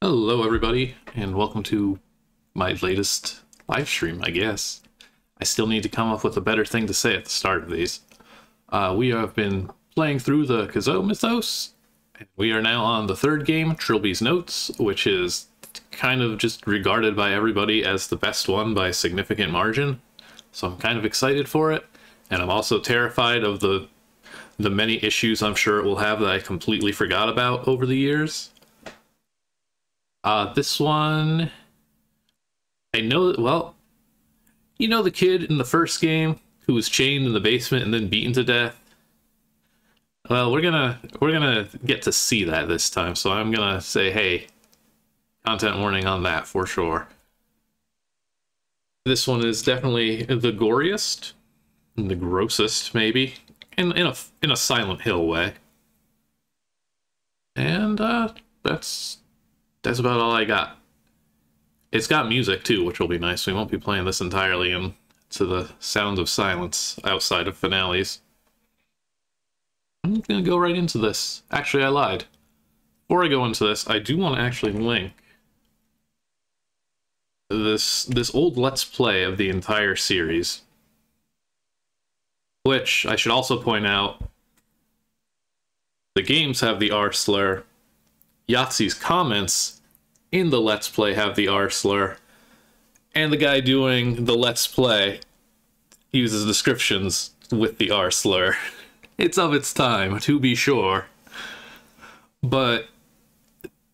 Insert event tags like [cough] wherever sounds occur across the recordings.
Hello, everybody, and welcome to my latest live stream, I guess. I still need to come up with a better thing to say at the start of these. Uh, we have been playing through the Chzo Mythos. and We are now on the third game, Trilby's Notes, which is kind of just regarded by everybody as the best one by a significant margin. So I'm kind of excited for it, and I'm also terrified of the the many issues I'm sure it will have that I completely forgot about over the years. Uh, this one, I know. Well, you know the kid in the first game who was chained in the basement and then beaten to death. Well, we're gonna we're gonna get to see that this time, so I'm gonna say, hey, content warning on that for sure. This one is definitely the goriest, the grossest, maybe, in in a in a Silent Hill way. And uh, that's that's about all I got. It's got music too, which will be nice. We won't be playing this entirely in to the sound of silence outside of finales. I'm gonna go right into this. Actually, I lied. Before I go into this, I do want to actually link this this old Let's Play of the entire series. Which I should also point out, the games have the R slur. Yahtzee's comments in the Let's Play have the R slur. And the guy doing the Let's Play uses descriptions with the R slur. [laughs] It's of its time, to be sure. But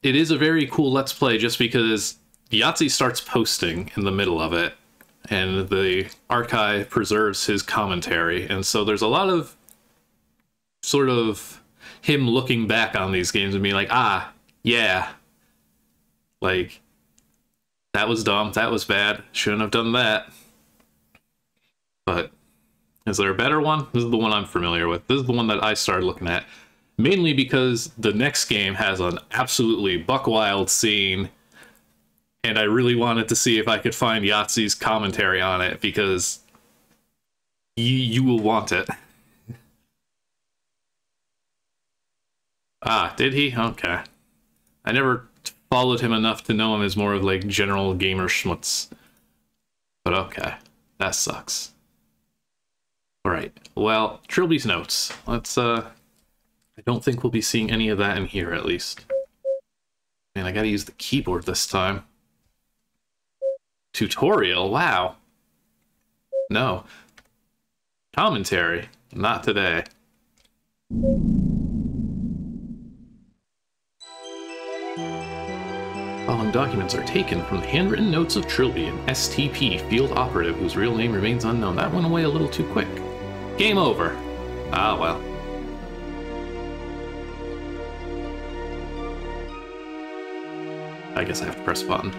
it is a very cool Let's Play just because Yahtzee starts posting in the middle of it, and the archive preserves his commentary. And so there's a lot of sort of him looking back on these games and being like, ah, yeah, like, that was dumb, that was bad, shouldn't have done that. But is there a better one? This is the one I'm familiar with. This is the one that I started looking at. Mainly because the next game has an absolutely buck wild scene. And I really wanted to see if I could find Yahtzee's commentary on it because you, you will want it. ah, did he? Okay. I never followed him enough to know him as more of like general gamer schmutz. But okay. That sucks. Alright, well, Trilby's notes. Let's, uh... I don't think we'll be seeing any of that in here, at least. Man, I gotta use the keyboard this time. Tutorial? Wow. No. Commentary? Not today. Following documents are taken from the handwritten notes of Trilby, an STP field operative whose real name remains unknown. That went away a little too quick. Game over. Ah, well. I guess I have to press a button.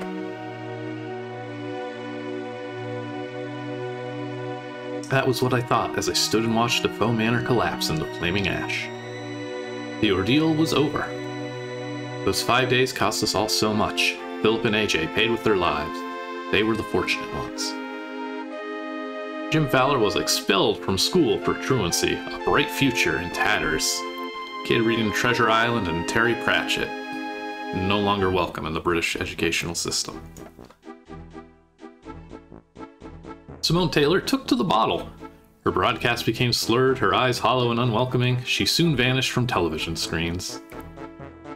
That was what I thought as I stood and watched the Defoe Manor collapse into flaming ash. The ordeal was over. Those five days cost us all so much. Philip and AJ paid with their lives. They were the fortunate ones. Jim Fowler was expelled from school for truancy, a bright future in tatters. Kid reading Treasure Island and Terry Pratchett. No longer welcome in the British educational system. Simone Taylor took to the bottle. Her broadcast became slurred, her eyes hollow and unwelcoming. She soon vanished from television screens.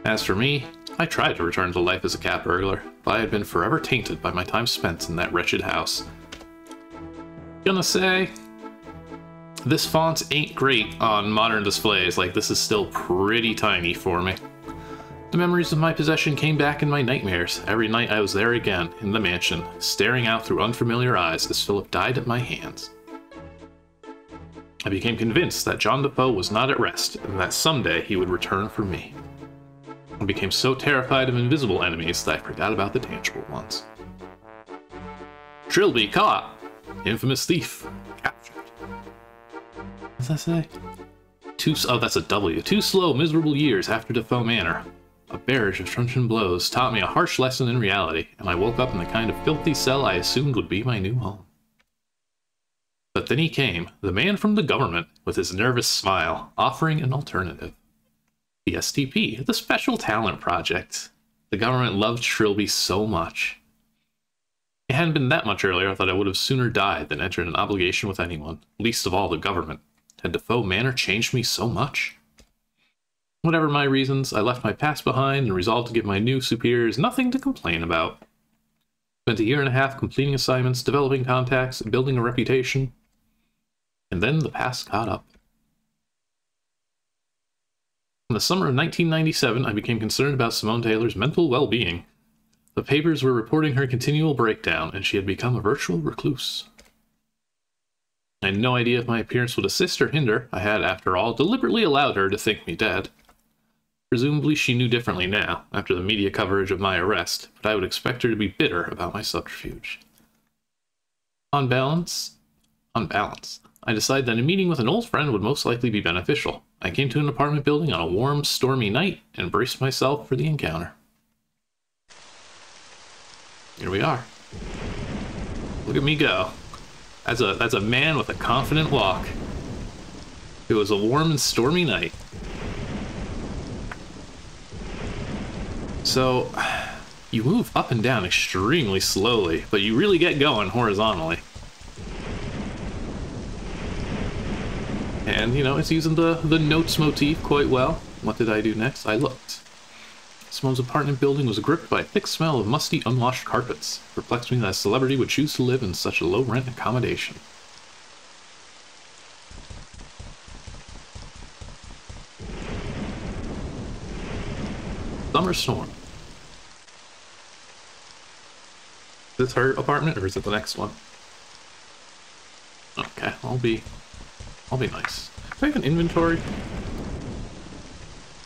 As for me, I tried to return to life as a cat burglar, but I had been forever tainted by my time spent in that wretched house. Gonna say, this font ain't great on modern displays, like this is still pretty tiny for me. The memories of my possession came back in my nightmares. Every night I was there again, in the mansion, staring out through unfamiliar eyes as Philip died at my hands. I became convinced that John Defoe was not at rest, and that someday he would return for me. I became so terrified of invisible enemies that I forgot about the tangible ones. Trilby caught! Infamous thief. Captured. What does that say? Two, oh, that's a W. Two slow, miserable years after Defoe Manor. A barrage of truncheon blows taught me a harsh lesson in reality, and I woke up in the kind of filthy cell I assumed would be my new home. But then he came, the man from the government, with his nervous smile, offering an alternative. The STP, the Special Talent Project. The government loved Trilby so much. It hadn't been that much earlier, I thought I would have sooner died than entered an obligation with anyone, least of all the government. Had Defoe Manor changed me so much? Whatever my reasons, I left my past behind and resolved to give my new superiors nothing to complain about. Spent a year and a half completing assignments, developing contacts, building a reputation. And then the past caught up. In the summer of 1997, I became concerned about Simone Taylor's mental well being. The papers were reporting her continual breakdown, and she had become a virtual recluse. I had no idea if my appearance would assist or hinder. I had, after all, deliberately allowed her to think me dead. Presumably she knew differently now, after the media coverage of my arrest, but I would expect her to be bitter about my subterfuge. On balance, on balance, I decided that a meeting with an old friend would most likely be beneficial. I came to an apartment building on a warm, stormy night and braced myself for the encounter. Here we are. Look at me go. That's a that's a man with a confident walk. It was a warm and stormy night. So, [sighs] you move up and down extremely slowly, but you really get going horizontally. And, you know, it's using the, the notes motif quite well. What did I do next? I looked. Simone's apartment building was gripped by a thick smell of musty, unwashed carpets. perplexed me that a celebrity would choose to live in such a low-rent accommodation. Summer Storm. Is this her apartment or is it the next one? Okay, I'll be I'll be nice. Do I have an inventory?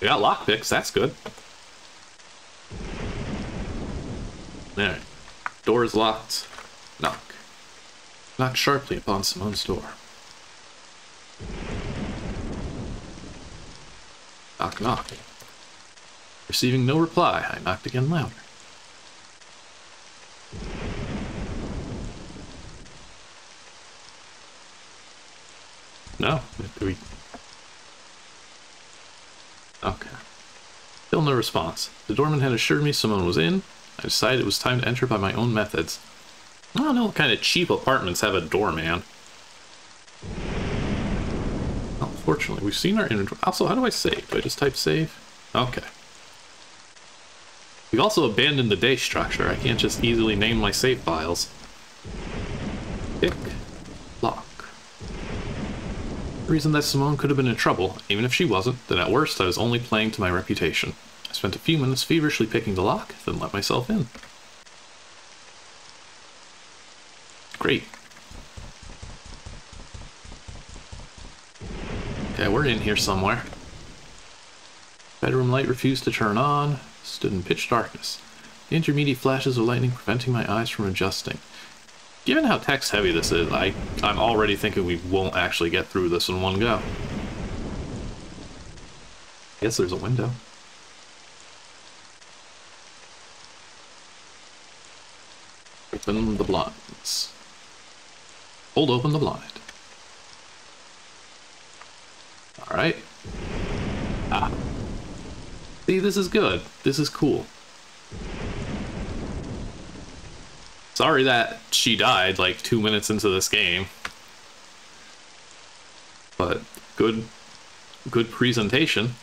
We got lockpicks, that's good. Alright. Door is locked. Knock. Knock sharply upon Simone's door. Knock, knock. Receiving no reply, I knocked again louder. No? We... Okay. Still no response. The doorman had assured me someone was in. I decided it was time to enter by my own methods. I don't know what kind of cheap apartments have a doorman. Well, fortunately, we've seen our inventory. Also, how do I save? Do I just type save? Okay. We've also abandoned the day structure. I can't just easily name my save files. Pick. Reason that Simone could have been in trouble, even if she wasn't, then at worst I was only playing to my reputation. I spent a few minutes feverishly picking the lock, then let myself in. Great. Okay, we're in here somewhere. Bedroom light refused to turn on stood in pitch darkness, the intermediate flashes of lightning preventing my eyes from adjusting. Given how text heavy this is, I, I'm already thinking we won't actually get through this in one go. I guess there's a window. Open the blinds. Hold open the blind. Alright. Ah. See, this is good. This is cool. Sorry that she died like two minutes into this game. But good good presentation.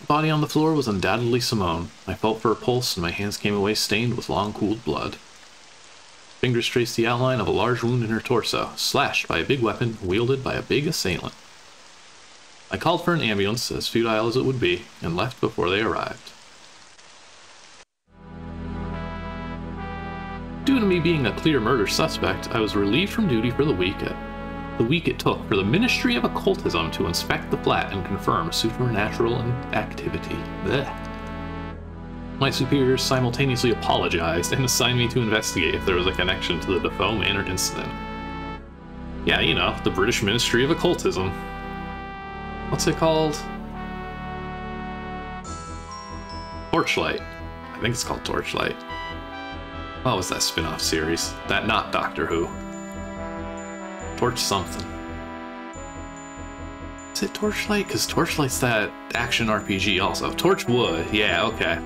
The body on the floor was undoubtedly Simone. I felt for a pulse and my hands came away stained with long cooled blood. Fingers traced the outline of a large wound in her torso, slashed by a big weapon wielded by a big assailant. I called for an ambulance, as futile as it would be, and left before they arrived. Due to me being a clear murder suspect, I was relieved from duty for the week the week it took for the Ministry of Occultism to inspect the flat and confirm supernatural activity. Blech. My superiors simultaneously apologized and assigned me to investigate if there was a connection to the Defoe Manor incident. Yeah, you know, the British Ministry of Occultism. What's it called? Torchlight. I think it's called Torchlight. What was that spin-off series? That not Doctor Who. Torch something. Is it Torchlight? Because Torchlight's that action RPG also. Torchwood, yeah, okay.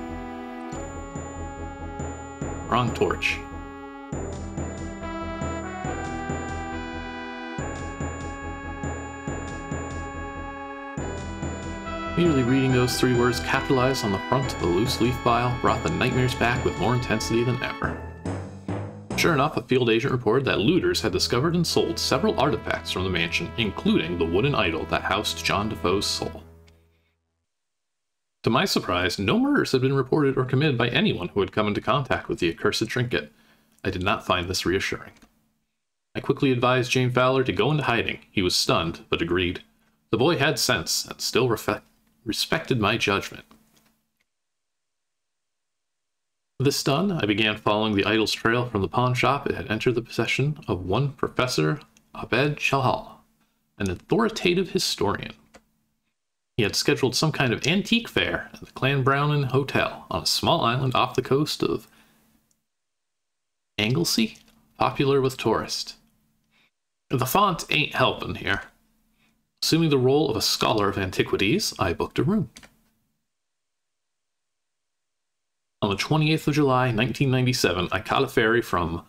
Wrong torch. Merely reading those three words capitalized on the front of the loose leaf file brought the nightmares back with more intensity than ever. Sure enough, a field agent reported that looters had discovered and sold several artifacts from the mansion, including the wooden idol that housed John Defoe's soul. To my surprise, no murders had been reported or committed by anyone who had come into contact with the accursed trinket. I did not find this reassuring. I quickly advised Jane Fowler to go into hiding. He was stunned, but agreed. The boy had sense and still respected my judgment. This done, I began following the idol's trail from the pawn shop it had entered the possession of one Professor Abed Chahal, an authoritative historian. He had scheduled some kind of antique fair at the Clanbronwyn Hotel on a small island off the coast of Anglesey, popular with tourists. The font ain't helping here. Assuming the role of a scholar of antiquities, I booked a room. On the 28th of July, 1997, I caught a ferry from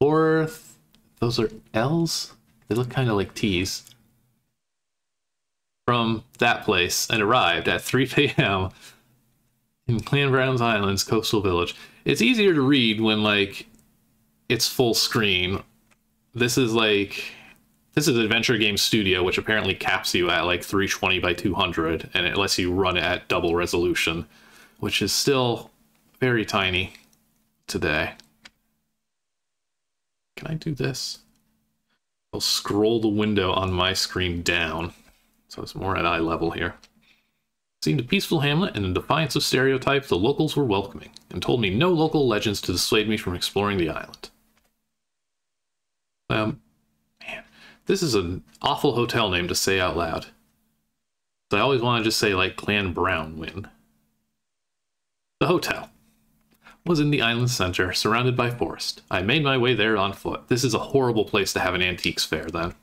Porth. Those are L's? They look kind of like T's. From that place and arrived at 3 [laughs] p.m. in Clanbrowns Islands coastal village. It's easier to read when, like, it's full screen. This is like this is Adventure Game Studio, which apparently caps you at like 320 by 200, and it lets you run it at double resolution, which is still very tiny today. Can I do this? I'll scroll the window on my screen down, so it's more at eye level here. It seemed a peaceful hamlet, and in defiance of stereotype, the locals were welcoming, and told me no local legends to dissuade me from exploring the island. Um, man, this is an awful hotel name to say out loud. So I always want to just say like Clanbrownin. The hotel was in the island center, surrounded by forest. I made my way there on foot. This is a horrible place to have an antiques fair, then.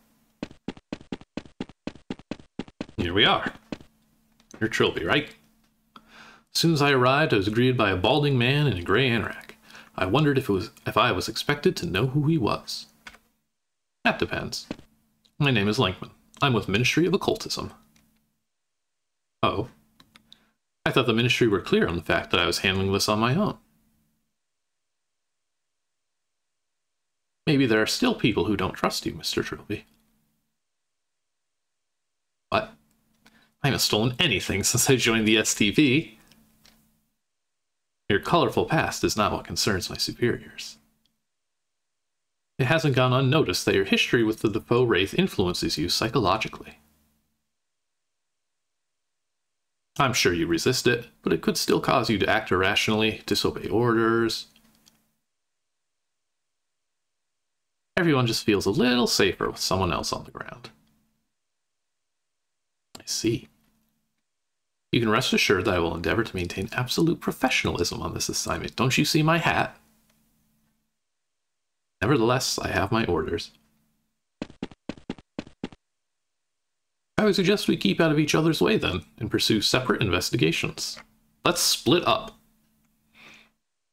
Here we are. You're Trilby, right? As soon as I arrived, I was greeted by a balding man in a gray anorak. I wondered if it was if I was expected to know who he was. That depends. My name is Lankman. I'm with Ministry of Occultism. Oh. I thought the Ministry were clear on the fact that I was handling this on my own. Maybe there are still people who don't trust you, Mr. Trilby. What? I haven't stolen anything since I joined the STP. Your colorful past is not what concerns my superiors. It hasn't gone unnoticed that your history with the Defoe Wraith influences you psychologically. I'm sure you resist it, but it could still cause you to act irrationally, disobey orders. Everyone just feels a little safer with someone else on the ground. I see. You can rest assured that I will endeavor to maintain absolute professionalism on this assignment. Don't you see my hat? Nevertheless, I have my orders. I would suggest we keep out of each other's way then, and pursue separate investigations. Let's split up.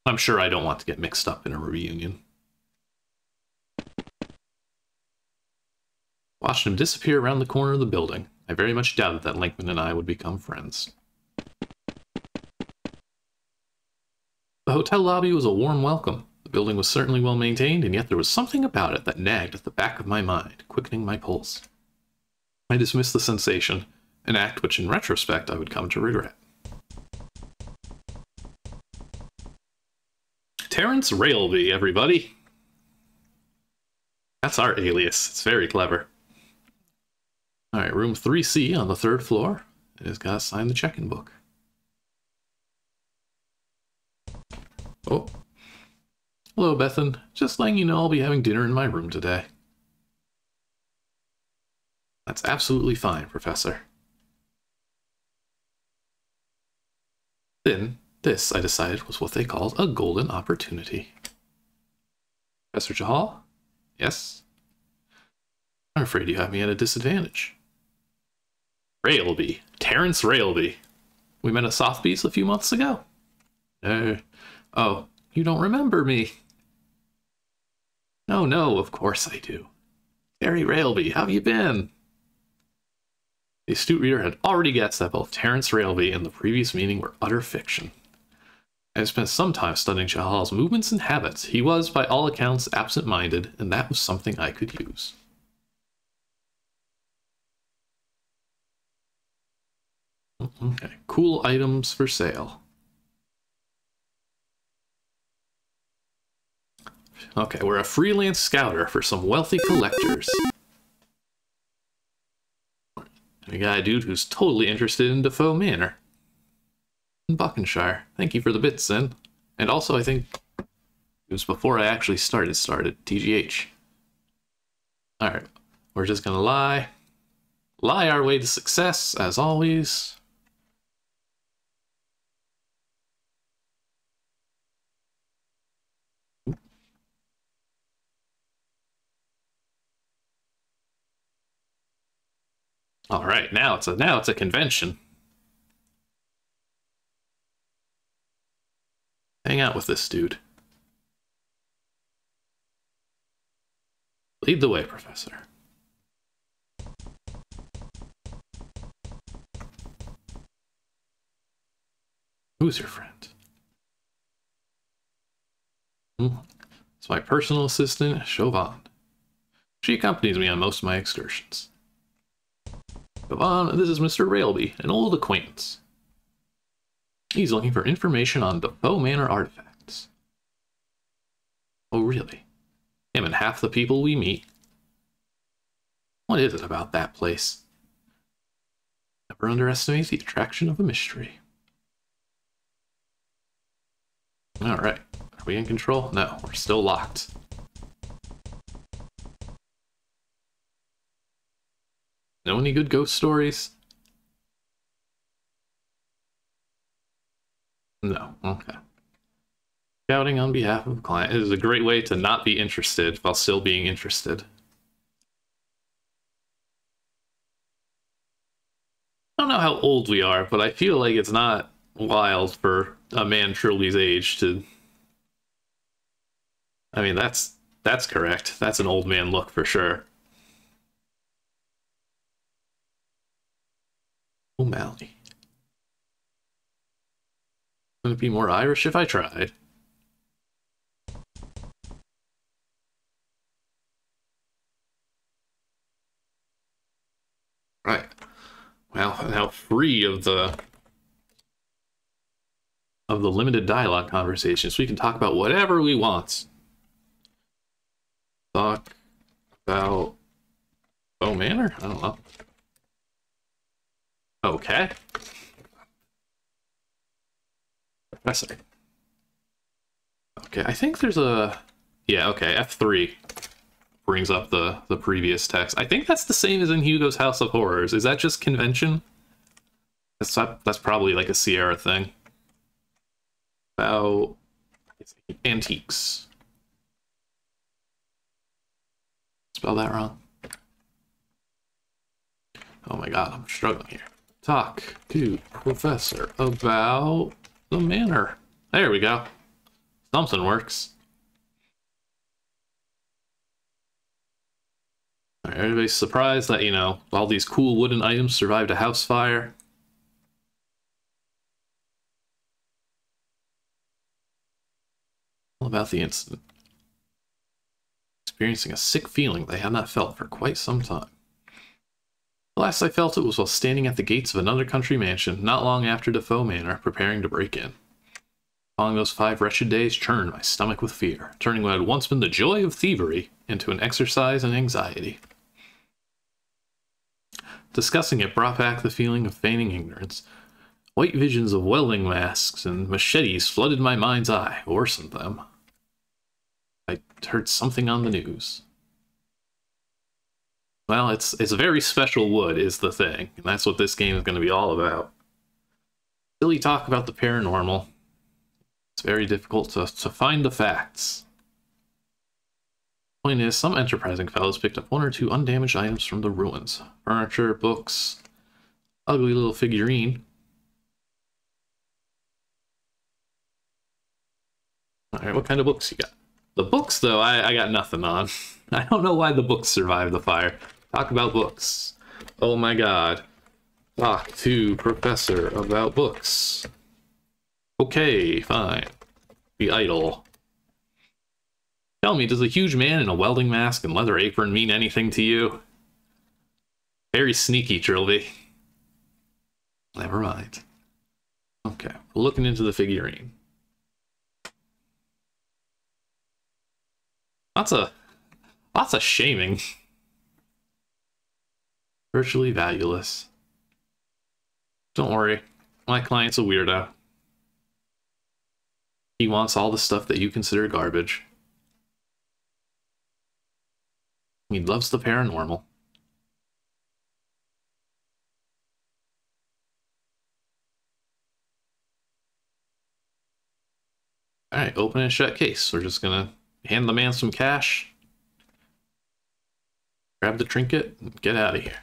I'm sure I don't want to get mixed up in a reunion. Watching him disappear around the corner of the building, I very much doubted that Lankman and I would become friends. The hotel lobby was a warm welcome, The building was certainly well maintained, and yet there was something about it that nagged at the back of my mind, quickening my pulse. I dismissed the sensation, an act which in retrospect I would come to regret. Terence Railby, everybody. That's our alias. It's very clever. All right, room 3C on the third floor. It has got to sign the check-in book. Oh, Hello, Bethan. Just letting you know I'll be having dinner in my room today. That's absolutely fine, Professor. Then, this, I decided, was what they called a golden opportunity. Professor Chahal? Yes? I'm afraid you have me at a disadvantage. Railby. Terence Railby. We met at Sotheby's a few months ago. No. Oh, You don't remember me. No, no, of course I do. Terry Railby, how have you been? The astute reader had already guessed that both Terence Railby and the previous meeting were utter fiction. I had spent some time studying Chahal's movements and habits. He was, by all accounts, absent minded, and that was something I could use. Okay, cool items for sale. Okay, we're a freelance scouter for some wealthy collectors. We got a dude who's totally interested in Defoe Manor. In Buckinghamshire. Thank you for the bits, Sin. And also, I think it was before I actually started, started, TGH. Alright, we're just gonna lie. Lie our way to success, as always. All right, now it's a now it's a convention. Hang out with this dude. Lead the way, Professor. Who's your friend? Hmm. It's my personal assistant, Chauvin. She accompanies me on most of my excursions. Chauvin, this is Mr. Railby, an old acquaintance. He's looking for information on the Defoe Manor artifacts. Oh, really? Him and half the people we meet. What is it about that place? Never underestimate the attraction of a mystery. Alright. Are we in control? No, we're still locked. Know any good ghost stories? No, okay. Scouting on behalf of a client is a great way to not be interested while still being interested. I don't know how old we are, but I feel like it's not wild for a man Trilby's age to... I mean, that's that's correct. That's an old man look for sure. O'Malley. Wouldn't it be more Irish if I tried? Right. Well, now free of the of the limited dialogue conversations, we can talk about whatever we want. Talk about Oh Manor? I don't know. Okay. Professor. Okay, I think there's a... Yeah, okay, F3 brings up the, the previous text. I think that's the same as in Hugo's House of Horrors. Is that just convention? That's, that's probably like a Sierra thing. About antiques. Spell that wrong. Oh my god, I'm struggling here. Talk to Professor about the manor. There we go. Something works. Right, everybody's surprised that, you know, all these cool wooden items survived a house fire. All about the incident. Experiencing a sick feeling they had not felt for quite some time. Last I felt it was while standing at the gates of another country mansion, not long after Defoe Manor, preparing to break in. Following those five wretched days churned my stomach with fear, turning what had once been the joy of thievery into an exercise in anxiety. Discussing it brought back the feeling of feigning ignorance. White visions of welding masks and machetes flooded my mind's eye, worsened them. I heard something on the news. Well, it's it's a very special wood is the thing, and that's what this game is going to be all about. Silly talk about the paranormal. It's very difficult to, to find the facts. Point is, some enterprising fellows picked up one or two undamaged items from the ruins. Furniture, books, ugly little figurine. All right, what kind of books you got? The books, though, I, I got nothing on. [laughs] I don't know why the books survived the fire. Talk about books. Oh my god. Talk to professor about books. Okay, fine. Be idle. Tell me, does a huge man in a welding mask and leather apron mean anything to you? Very sneaky, Trilby. Never mind. Okay, we're looking into the figurine. Lots of, lots of shaming. Virtually valueless. Don't worry, my client's a weirdo. He wants all the stuff that you consider garbage. He loves the paranormal. Alright, open and shut case. We're just gonna hand the man some cash, grab the trinket, and get out of here.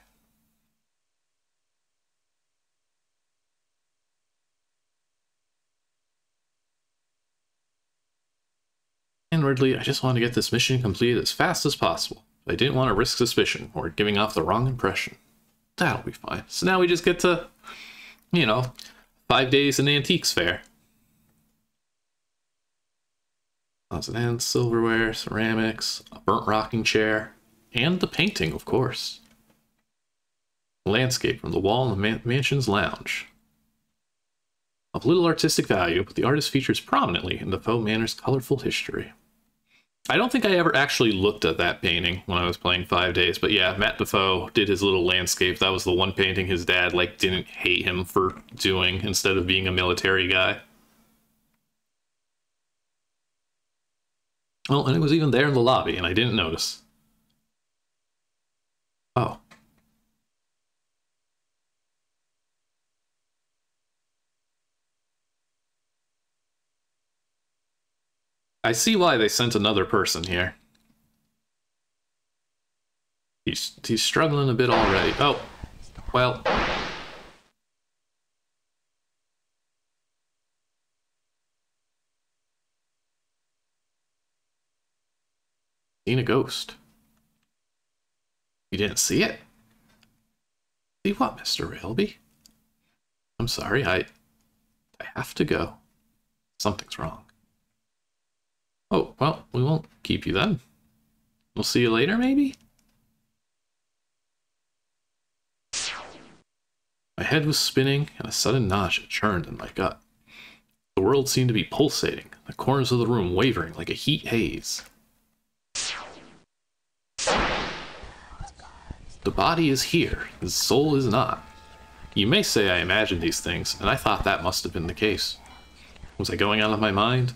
Inwardly, I just wanted to get this mission completed as fast as possible. I didn't want to risk suspicion or giving off the wrong impression. That'll be fine. So now we just get to, you know, five days in Antiques Fair. Lots of ends, silverware, ceramics, a burnt rocking chair, and the painting, of course. Landscape from the wall in the man mansion's lounge. Of little artistic value, but the artist features prominently in the Defoe Manor's colorful history. I don't think I ever actually looked at that painting when I was playing Five Days, but yeah, Matt Defoe did his little landscape. That was the one painting his dad like didn't hate him for doing instead of being a military guy. Well, and it was even there in the lobby, and I didn't notice. Oh. I see why they sent another person here. He's he's struggling a bit already. Oh, well. Seen a ghost. You didn't see it? See what, Mr. Railby? I'm sorry, I I have to go. Something's wrong. Oh, well, we won't keep you then. We'll see you later, maybe? My head was spinning, and a sudden nausea churned in my gut. The world seemed to be pulsating, the corners of the room wavering like a heat haze. The body is here, the soul is not. You may say I imagined these things, and I thought that must have been the case. Was I going out of my mind?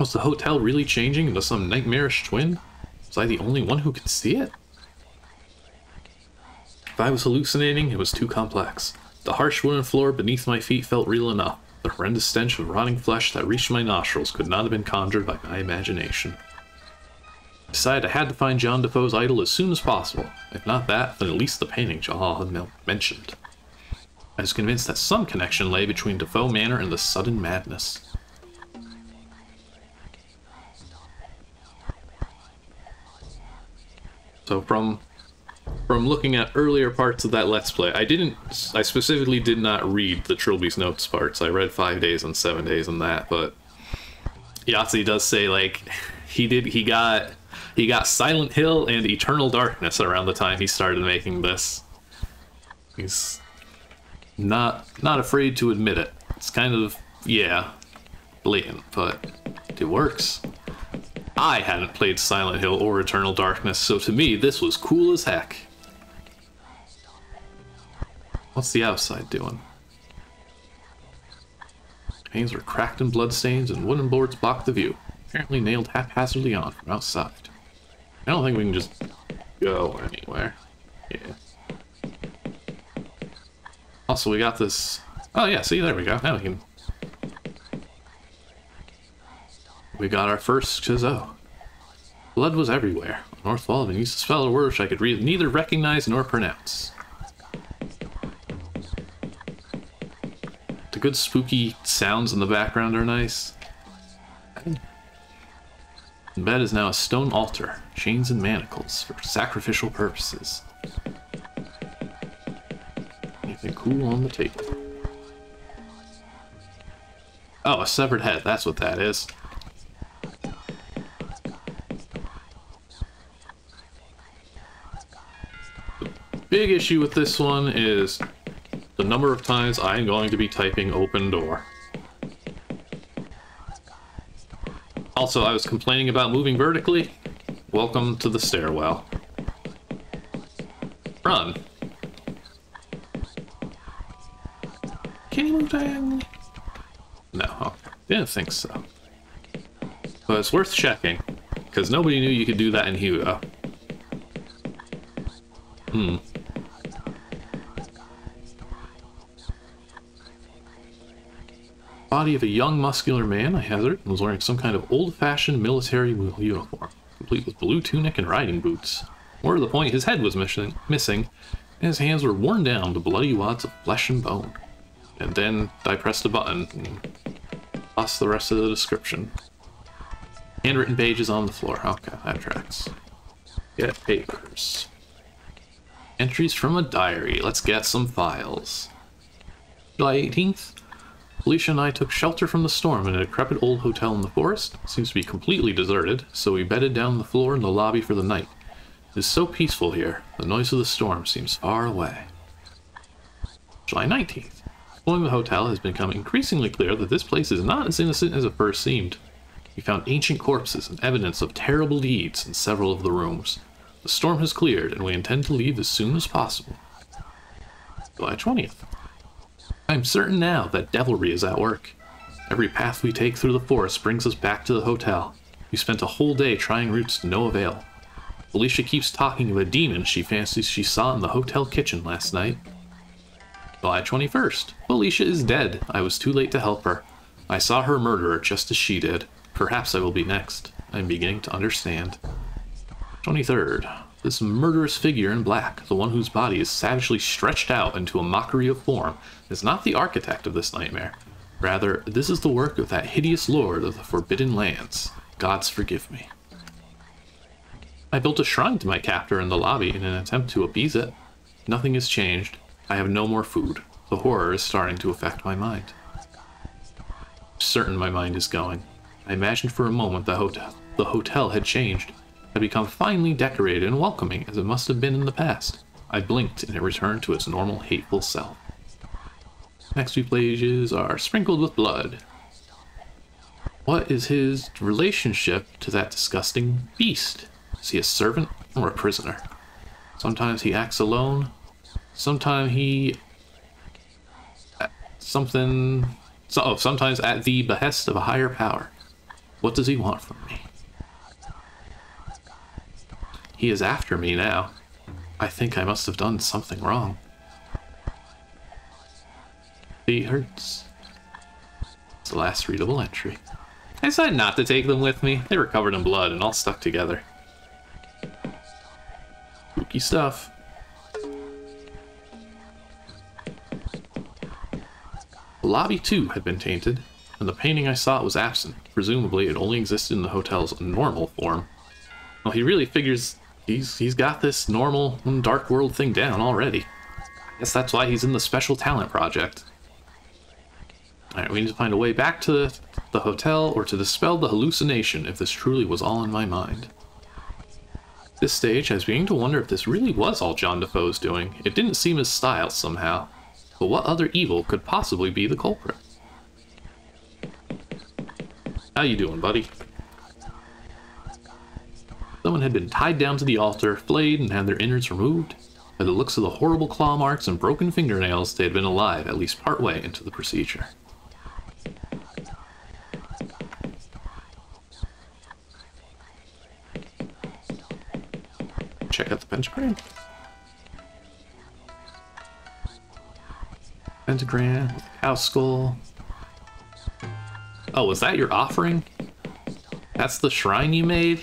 Was the hotel really changing into some nightmarish twin? Was I the only one who could see it? If I was hallucinating, it was too complex. The harsh wooden floor beneath my feet felt real enough. The horrendous stench of rotting flesh that reached my nostrils could not have been conjured by my imagination. I decided I had to find John Defoe's idol as soon as possible. If not that, then at least the painting John had mentioned. I was convinced that some connection lay between Defoe Manor and the sudden madness. So from from looking at earlier parts of that Let's Play, I didn't, I specifically did not read the Trilby's Notes parts. I read five days and seven days and that, but Yahtzee does say like he did, he got, he got Silent Hill and Eternal Darkness around the time he started making this. He's not, not afraid to admit it. It's kind of, yeah, blatant, but it works. I hadn't played Silent Hill or Eternal Darkness, so to me, this was cool as heck. What's the outside doing? Panes are cracked and bloodstains, and wooden boards block the view, apparently nailed haphazardly on from outside. I don't think we can just go anywhere. Yeah. Also, we got this... Oh yeah, see, there we go. Now we can We got our first Chizot. Blood was everywhere. North wall of an east spell a word which I could neither recognize nor pronounce. The good spooky sounds in the background are nice. The bed is now a stone altar, chains and manacles for sacrificial purposes. Anything cool on the table? Oh, a severed head. That's what that is. Big issue with this one is the number of times I'm going to be typing open door. Also, I was complaining about moving vertically. Welcome to the stairwell. Run. Can you move diagonally? No, didn't think so. But it's worth checking, because nobody knew you could do that in Hugo. Hmm. Body of a young, muscular man, I hazard, was wearing some kind of old-fashioned military uniform, complete with blue tunic and riding boots. More to the point, his head was missing, missing, and his hands were worn down to bloody wads of flesh and bone. And then I pressed a button and lost the rest of the description. Handwritten pages on the floor. Okay, that tracks. Get papers. Entries from a diary. Let's get some files. July 18th. Felicia and I took shelter from the storm in a decrepit old hotel in the forest. It seems to be completely deserted, so we bedded down the floor in the lobby for the night. It is so peaceful here. The noise of the storm seems far away. July 19th. Exploring the hotel has become increasingly clear that this place is not as innocent as it first seemed. We found ancient corpses and evidence of terrible deeds in several of the rooms. The storm has cleared, and we intend to leave as soon as possible. July 20th. I am certain now that devilry is at work. Every path we take through the forest brings us back to the hotel. We spent a whole day trying routes to no avail. Felicia keeps talking of a demon she fancies she saw in the hotel kitchen last night. July 21st. Felicia is dead. I was too late to help her. I saw her murderer just as she did. Perhaps I will be next. I am beginning to understand. 23rd. This murderous figure in black, the one whose body is savagely stretched out into a mockery of form, is not the architect of this nightmare. Rather, this is the work of that hideous lord of the Forbidden Lands. Gods forgive me. I built a shrine to my captor in the lobby in an attempt to appease it. Nothing has changed. I have no more food. The horror is starting to affect my mind. certain my mind is going. I imagined for a moment the hotel the hotel had changed had become finely decorated and welcoming as it must have been in the past. I blinked and it returned to its normal hateful self. Next few pages are sprinkled with blood. What is his relationship to that disgusting beast? Is he a servant or a prisoner? Sometimes he acts alone. Sometimes he... Uh, something... So, oh, sometimes at the behest of a higher power. What does he want from me? He is after me now. I think I must have done something wrong. He hurts. It's the last readable entry. I decided not to take them with me. They were covered in blood and all stuck together. Spooky stuff. The lobby, too, had been tainted, and the painting I saw was absent. Presumably, it only existed in the hotel's normal form. Well, he really figures he's he's got this normal dark world thing down already. I guess that's why he's in the special talent project. Alright, we need to find a way back to the, the hotel or to dispel the hallucination if this truly was all in my mind. This stage, I was beginning to wonder if this really was all John Defoe's doing. It didn't seem his style somehow. But what other evil could possibly be the culprit? How you doing, buddy? Someone had been tied down to the altar, flayed, and had their innards removed. By the looks of the horrible claw marks and broken fingernails, they had been alive at least partway into the procedure. Check out the pentagram. Pentagram cow skull. Oh, was that your offering? That's the shrine you made?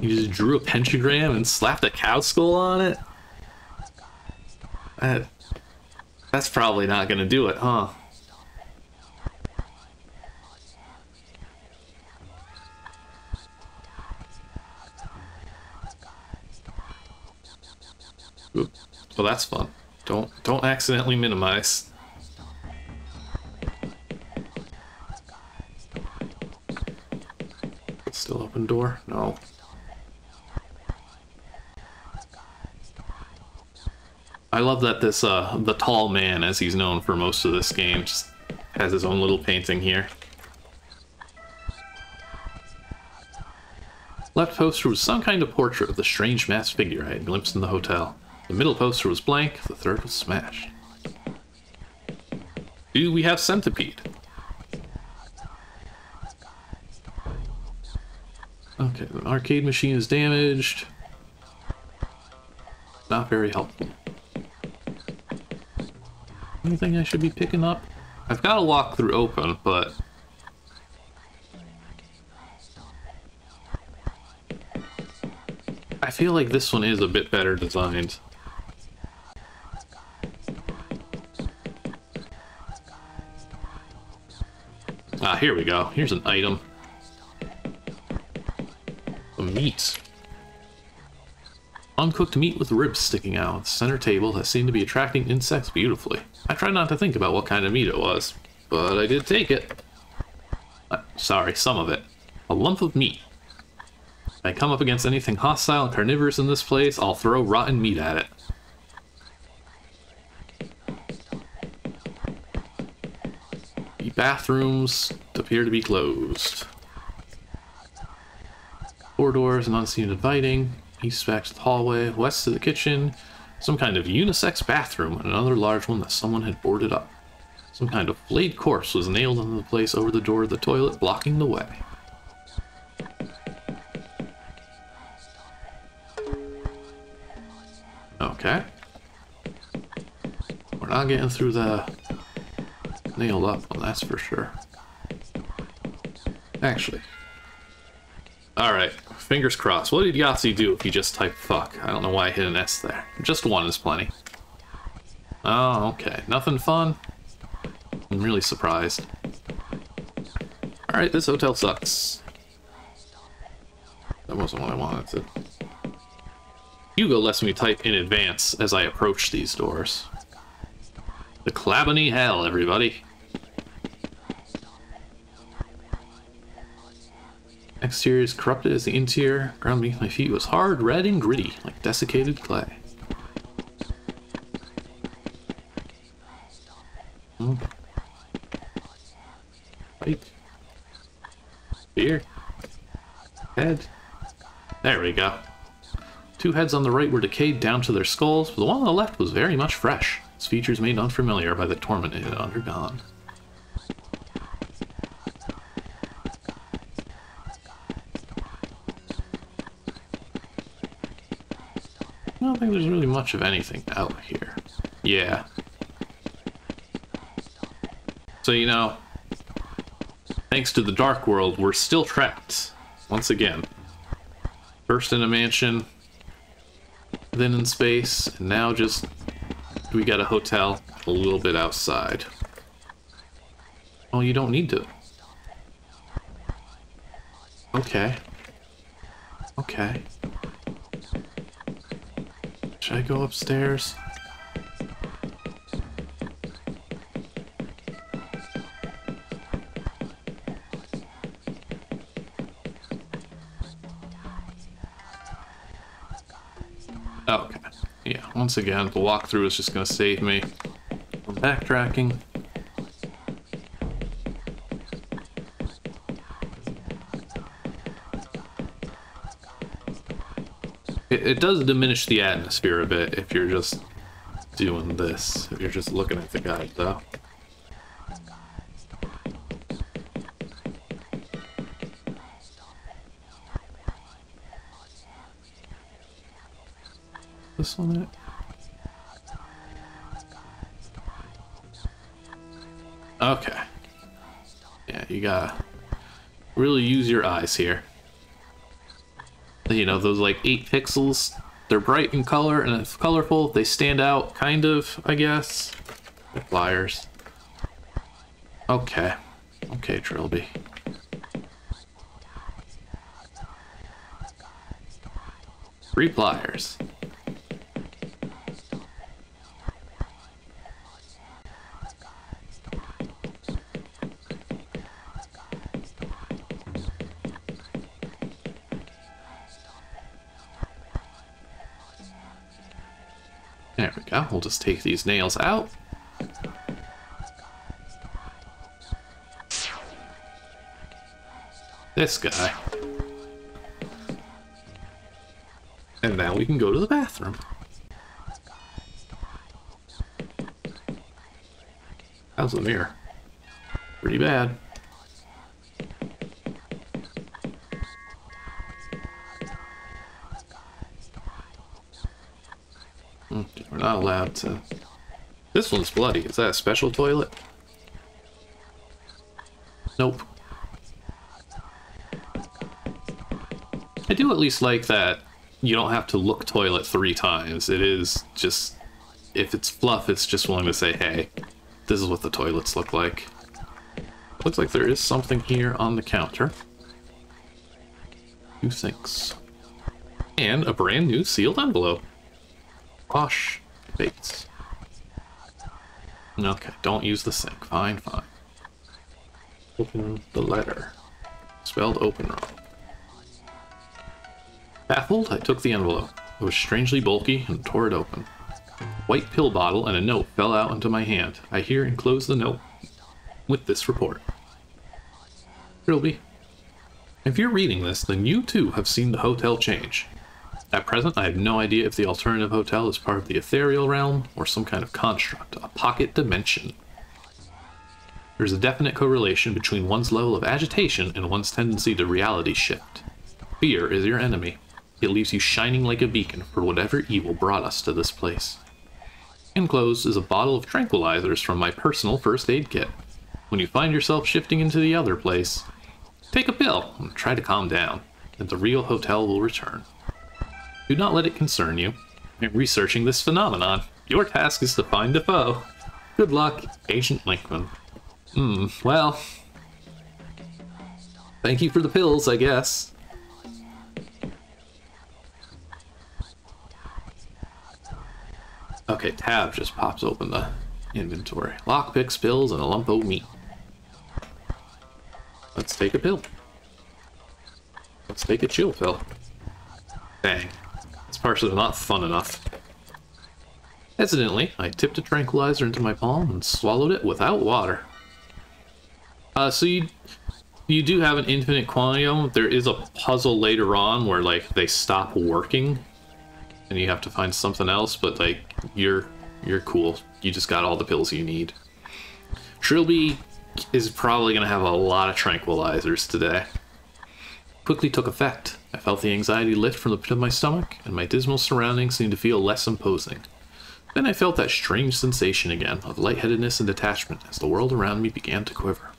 You just drew a pentagram and slapped a cow skull on it. That, that's probably not gonna do it, huh? Oop. Well, that's fun. Don't don't accidentally minimize. Still open door? No. I love that this uh the tall man, as he's known for most of this game, just has his own little painting here. Left poster was some kind of portrait of the strange masked figure I had glimpsed in the hotel. The middle poster was blank, the third was smashed. Do we have Centipede? Okay, the arcade machine is damaged. Not very helpful. Anything I should be picking up? I've got a walkthrough open, but... I feel like this one is a bit better designed. Ah, here we go. Here's an item. Some meat. Uncooked meat with ribs sticking out. The center table that seemed to be attracting insects beautifully. I tried not to think about what kind of meat it was, but I did take it. Uh, sorry, some of it. A lump of meat. If I come up against anything hostile and carnivorous in this place, I'll throw rotten meat at it. The bathrooms appear to be closed. Four doors and unseen inviting. East back to the hallway, west to the kitchen. Some kind of unisex bathroom and another large one that someone had boarded up. Some kind of flayed corpse was nailed into the place over the door of the toilet, blocking the way. Okay. We're not getting through the nailed up one, that's for sure. Actually. Alright, fingers crossed. What did Yahtzee do if you just type fuck? I don't know why I hit an S there. Just one is plenty. Oh, okay. Nothing fun? I'm really surprised. Alright, this hotel sucks. That wasn't what I wanted to... Hugo lets me type in advance as I approach these doors. The Clanbronwyn Hell, everybody. Exterior is corrupted as the interior. Ground beneath my feet was hard, red, and gritty, like desiccated clay. Hmm. Right. Here. Head. There we go. Two heads on the right were decayed down to their skulls, but the one on the left was very much fresh, its features made unfamiliar by the torment it had undergone. I don't think there's really much of anything out here. Yeah. So, you know, thanks to the Dark World, we're still trapped. Once again. First in a mansion, then in space, and now just we got a hotel a little bit outside. Oh, you don't need to. Okay. Okay. Should I go upstairs? Oh, okay. Yeah, once again, the walkthrough is just going to save me from backtracking. It, it does diminish the atmosphere a bit if you're just doing this, if you're just looking at the guide, though. This one it? Okay. Yeah, you gotta really use your eyes here. You know, those like 8 pixels, they're bright in color and it's colorful. They stand out, kind of, I guess. Pliers. Okay. Okay, Trilby. Three pliers. Go. We'll just take these nails out. This guy. And now we can go to the bathroom. How's the mirror? Pretty bad. Hmm, we're not allowed to... This one's bloody. Is that a special toilet? Nope. I do at least like that you don't have to look toilet three times. It is just... If it's fluff, it's just willing to say, hey, this is what the toilets look like. Looks like there is something here on the counter. Two sinks. And a brand new sealed envelope. Wash Bates. Okay, don't use the sink. Fine, fine. Open the letter. Spelled open wrong. Baffled, I took the envelope. It was strangely bulky and tore it open. White pill bottle and a note fell out into my hand. I here enclose the note with this report. Trilby, if you're reading this, then you too have seen the hotel change. At present, I have no idea if the alternative hotel is part of the ethereal realm or some kind of construct, a pocket dimension. There's a definite correlation between one's level of agitation and one's tendency to reality shift. Fear is your enemy. It leaves you shining like a beacon for whatever evil brought us to this place. Enclosed is a bottle of tranquilizers from my personal first aid kit. When you find yourself shifting into the other place, take a pill and try to calm down, and the real hotel will return. Do not let it concern you. In researching this phenomenon, your task is to find Defoe. Good luck, Agent Linkman. Hmm, well... Thank you for the pills, I guess. Okay, tab just pops open the inventory. Lockpicks, pills, and a lump of meat. Let's take a pill. Let's take a chill pill. Dang. This partially not fun enough. Hesitantly, I tipped a tranquilizer into my palm and swallowed it without water. Uh, so you, you do have an infinite them. There is a puzzle later on where, like, they stop working and you have to find something else, but, like, you're, you're cool. You just got all the pills you need. Trilby is probably going to have a lot of tranquilizers today. Quickly took effect. I felt the anxiety lift from the pit of my stomach, and my dismal surroundings seemed to feel less imposing. Then I felt that strange sensation again of lightheadedness and detachment as the world around me began to quiver.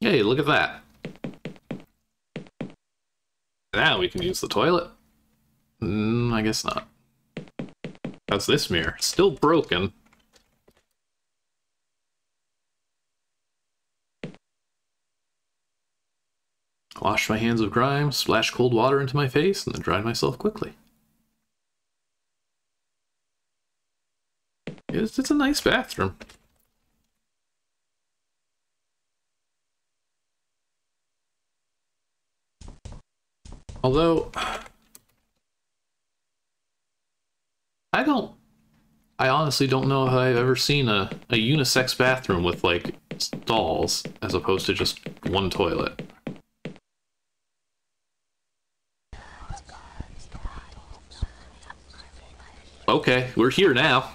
Hey, look at that. Now we can use the toilet. Mm, I guess not. How's this mirror? Still broken. Washed my hands of grime, splashed cold water into my face, and then dried myself quickly. It's, it's a nice bathroom. Although, I don't, I honestly don't know if I've ever seen a, a unisex bathroom with like stalls as opposed to just one toilet. Okay, we're here now.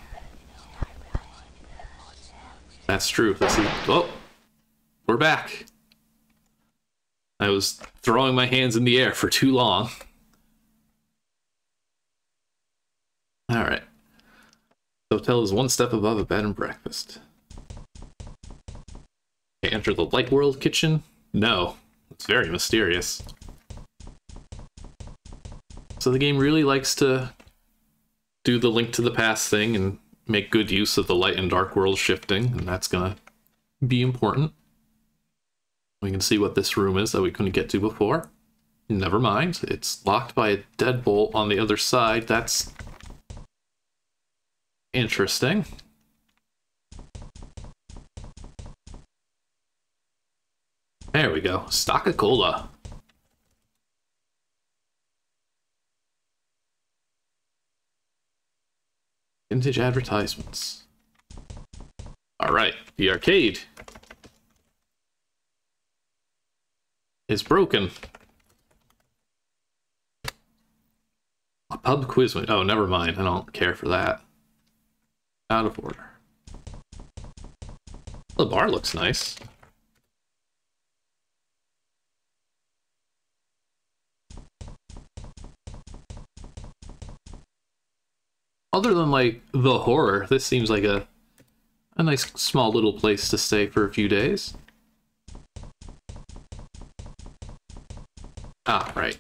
That's true. This is. Oh, we're back. I was throwing my hands in the air for too long. All right. The hotel is one step above a bed and breakfast. I enter the Light World kitchen? No. It's very mysterious. So the game really likes to do the link to the past thing and make good use of the light and dark world shifting, and that's gonna be important. We can see what this room is that we couldn't get to before. Never mind, it's locked by a deadbolt on the other side. That's interesting. There we go. Stock of cola. Vintage advertisements. All right, the arcade is broken. A pub quiz. Oh, never mind. I don't care for that. Out of order. The bar looks nice. Other than like the horror, this seems like a a nice small little place to stay for a few days. Ah, right.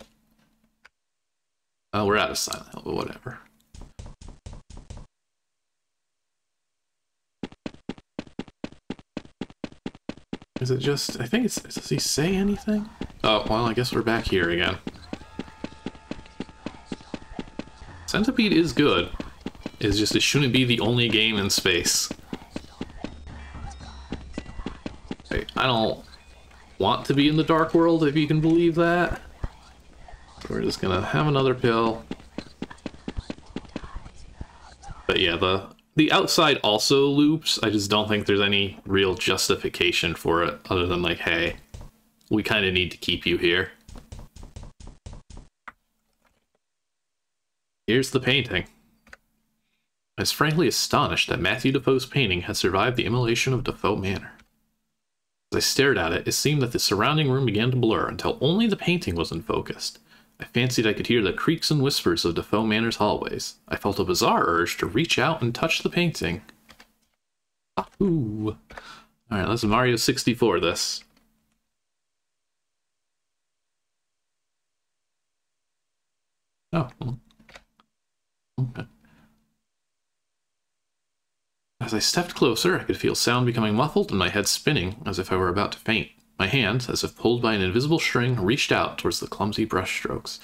Oh, we're out of Silent Hill, but whatever. Is it just, I think it's, does he say anything? Oh, well, I guess we're back here again. Centipede is good. It's just, it shouldn't be the only game in space. I don't want to be in the dark world, if you can believe that. we're just gonna have another pill. But yeah, the the outside also loops. I just don't think there's any real justification for it other than like, hey, we kind of need to keep you here. Here's the painting. I was frankly astonished that Matthew Defoe's painting had survived the immolation of Defoe Manor. As I stared at it, it seemed that the surrounding room began to blur until only the painting was in focus. I fancied I could hear the creaks and whispers of Defoe Manor's hallways. I felt a bizarre urge to reach out and touch the painting. Ooh. Alright, let's Mario 64 this. Oh. Hmm. Okay. As I stepped closer, I could feel sound becoming muffled and my head spinning as if I were about to faint. My hand, as if pulled by an invisible string, reached out towards the clumsy brushstrokes.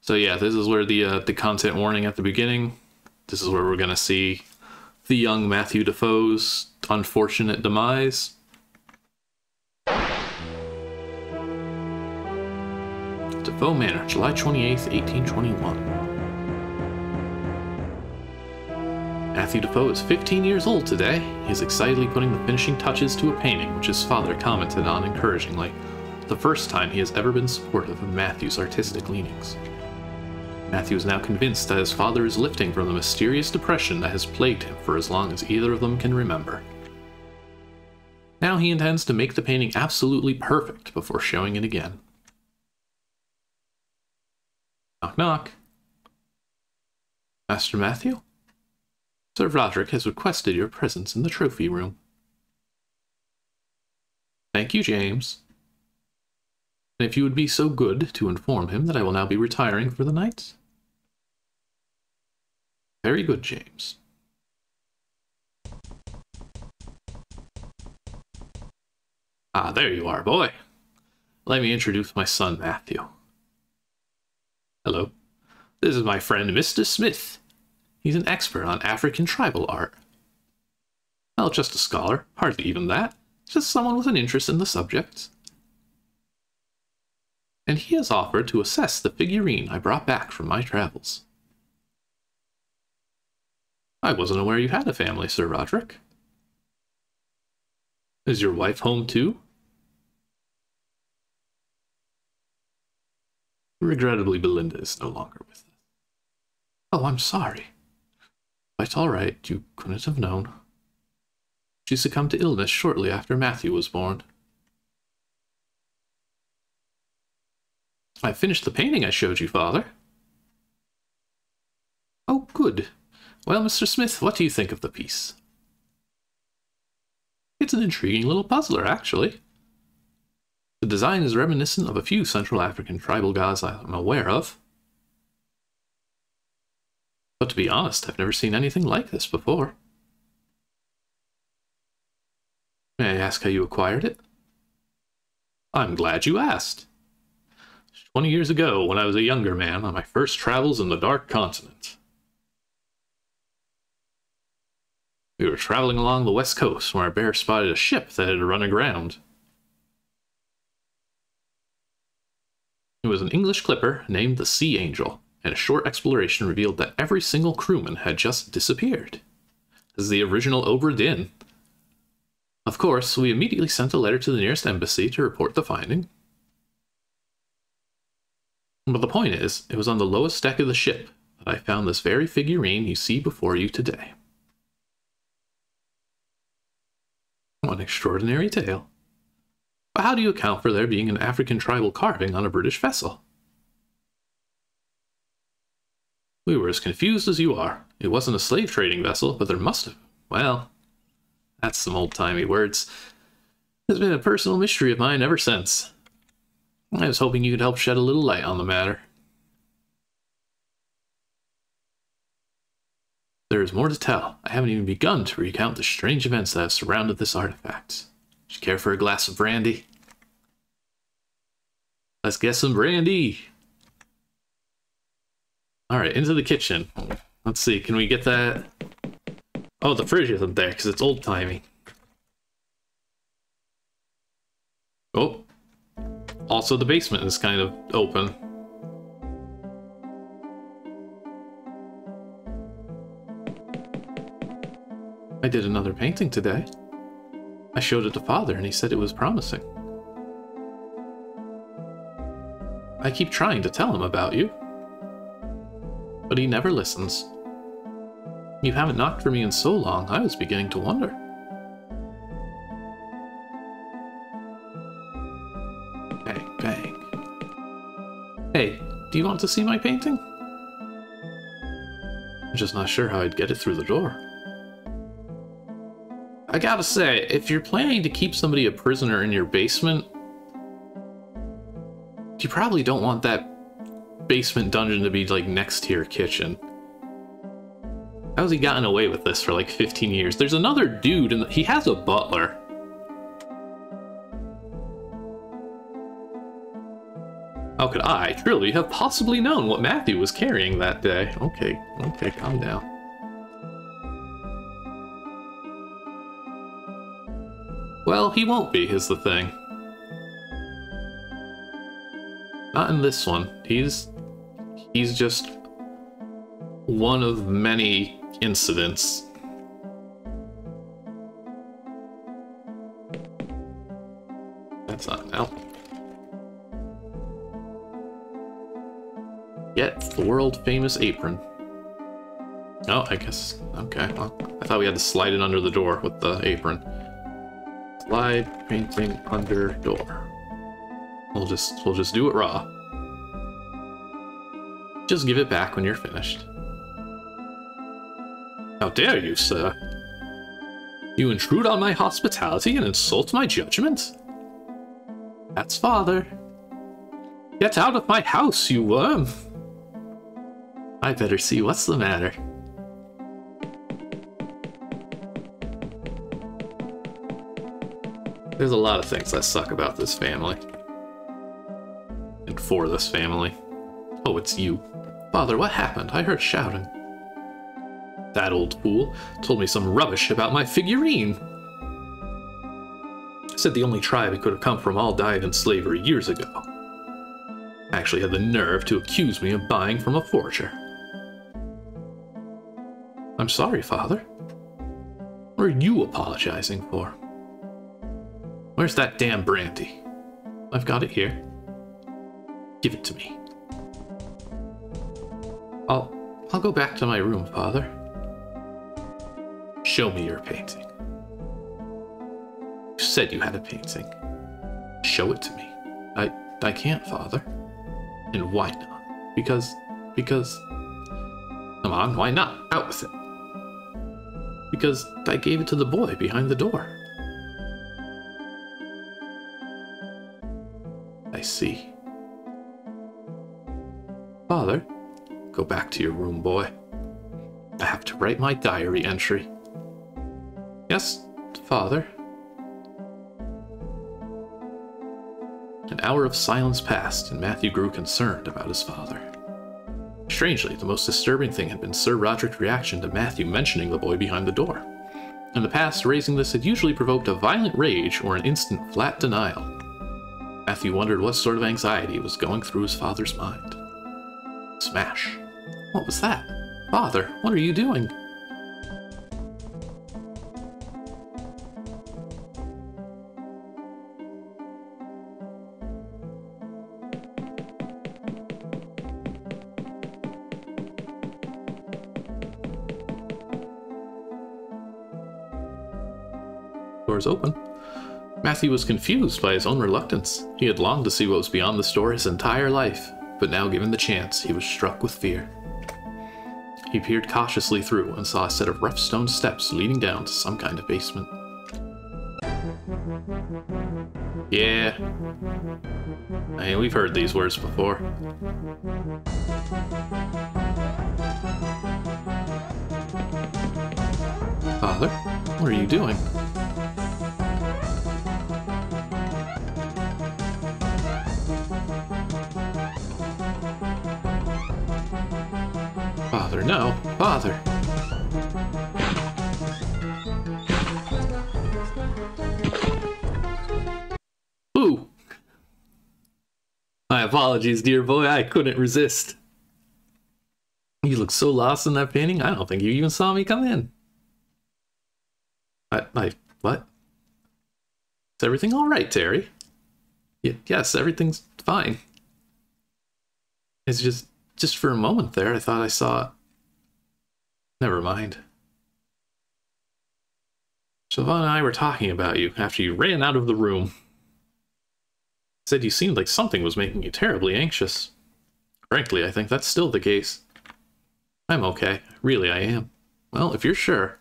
So yeah, this is where the uh, the content warning at the beginning. This is where we're gonna see the young Matthew Defoe's unfortunate demise. Defoe Manor, July 28th, 1821. Matthew Defoe is 15 years old today. He is excitedly putting the finishing touches to a painting which his father commented on encouragingly, the first time he has ever been supportive of Matthew's artistic leanings. Matthew is now convinced that his father is lifting from the mysterious depression that has plagued him for as long as either of them can remember. Now he intends to make the painting absolutely perfect before showing it again. Knock knock. Master Matthew? Sir Roderick has requested your presence in the trophy room. Thank you, James. And if you would be so good to inform him that I will now be retiring for the night. Very good, James. Ah, there you are, boy. Let me introduce my son, Matthew. Hello. This is my friend, Mr. Smith. He's an expert on African tribal art. Well, just a scholar, hardly even that. Just someone with an interest in the subject. And he has offered to assess the figurine I brought back from my travels. I wasn't aware you had a family, Sir Roderick. Is your wife home too? Regrettably, Belinda is no longer with us. Oh, I'm sorry. Quite all right, you couldn't have known. She succumbed to illness shortly after Matthew was born. I finished the painting I showed you, Father. Oh, good. Well, Mr. Smith, what do you think of the piece? It's an intriguing little puzzler, actually. The design is reminiscent of a few Central African tribal gods I'm aware of. But to be honest, I've never seen anything like this before. May I ask how you acquired it? I'm glad you asked. Twenty years ago, when I was a younger man on my first travels in the Dark Continent. We were traveling along the west coast when our bear spotted a ship that had run aground. It was an English clipper named the Sea Angel and a short exploration revealed that every single crewman had just disappeared. as the original Obra Dinn. Of course, we immediately sent a letter to the nearest embassy to report the finding. But the point is, it was on the lowest deck of the ship that I found this very figurine you see before you today. One extraordinary tale. But how do you account for there being an African tribal carving on a British vessel? We were as confused as you are. It wasn't a slave trading vessel, but there must have. Well, that's some old-timey words. It's been a personal mystery of mine ever since. I was hoping you could help shed a little light on the matter. There is more to tell. I haven't even begun to recount the strange events that have surrounded this artifact. Would you care for a glass of brandy? Let's get some brandy! Alright, into the kitchen. Let's see, can we get that? Oh, the fridge isn't there because it's old-timey. Oh. Also, the basement is kind of open. I did another painting today. I showed it to father and he said it was promising. I keep trying to tell him about you but he never listens. You haven't knocked for me in so long, I was beginning to wonder. Bang, bang. Hey, do you want to see my painting? I'm just not sure how I'd get it through the door. I gotta say, if you're planning to keep somebody a prisoner in your basement, you probably don't want that basement dungeon to be like next to your kitchen. How's he gotten away with this for like 15 years? There's another dude and he has a butler. How could I, truly, have possibly known what Matthew was carrying that day? Okay, okay, calm down. Well, he won't be, is the thing. Not in this one. He's he's just one of many incidents. That's not now. Get the world famous apron. Oh, I guess. Okay, well, I thought we had to slide it under the door with the apron. Slide painting under door. We'll just we'll just do it raw. Just give it back when you're finished. How dare you, sir? You intrude on my hospitality and insult my judgment? That's father. Get out of my house, you worm! I better see what's the matter. There's a lot of things that suck about this family. And for this family. Oh, it's you. Father, what happened? I heard shouting. That old fool told me some rubbish about my figurine. Said the only tribe it could have come from all died in slavery years ago. Actually had the nerve to accuse me of buying from a forger. I'm sorry, Father. What are you apologizing for? Where's that damn brandy? I've got it here. Give it to me. I'll... I'll go back to my room, Father. Show me your painting. You said you had a painting. Show it to me. I... I can't, Father. And why not? Because... because... Come on, why not? Out with it. Because I gave it to the boy behind the door. I see. Father? Go back to your room, boy. I have to write my diary entry. Yes, father. An hour of silence passed, and Matthew grew concerned about his father. Strangely, the most disturbing thing had been Sir Roderick's reaction to Matthew mentioning the boy behind the door. In the past, raising this had usually provoked a violent rage or an instant flat denial. Matthew wondered what sort of anxiety was going through his father's mind. Smash. What was that? Father, what are you doing? Doors open. Matthew was confused by his own reluctance. He had longed to see what was beyond the store his entire life, but now given the chance, he was struck with fear. He peered cautiously through and saw a set of rough stone steps leading down to some kind of basement. Yeah. Hey, we've heard these words before. Father, what are you doing? No. bother. Ooh. My apologies, dear boy. I couldn't resist. You look so lost in that painting, I don't think you even saw me come in. I, I, what? Is everything all right, Terry? Y yes, everything's fine. It's just, just for a moment there, I thought I saw... Never mind. Siobhan and I were talking about you after you ran out of the room. Said you seemed like something was making you terribly anxious. Frankly, I think that's still the case. I'm okay. Really, I am. Well, if you're sure.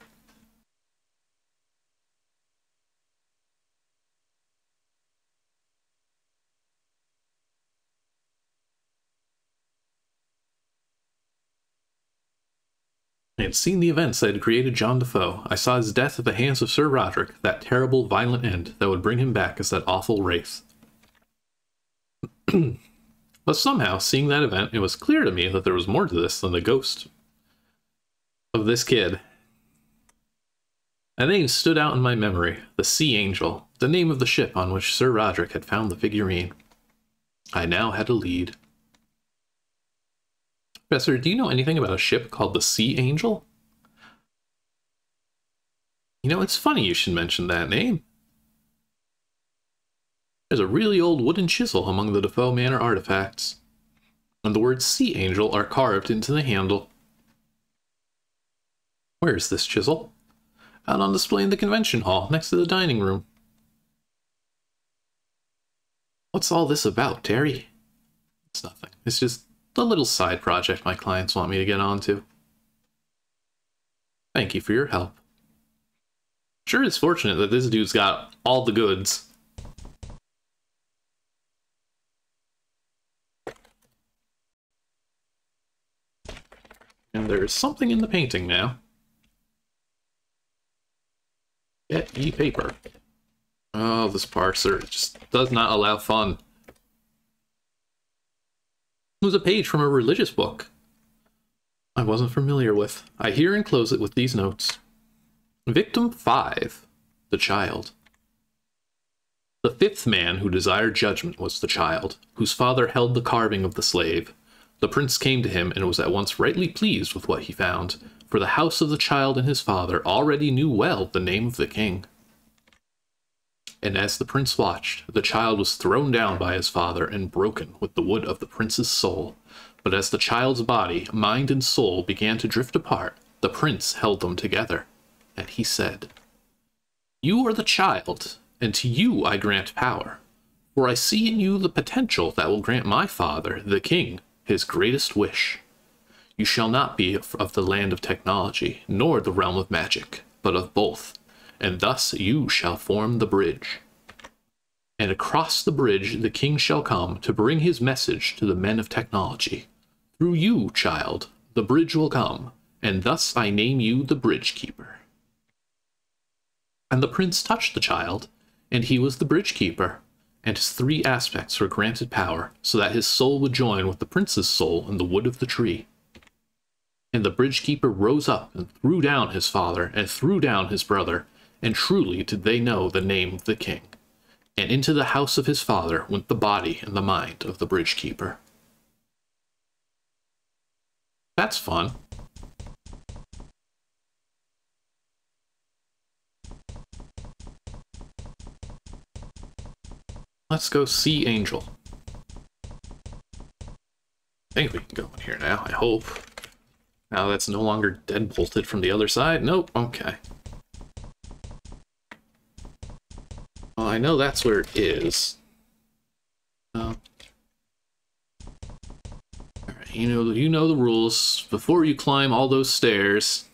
I had seen the events that had created John Defoe. I saw his death at the hands of Sir Roderick, that terrible, violent end that would bring him back as that awful wraith. [clears throat] but somehow, seeing that event, it was clear to me that there was more to this than the ghost of this kid. A name stood out in my memory the Sea Angel, the name of the ship on which Sir Roderick had found the figurine. I now had a lead. Professor, do you know anything about a ship called the Sea Angel? You know, it's funny you should mention that name. There's a really old wooden chisel among the Defoe Manor artifacts, and the words Sea Angel are carved into the handle. Where is this chisel? Out on display in the convention hall, next to the dining room. What's all this about, Terry? It's nothing. It's just the little side project my clients want me to get onto. Thank you for your help. Sure it's fortunate that this dude's got all the goods. And there's something in the painting now. Get e-paper. Oh, this parser just does not allow fun. Was a page from a religious book I wasn't familiar with. I here enclose it with these notes. Victim 5, the child. The fifth man who desired judgment was the child, whose father held the carving of the slave. The prince came to him and was at once rightly pleased with what he found, for the house of the child and his father already knew well the name of the king. And as the prince watched, the child was thrown down by his father and broken with the wood of the prince's soul. But as the child's body, mind, and soul began to drift apart, the prince held them together. And he said, You are the child, and to you I grant power. For I see in you the potential that will grant my father, the king, his greatest wish. You shall not be of the land of technology, nor the realm of magic, but of both and thus you shall form the bridge. And across the bridge the king shall come to bring his message to the men of technology. Through you, child, the bridge will come, and thus I name you the bridge keeper. And the prince touched the child, and he was the bridge keeper, and his three aspects were granted power, so that his soul would join with the prince's soul in the wood of the tree. And the bridge keeper rose up and threw down his father, and threw down his brother, and truly did they know the name of the king. And into the house of his father went the body and the mind of the bridge keeper. That's fun. Let's go see Angel. I think we can go in here now, I hope. Now that's no longer dead bolted from the other side. Nope, okay. I know that's where it is. Um, Alright, you know you know the rules. Before you climb all those stairs.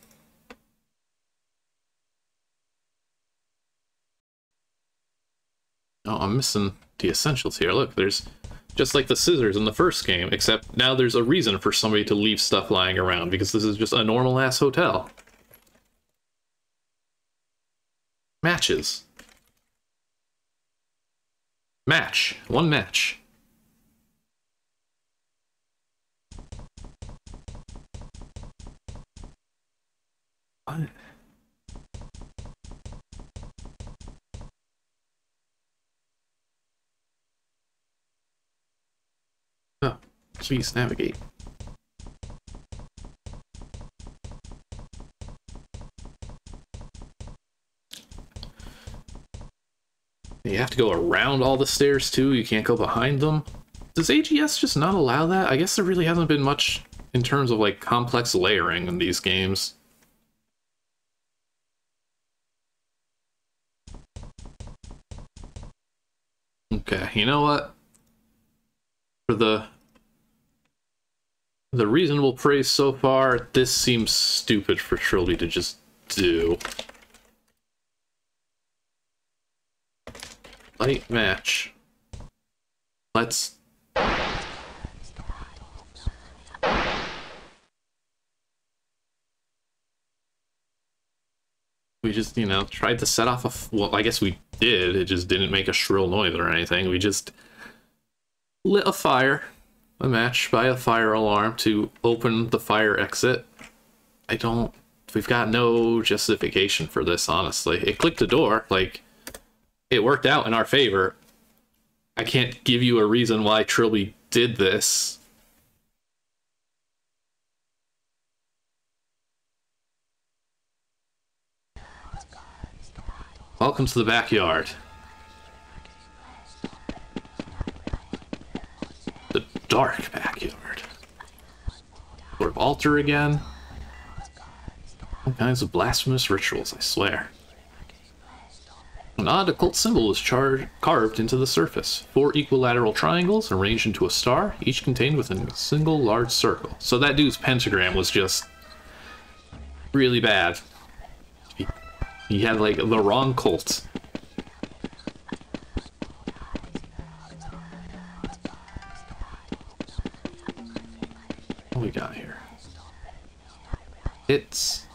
Oh, I'm missing the essentials here. Look, there's just like the scissors in the first game, except now there's a reason for somebody to leave stuff lying around because this is just a normal ass hotel. Matches. Match. One match. What? Oh, please navigate. You have to go around all the stairs too, you can't go behind them. Does AGS just not allow that? I guess there really hasn't been much in terms of like complex layering in these games. Okay, you know what? For the the reasonable praise so far, this seems stupid for Trilby to just do. Light match. Let's... We just, you know, tried to set off a... Well, I guess we did. It just didn't make a shrill noise or anything. We just lit a fire, a match by a fire alarm to open the fire exit. I don't... We've got no justification for this, honestly. It clicked the door, like it worked out in our favor. I can't give you a reason why Trilby did this. Welcome to the backyard. The dark backyard. Sort of altar again. All kinds of blasphemous rituals, I swear. An odd occult symbol is carved into the surface. Four equilateral triangles arranged into a star, each contained within a single large circle. So that dude's pentagram was just really bad. He, he had like the wrong cult. What we got here? It's...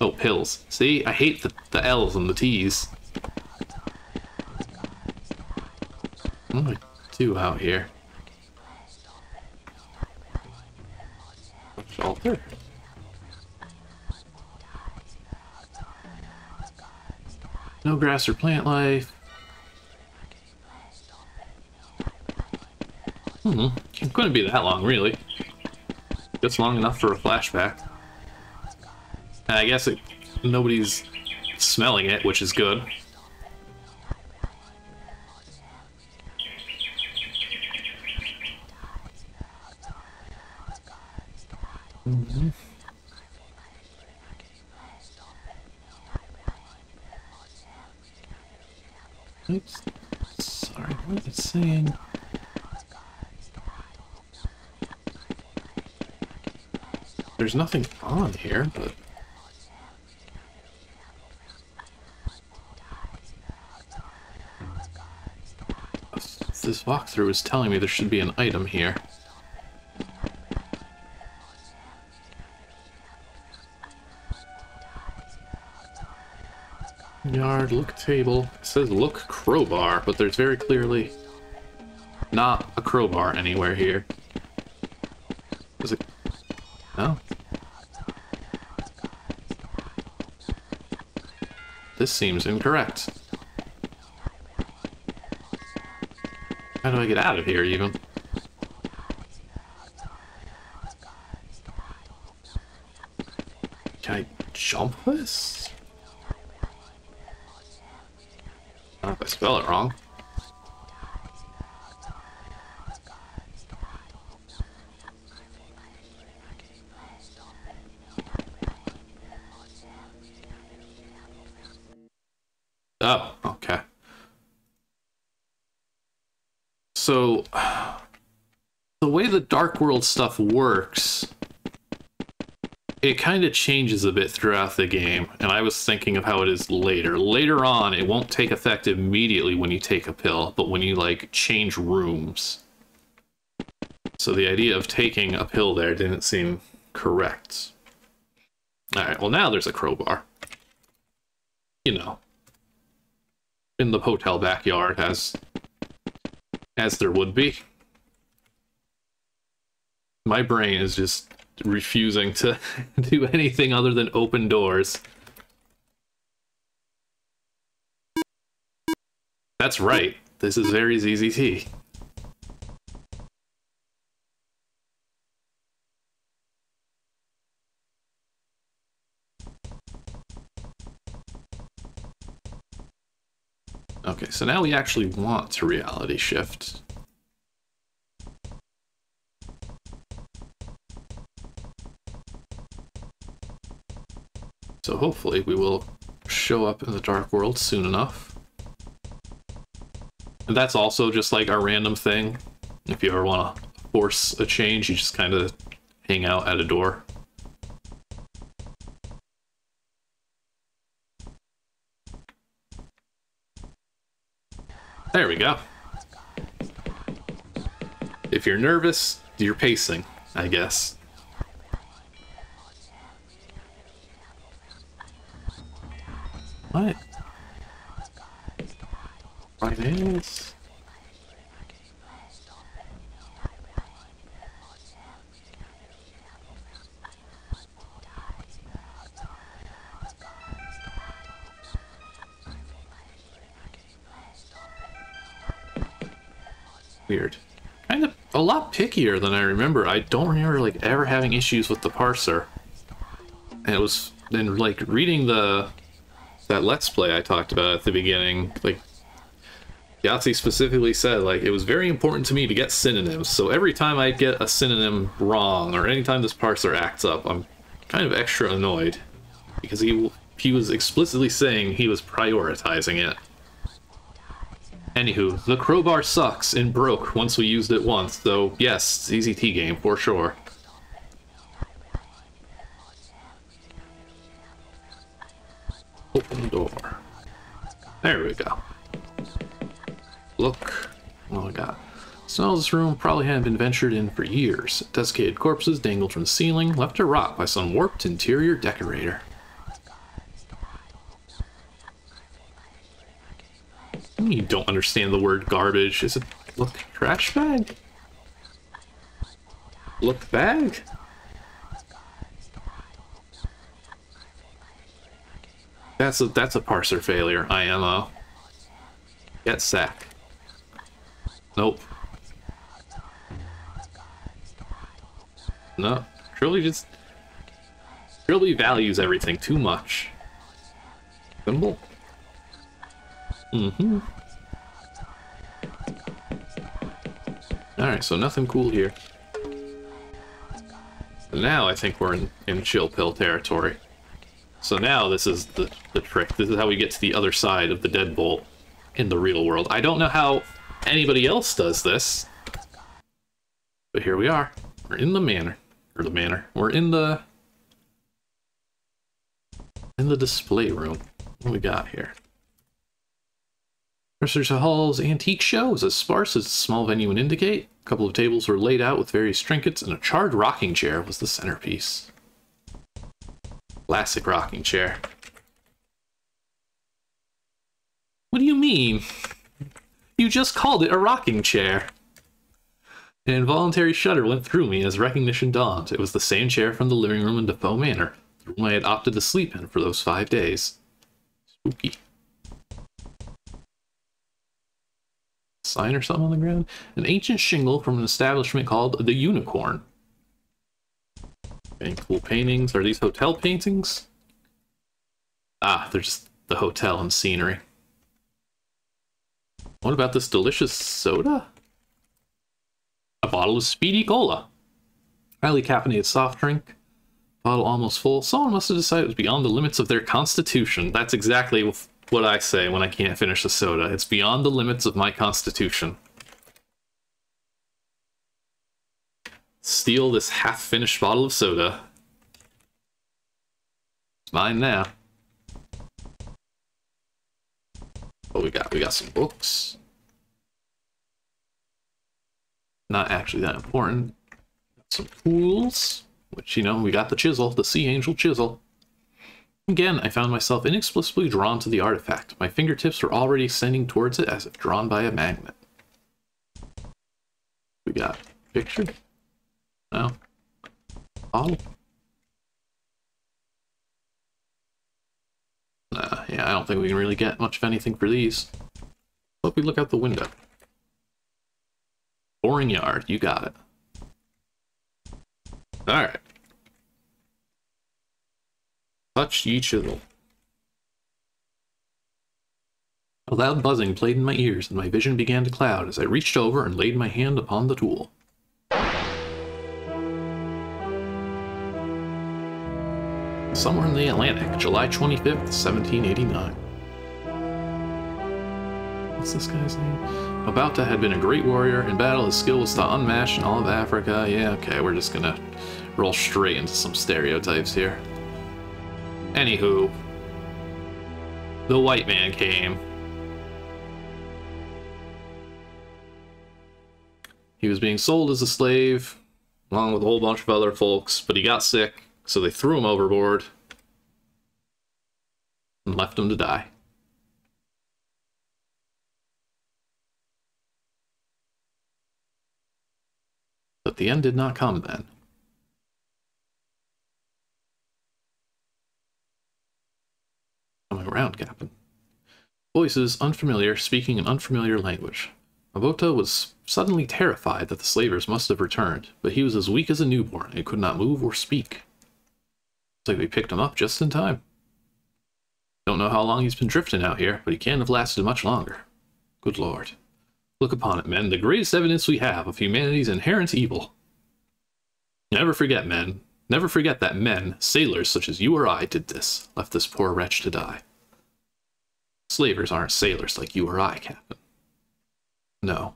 Oh, pills. See, I hate the, the L's and the T's. What do we out here? Shelter? No grass or plant life. Hmm, it couldn't be that long, really. Just long enough for a flashback. And I guess it, nobody's smelling it, which is good. Oops. Sorry, what is it saying? There's nothing on here, but... This walkthrough is telling me there should be an item here. Yard, look table. It says look crowbar, but there's very clearly not a crowbar anywhere here. Is it? No? This seems incorrect. How do I get out of here, even? Can I jump this? Oh, I I spell it wrong. Oh, okay. So, [sighs] the way the Dark World stuff works it kind of changes a bit throughout the game, and I was thinking of how it is later. Later on, it won't take effect immediately when you take a pill, but when you, like, change rooms. So the idea of taking a pill there didn't seem correct. Alright, well now there's a crowbar. You know. In the hotel backyard, as as there would be. My brain is just refusing to [laughs] do anything other than open doors. That's right. This is very ZZT. Okay, so now we actually want to reality shift. So hopefully we will show up in the Dark World soon enough. And that's also just like our random thing. If you ever want to force a change, you just kind of hang out at a door. There we go. If you're nervous, you're pacing, I guess. What? Right is. Weird. Kind of a lot pickier than I remember. I don't remember like ever having issues with the parser. And it was then like reading the that let's play I talked about at the beginning, like Yahtzee specifically said, like, it was very important to me to get synonyms, so every time I get a synonym wrong, or anytime this parser acts up, I'm kind of extra annoyed. Because he, he was explicitly saying he was prioritizing it. Anywho, the crowbar sucks and broke once we used it once, so yes, it's easy ZZT game, for sure. Open door. There we go. Look. Oh my god. Smell this room probably hadn't been ventured in for years. Desiccated corpses dangled from the ceiling, left to rot by some warped interior decorator. You don't understand the word garbage. Is it look trash bag? Look bag? That's a that's a parser failure, IMO. Get sack. Nope. No. Trilby just Trilby values everything too much. Symbol? Mm-hmm. Alright, so nothing cool here. Now I think we're in, in chill pill territory. So now this is the, the trick. This is how we get to the other side of the deadbolt in the real world. I don't know how anybody else does this. But here we are. We're in the manor. Or the manor. We're in the... In the display room. What we got here? Mercer's Hall's antique show was as sparse as the small venue would indicate. A couple of tables were laid out with various trinkets, and a charred rocking chair was the centerpiece. Classic rocking chair. What do you mean? You just called it a rocking chair. An involuntary shudder went through me as recognition dawned. It was the same chair from the living room in Defoe Manor, the room I had opted to sleep in for those five days. Spooky. Sign or something on the ground? An ancient shingle from an establishment called the Unicorn. Any cool paintings? Are these hotel paintings? Ah, they're just the hotel and scenery. What about this delicious soda? A bottle of Speedy Cola. Highly caffeinated soft drink. Bottle almost full. Someone must have decided it was beyond the limits of their constitution. That's exactly what I say when I can't finish a soda. It's beyond the limits of my constitution. Steal this half-finished bottle of soda. It's mine now. What we got? We got some books. Not actually that important. Some tools, which, you know, we got the chisel, the Sea Angel chisel. Again, I found myself inexplicably drawn to the artifact. My fingertips were already extending towards it as if drawn by a magnet. We got picture? No. Oh. Nah, yeah, I don't think we can really get much of anything for these. Hope we look out the window. Boring yard, you got it. Alright. Touch ye chisel. A loud buzzing played in my ears, and my vision began to cloud as I reached over and laid my hand upon the tool. Somewhere in the Atlantic, July 25th, 1789. What's this guy's name? Mabauta had been a great warrior. In battle, his skill was to unmatched in all of Africa. Yeah, okay, we're just gonna roll straight into some stereotypes here. Anywho, the white man came. He was being sold as a slave, along with a whole bunch of other folks, but he got sick, so they threw him overboard and left him to die. But the end did not come then. Coming around, Captain. Voices unfamiliar, speaking an unfamiliar language. Mabota was suddenly terrified that the slavers must have returned, but he was as weak as a newborn and could not move or speak. Like we picked him up just in time. Don't know how long he's been drifting out here, but he can't have lasted much longer. Good lord. Look upon it, men, the greatest evidence we have of humanity's inherent evil. Never forget, men, never forget that men, sailors such as you or I, did this, left this poor wretch to die. Slavers aren't sailors like you or I, Captain. No.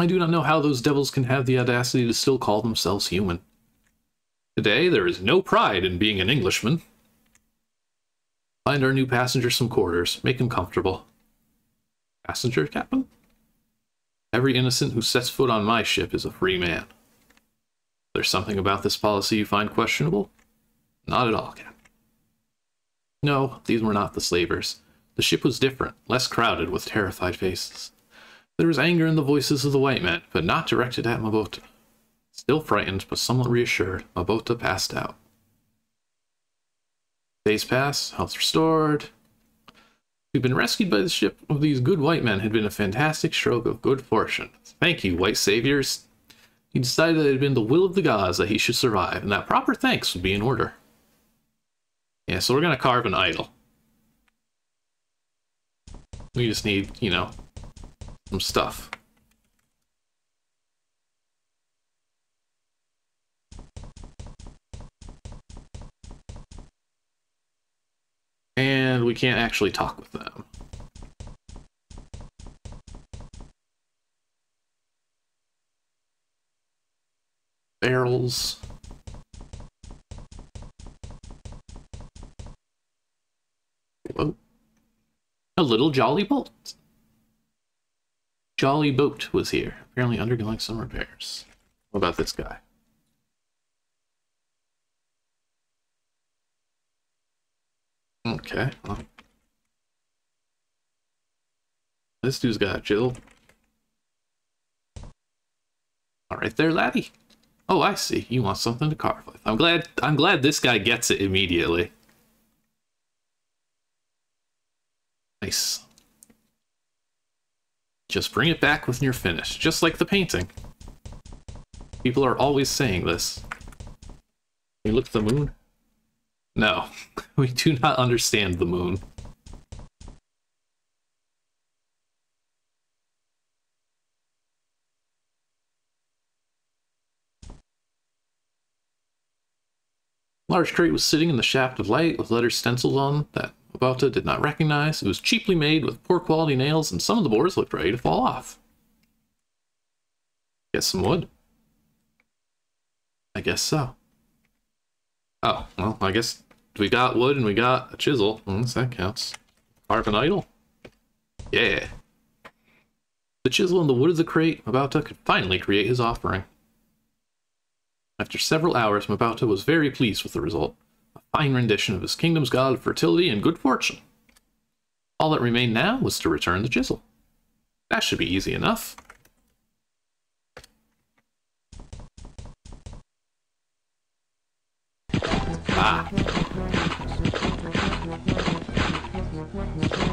I do not know how those devils can have the audacity to still call themselves human. Today, there is no pride in being an Englishman. Find our new passenger some quarters, make him comfortable. Passenger, Captain? Every innocent who sets foot on my ship is a free man. There's something about this policy you find questionable? Not at all, Captain. No, these were not the slavers. The ship was different, less crowded with terrified faces. There was anger in the voices of the white men, but not directed at Mabota. Still frightened, but somewhat reassured, Mabota passed out. Days passed, health restored. We've been rescued by the ship of these good white men had been a fantastic stroke of good fortune. Thank you, white saviors. He decided that it had been the will of the gods that he should survive, and that proper thanks would be in order. Yeah, so we're gonna carve an idol. We just need, you know, some stuff. And we can't actually talk with them. Barrels. Whoa. A little jolly bolt. Jolly Boat was here, apparently undergoing some repairs. What about this guy? Okay. Well. This dude's got a Jill. All right there, laddie. Oh, I see. You want something to carve with. I'm glad. I'm glad this guy gets it immediately. Nice. Just bring it back when you're finished, just like the painting. People are always saying this. You look at the moon? No, [laughs] we do not understand the moon. Large crate was sitting in the shaft of light with letters stenciled on that Mabota did not recognize. It was cheaply made with poor quality nails, and some of the boards looked ready to fall off. Get some wood. I guess so. Oh, well, I guess we got wood and we got a chisel. Well, that counts. Carve an idol? Yeah. The chisel and the wood of the crate, Mabauta could finally create his offering. After several hours, Mabauta was very pleased with the result. A fine rendition of his kingdom's god of fertility and good fortune. All that remained now was to return the chisel. That should be easy enough. Ah.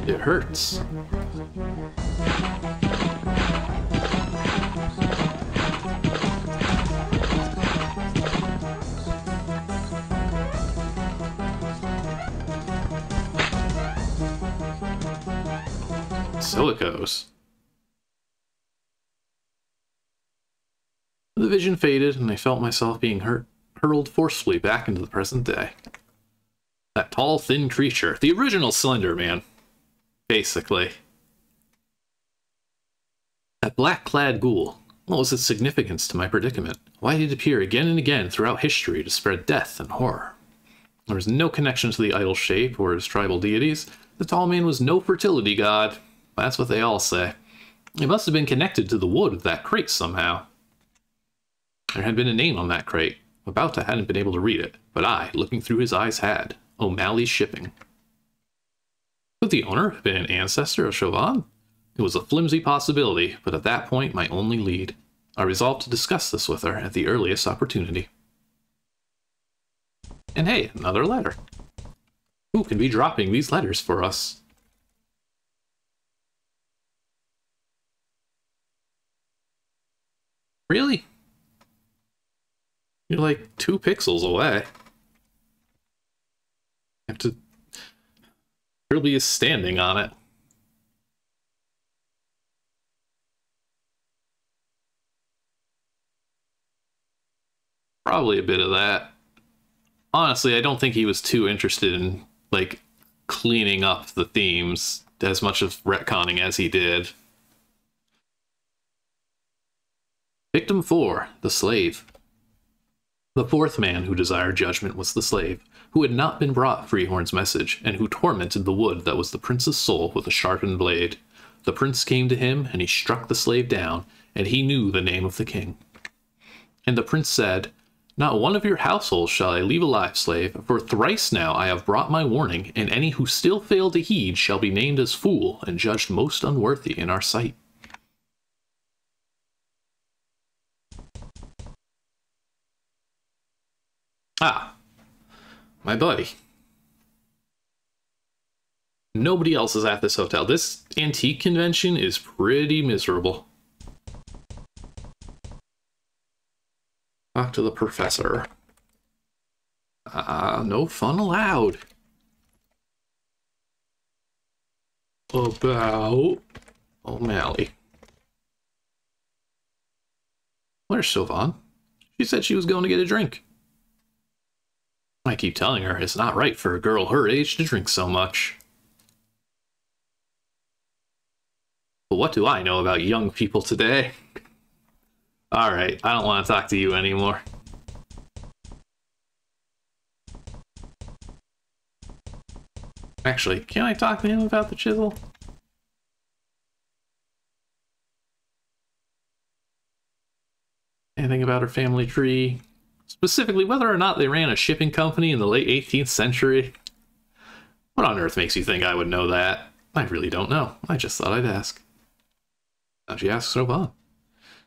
It hurts. Goes. The vision faded, and I felt myself being hurt, hurled forcefully back into the present day. That tall, thin creature, the original Slender Man, basically. That black-clad ghoul, what was its significance to my predicament? Why did it appear again and again throughout history to spread death and horror? There was no connection to the idol shape or his tribal deities. The tall man was no fertility god. That's what they all say. It must have been connected to the wood of that crate somehow. There had been a name on that crate. Mabauta hadn't been able to read it, but I, looking through his eyes, had. O'Malley Shipping. Could the owner have been an ancestor of Siobhan? It was a flimsy possibility, but at that point my only lead. I resolved to discuss this with her at the earliest opportunity. And hey, another letter. Who can be dropping these letters for us? Really? You're like two pixels away. Have to... Kirby is standing on it. Probably a bit of that. Honestly, I don't think he was too interested in, like, cleaning up the themes as much of retconning as he did. Victim 4, the slave. The fourth man who desired judgment was the slave, who had not been brought Freehorn's message, and who tormented the wood that was the prince's soul with a sharpened blade. The prince came to him, and he struck the slave down, and he knew the name of the king. And the prince said, Not one of your household shall I leave alive, slave, for thrice now I have brought my warning, and any who still fail to heed shall be named as fool and judged most unworthy in our sight. Ah, my buddy. Nobody else is at this hotel. This antique convention is pretty miserable. Talk to the professor. Ah, uh, no fun allowed. About O'Malley. Where's Siobhan? She said she was going to get a drink. I keep telling her it's not right for a girl her age to drink so much. But what do I know about young people today? Alright, I don't want to talk to you anymore. Actually, can I talk to him about the chisel? Anything about her family tree? Specifically, whether or not they ran a shipping company in the late 18th century. What on earth makes you think I would know that? I really don't know. I just thought I'd ask. Now she asks no Roban.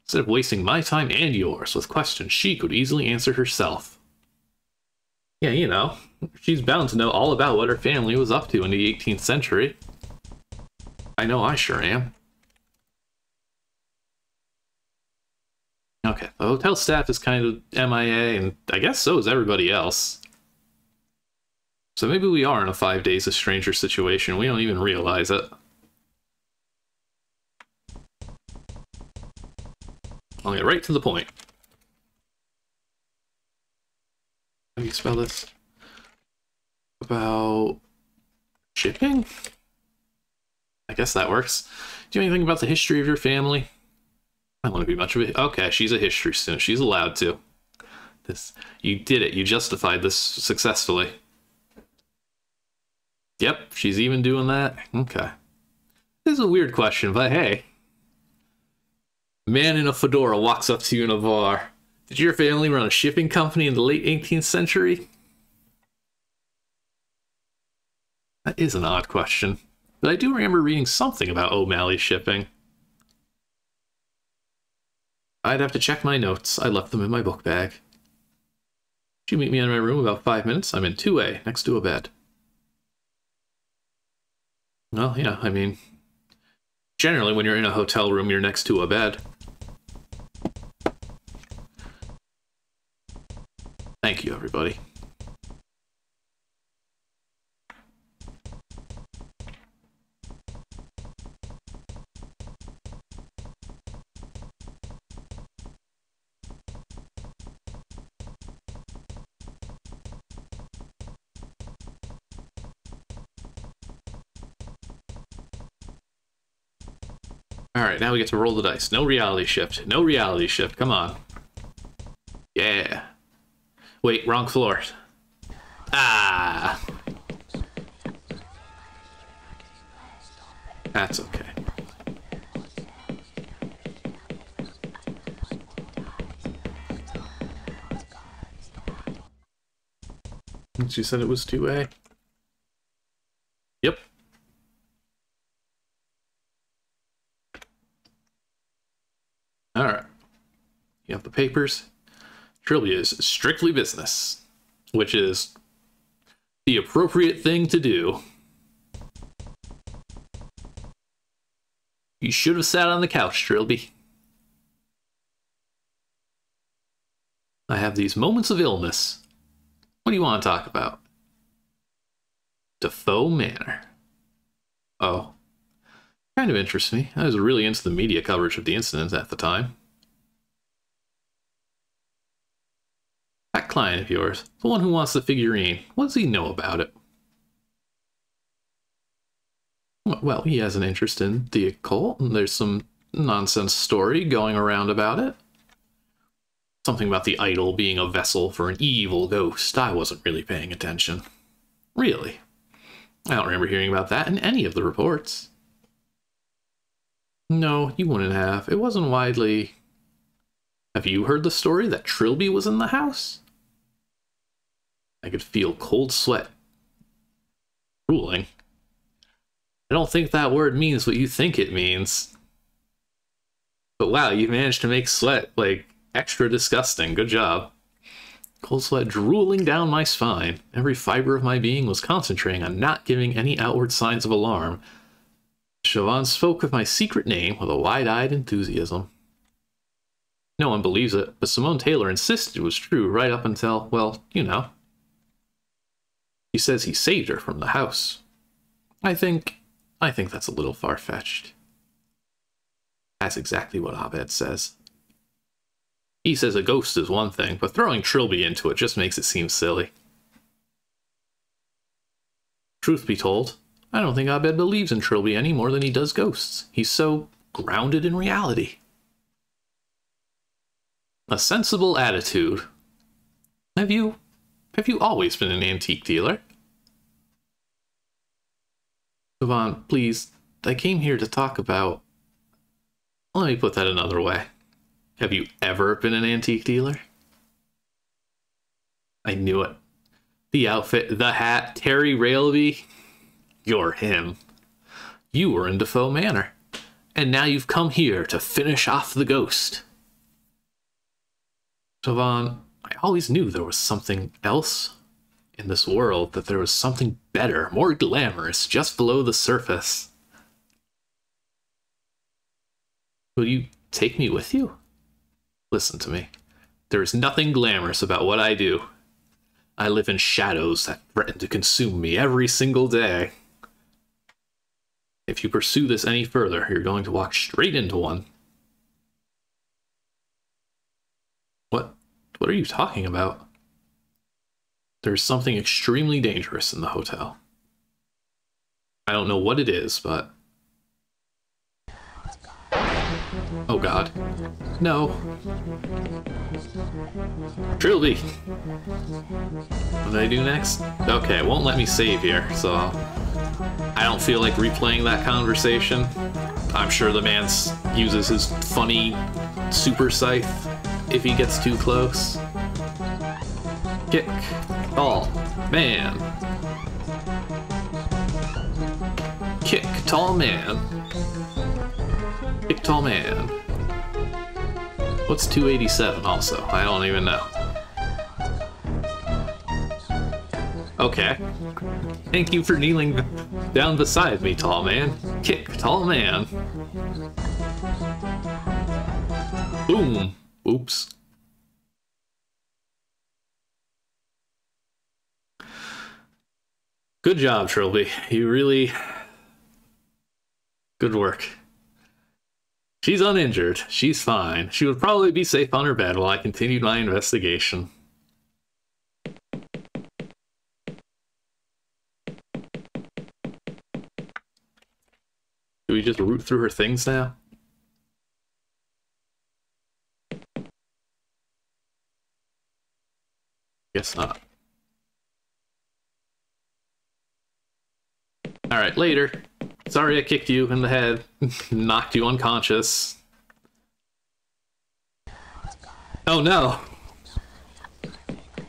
Instead of wasting my time and yours with questions she could easily answer herself. Yeah, you know, she's bound to know all about what her family was up to in the 18th century. I know I sure am. Okay, the hotel staff is kind of MIA, and I guess so is everybody else. So maybe we are in a five days of stranger situation. We don't even realize it. I'll get right to the point. How do you spell this? About shipping? I guess that works. Do you know anything about the history of your family? I want to be much of it. Okay, she's a history student. She's allowed to. This you did it. You justified this successfully. Yep, she's even doing that. Okay. This is a weird question, but hey. Man in a fedora walks up to you in a bar. Did your family run a shipping company in the late 18th century? That is an odd question, but I do remember reading something about O'Malley shipping. I'd have to check my notes. I left them in my book bag. Did you meet me in my room about five minutes? I'm in 2A, next to a bed. Well, yeah, I mean, generally when you're in a hotel room, you're next to a bed. Thank you, everybody. Alright, now we get to roll the dice. No reality shift. No reality shift. Come on. Yeah. Wait, wrong floor. Ah. That's okay. She said it was 2A. Yep. Alright. The papers. Trilby is strictly business, which is the appropriate thing to do. You should have sat on the couch, Trilby. I have these moments of illness. What do you want to talk about? Defoe Manor. Oh. Kind of interests me. I was really into the media coverage of the incident at the time. Client of yours, the one who wants the figurine, what does he know about it? Well, he has an interest in the occult, and there's some nonsense story going around about it. Something about the idol being a vessel for an evil ghost. I wasn't really paying attention. Really. I don't remember hearing about that in any of the reports. No, you wouldn't have. It wasn't widely... Have you heard the story that Trilby was in the house? I could feel cold sweat. Ruling. I don't think that word means what you think it means. But wow, you managed to make sweat, like, extra disgusting. Good job. Cold sweat drooling down my spine. Every fiber of my being was concentrating on not giving any outward signs of alarm. Siobhan spoke of my secret name with a wide-eyed enthusiasm. No one believes it, but Simone Taylor insisted it was true right up until, well, you know. He says he saved her from the house. I think... I think that's a little far-fetched. That's exactly what Abed says. He says a ghost is one thing, but throwing Trilby into it just makes it seem silly. Truth be told, I don't think Abed believes in Trilby any more than he does ghosts. He's so grounded in reality. A sensible attitude. Have you have you always been an antique dealer? Siobhan, please, I came here to talk about... Let me put that another way. Have you ever been an antique dealer? I knew it. The outfit, the hat, Terry Railby. You're him. You were in Defoe Manor. And now you've come here to finish off the ghost. Siobhan, I always knew there was something else in this world, that there was something better, more glamorous, just below the surface. Will you take me with you? Listen to me. There is nothing glamorous about what I do. I live in shadows that threaten to consume me every single day. If you pursue this any further, you're going to walk straight into one. What? Are you talking about? There's something extremely dangerous in the hotel. I don't know what it is, but... Oh god. No. Trilby! What did I do next? Okay, it won't let me save here, so... I don't feel like replaying that conversation. I'm sure the man uses his funny super scythe if he gets too close. Kick. Tall. Man. Kick. Tall man. Kick tall man. What's 287 also? I don't even know. Okay. Thank you for kneeling down beside me, tall man. Kick, tall man. Boom. Oops. Good job, Trilby. You really... Good work. She's uninjured. She's fine. She would probably be safe on her bed while I continued my investigation. Do we just root through her things now? Guess not. Alright, later. Sorry I kicked you in the head, [laughs] knocked you unconscious. Oh no!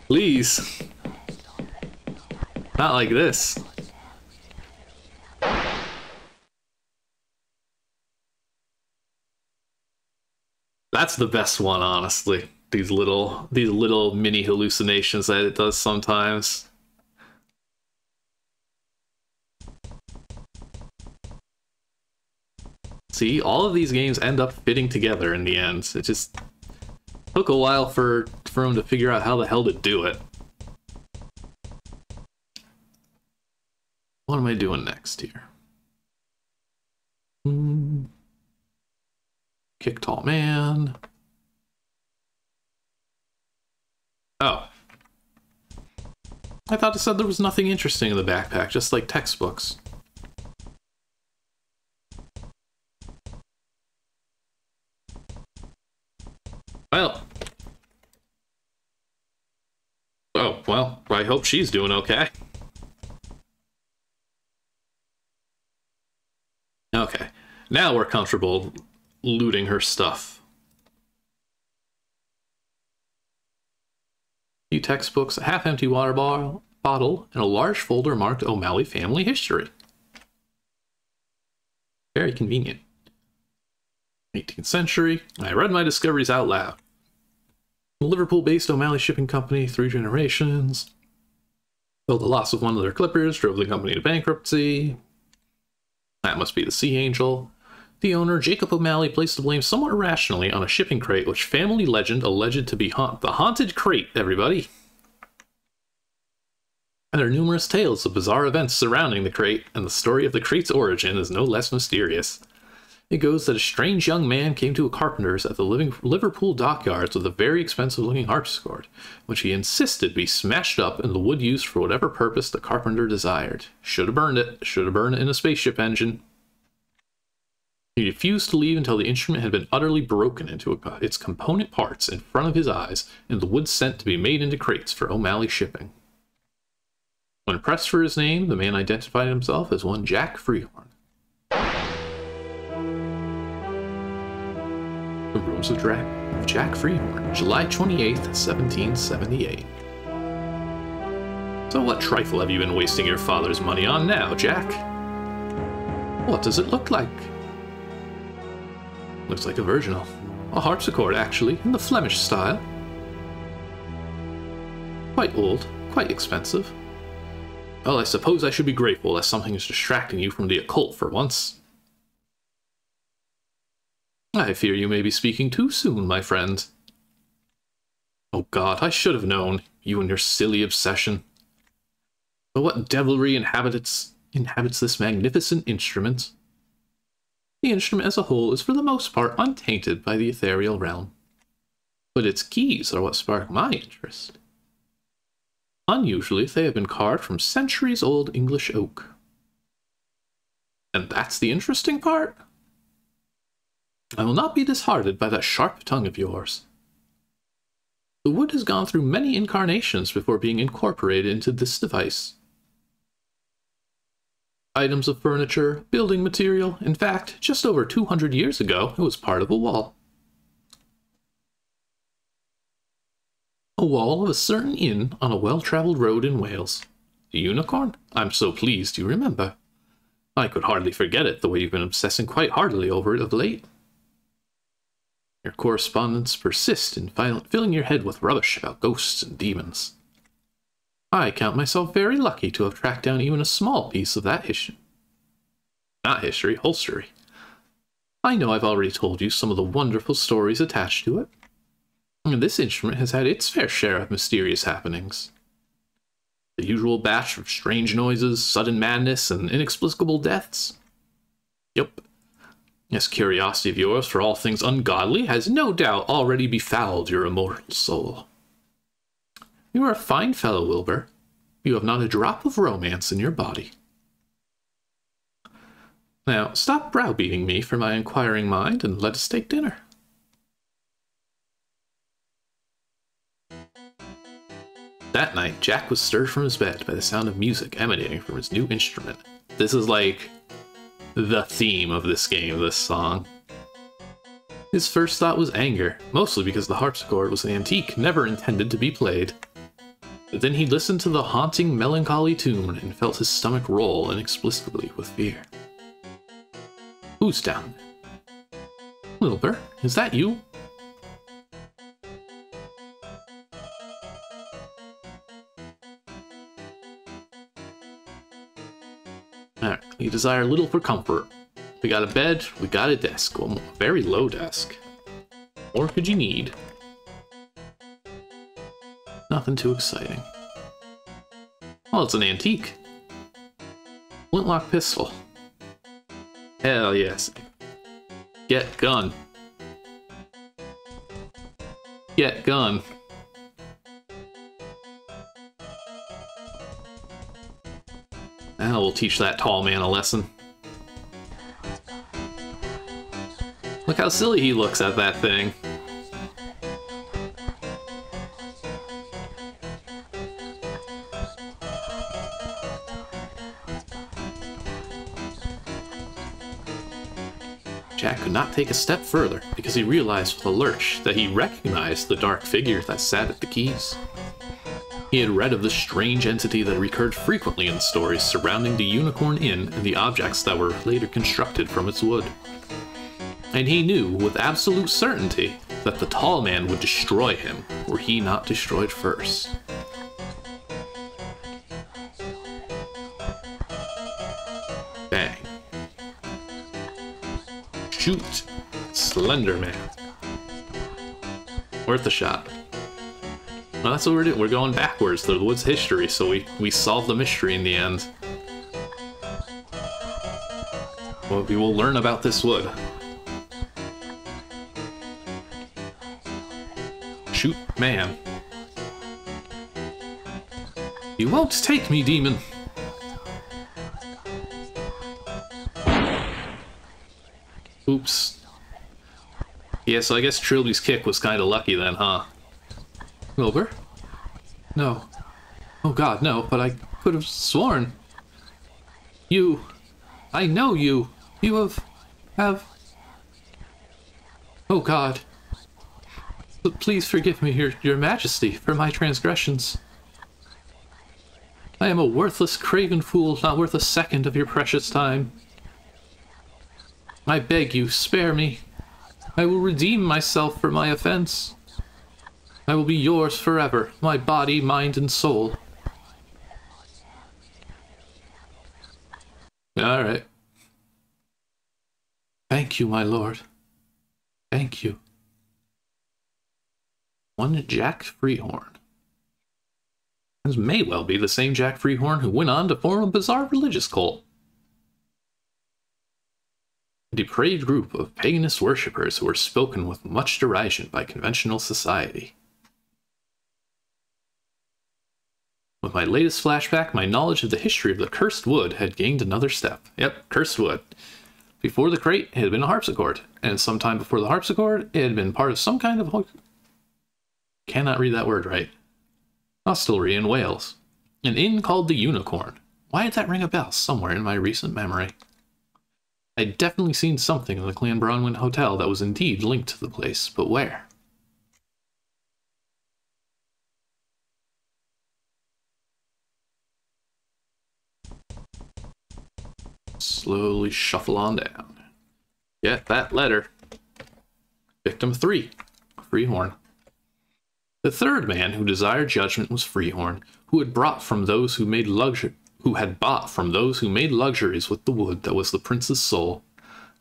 Please! Not like this. That's the best one, honestly. These little, these little mini hallucinations that it does sometimes. See, all of these games end up fitting together in the end. It just took a while for, for him to figure out how the hell to do it. What am I doing next here? Hmm. Kick tall man. Oh. I thought it said there was nothing interesting in the backpack, just like textbooks. Well. Oh, well, I hope she's doing okay. Okay, now we're comfortable looting her stuff. Textbooks, a half-empty water bottle, and a large folder marked O'Malley family history. Very convenient. 18th century. I read my discoveries out loud. Liverpool-based O'Malley Shipping Company, three generations. Though the loss of one of their clippers drove the company to bankruptcy. That must be the Sea Angel. The owner, Jacob O'Malley, placed the blame somewhat irrationally on a shipping crate which family legend alleged to be haunt the haunted crate, everybody. And there are numerous tales of bizarre events surrounding the crate, and the story of the crate's origin is no less mysterious. It goes that a strange young man came to a carpenter's at the Liverpool dockyards with a very expensive looking harpsichord, which he insisted be smashed up and the wood used for whatever purpose the carpenter desired. Should have burned it, should have burned it in a spaceship engine. He refused to leave until the instrument had been utterly broken into its component parts in front of his eyes and the wood sent to be made into crates for O'Malley shipping. When pressed for his name, the man identified himself as one Jack Freehorn. The Rooms of Jack, Jack Freehorn, July 28th, 1778. So what trifle have you been wasting your father's money on now, Jack? What does it look like? Looks like a virginal. A harpsichord, actually, in the Flemish style. Quite old, quite expensive. Well, I suppose I should be grateful that something is distracting you from the occult for once. I fear you may be speaking too soon, my friend. Oh god, I should have known, you and your silly obsession. But what devilry inhabits, inhabits this magnificent instrument? The instrument as a whole is for the most part untainted by the ethereal realm. But its keys are what spark my interest. Unusually, they have been carved from centuries-old English oak. And that's the interesting part? I will not be disheartened by that sharp tongue of yours. The wood has gone through many incarnations before being incorporated into this device. Items of furniture, building material, in fact, just over 200 years ago, it was part of a wall. A wall of a certain inn on a well traveled road in Wales. The unicorn? I'm so pleased you remember. I could hardly forget it, the way you've been obsessing quite heartily over it of late. Your correspondents persist in filling your head with rubbish about ghosts and demons. I count myself very lucky to have tracked down even a small piece of that history. Not history, holstery. I know I've already told you some of the wonderful stories attached to it. And this instrument has had its fair share of mysterious happenings. The usual batch of strange noises, sudden madness, and inexplicable deaths. Yep. This curiosity of yours for all things ungodly has no doubt already befouled your immortal soul. You are a fine fellow, Wilbur. You have not a drop of romance in your body. Now, stop browbeating me for my inquiring mind and let us take dinner. That night, Jack was stirred from his bed by the sound of music emanating from his new instrument. This is like the theme of this game, this song. His first thought was anger, mostly because the harpsichord was an antique never intended to be played. But then he listened to the haunting, melancholy tune and felt his stomach roll inexplicably with fear. Who's down? Wilbur, is that you? Alright, we desire little for comfort. We got a bed, we got a desk, well, a very low desk. Or could you need? Nothing too exciting. Well, it's an antique. Flintlock pistol. Hell yes. Get gun. Get gun. Now we'll teach that tall man a lesson. Look how silly he looks at that thing. Not take a step further because he realized with a lurch that he recognized the dark figure that sat at the keys. He had read of the strange entity that recurred frequently in stories surrounding the Unicorn Inn and the objects that were later constructed from its wood. And he knew with absolute certainty that the tall man would destroy him were he not destroyed first. Shoot! Slender Man. Worth a shot. Well, that's what we're doing. We're going backwards through the woods history, so we, we solve the mystery in the end. Well, we will learn about this wood. Shoot, man. You won't take me, demon! Oops. Yeah, so I guess Trilby's kick was kind of lucky then, huh? Wilbur? No. Oh god, no, but I could have sworn. You. I know you. You have. have. Oh god. Please forgive me, your, your majesty, for my transgressions. I am a worthless, craven fool, not worth a second of your precious time. I beg you, spare me. I will redeem myself for my offense. I will be yours forever, my body, mind, and soul. All right. Thank you, my lord. Thank you. One Jack Freehorn. This may well be the same Jack Freehorn who went on to form a bizarre religious cult. A depraved group of paganist worshippers who were spoken with much derision by conventional society. With my latest flashback, my knowledge of the history of the Cursed Wood had gained another step. Yep, Cursed Wood. Before the crate, it had been a harpsichord, and sometime before the harpsichord, it had been part of some kind of. Cannot read that word right. Hostelry in Wales. An inn called the Unicorn. Why did that ring a bell somewhere in my recent memory? I'd definitely seen something in the Clanbronwyn Hotel that was indeed linked to the place, but where? Slowly shuffle on down. Get that letter. Victim 3, Freehorn. The third man who desired judgment was Freehorn, who had brought from those who made luxury who had bought from those who made luxuries with the wood that was the prince's soul.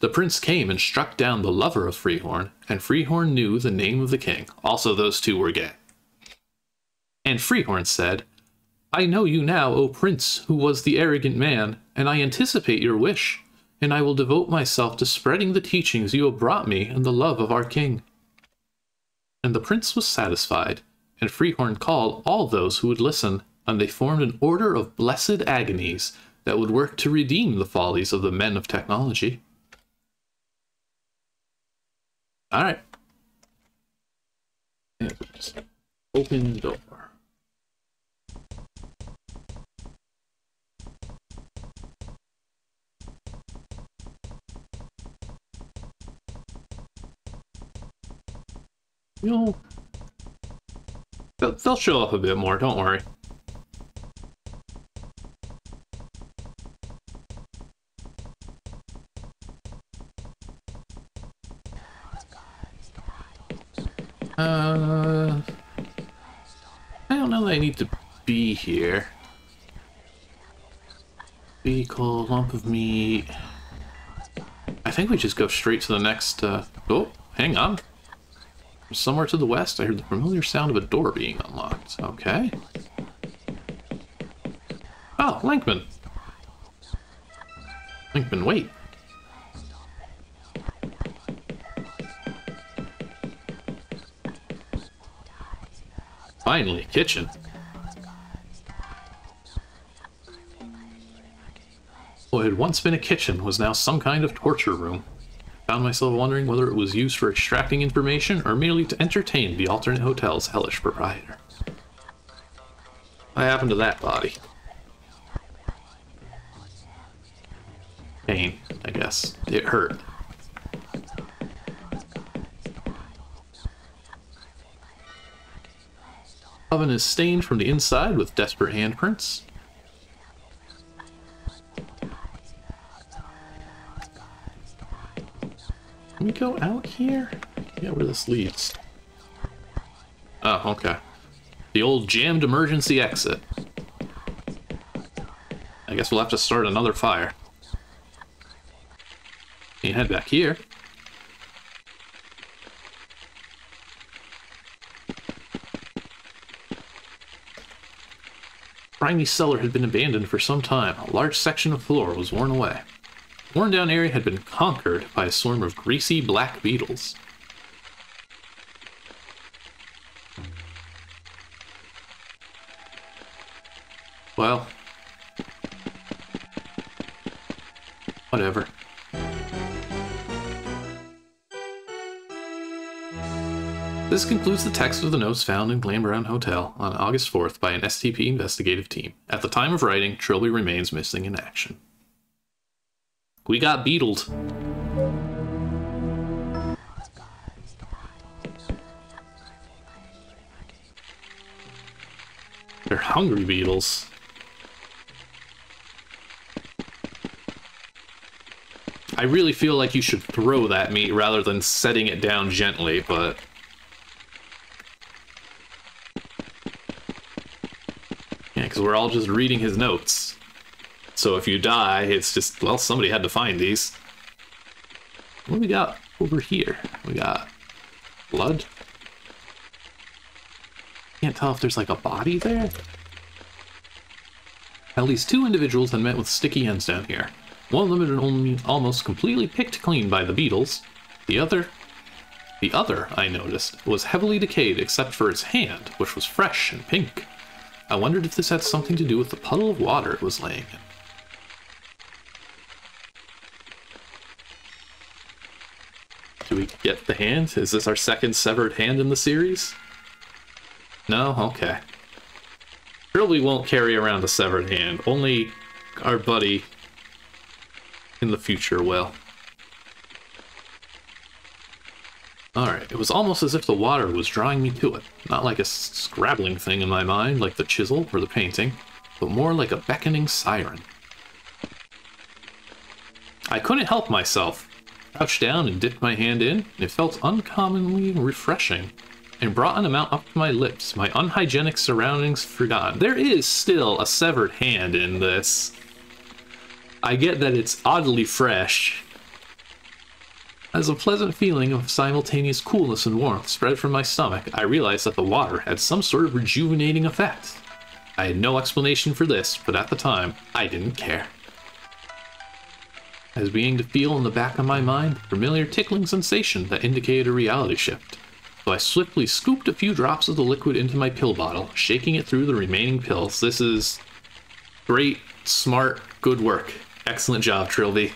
The prince came and struck down the lover of Freehorn, and Freehorn knew the name of the king. Also, those two were gay. And Freehorn said, I know you now, O prince, who was the arrogant man, and I anticipate your wish, and I will devote myself to spreading the teachings you have brought me and the love of our king. And the prince was satisfied, and Freehorn called all those who would listen, and they formed an order of blessed agonies that would work to redeem the follies of the men of technology. All right. Open the door. You'll... They'll show up a bit more, don't worry. Uh, I don't know that I need be here. Vehicle, lump of meat. I think we just go straight to the next, uh, oh, hang on. Somewhere to the west, I heard the familiar sound of a door being unlocked. Okay. Oh, Linkman. Linkman, wait. Finally, kitchen. What had once been a kitchen was now some kind of torture room. Found myself wondering whether it was used for extracting information or merely to entertain the alternate hotel's hellish proprietor. What happened to that body? Pain, I guess. It hurt. Oven is stained from the inside with desperate handprints. We go out here? Yeah, where this leads. Oh, okay. The old jammed emergency exit. I guess we'll have to start another fire. You head back here. grimy cellar had been abandoned for some time. A large section of floor was worn away. The worn down area had been conquered by a swarm of greasy black beetles. Well, whatever. This concludes the text of the notes found in Clanbronwyn Hotel on August 4th by an STP investigative team. At the time of writing, Trilby remains missing in action. We got beetled. They're hungry beetles. I really feel like you should throw that meat rather than setting it down gently, but Yeah, because we're all just reading his notes. So if you die, it's just, well, somebody had to find these. What we got over here? We got blood. Can't tell if there's like a body there. At least two individuals had met with sticky ends down here. One of them had only almost completely picked clean by the beetles. The other, the other, I noticed, was heavily decayed except for its hand, which was fresh and pink. I wondered if this had something to do with the puddle of water it was laying in. Get the hand? Is this our second severed hand in the series? No? Okay. Trilby won't carry around a severed hand. Only our buddy in the future will. Alright, it was almost as if the water was drawing me to it. Not like a scrabbling thing in my mind, like the chisel or the painting, but more like a beckoning siren. I couldn't help myself. Crouched down and dipped my hand in, it felt uncommonly refreshing, and brought an amount up to my lips, my unhygienic surroundings forgotten. There is still a severed hand in this. I get that it's oddly fresh. As a pleasant feeling of simultaneous coolness and warmth spread from my stomach, I realized that the water had some sort of rejuvenating effect. I had no explanation for this, but at the time, I didn't care. I was beginning to feel in the back of my mind the familiar tickling sensation that indicated a reality shift. So I swiftly scooped a few drops of the liquid into my pill bottle, shaking it through the remaining pills. This is great, smart, good work. Excellent job, Trilby.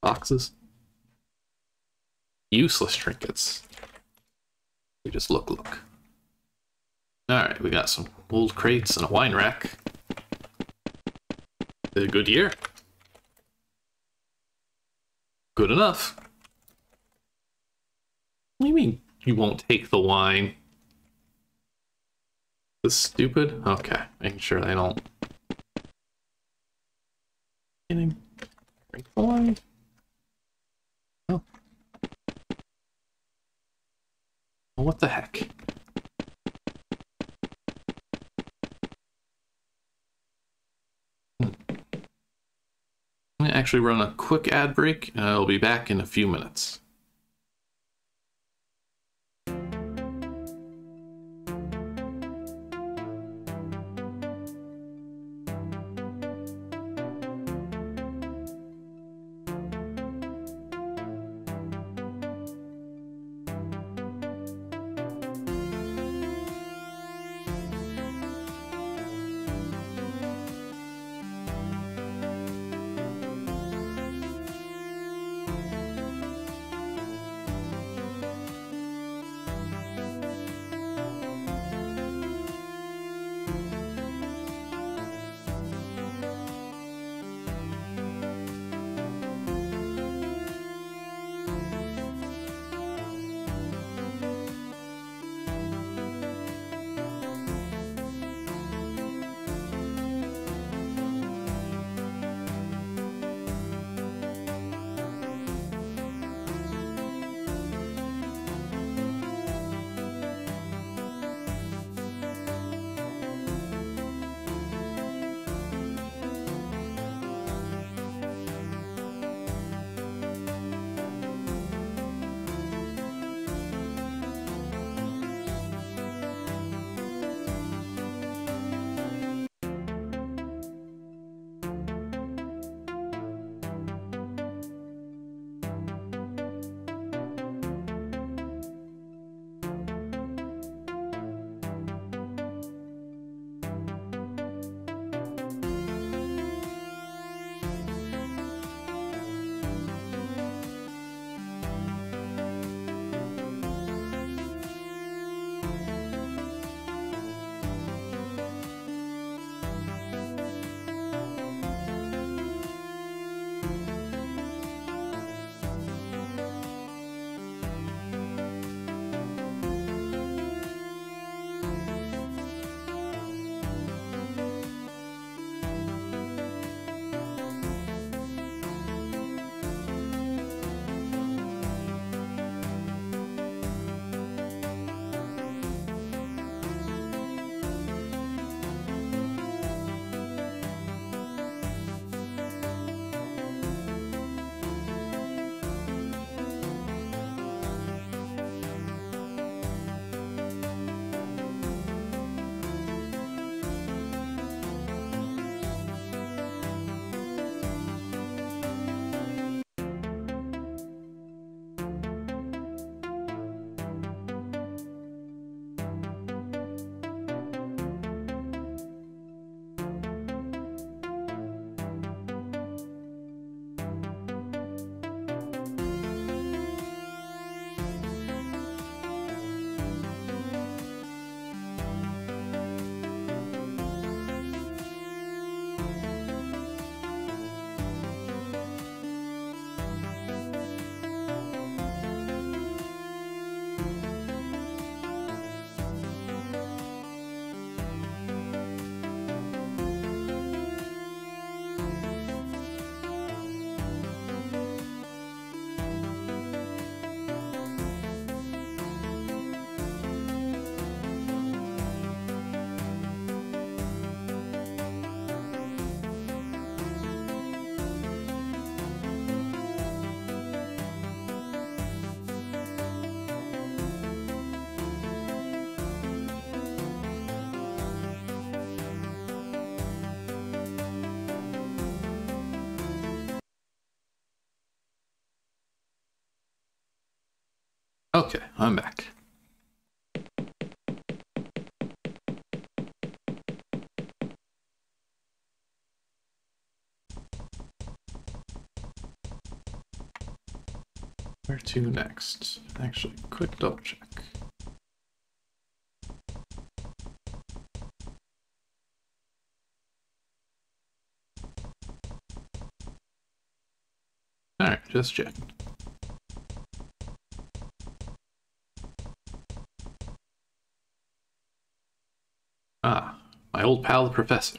Boxes. Useless trinkets. You just look, look. Alright, we got some old crates and a wine rack. A good year. Good enough. What do you mean you won't take the wine? This stupid? Okay, making sure they don't. Getting drink the wine. Oh. What the heck? Hmm. I'm gonna actually run a quick ad break. Uh, I'll be back in a few minutes. Okay, I'm back. Where to next? Actually, quick double check. Alright, just checking. Ah, my old pal the professor.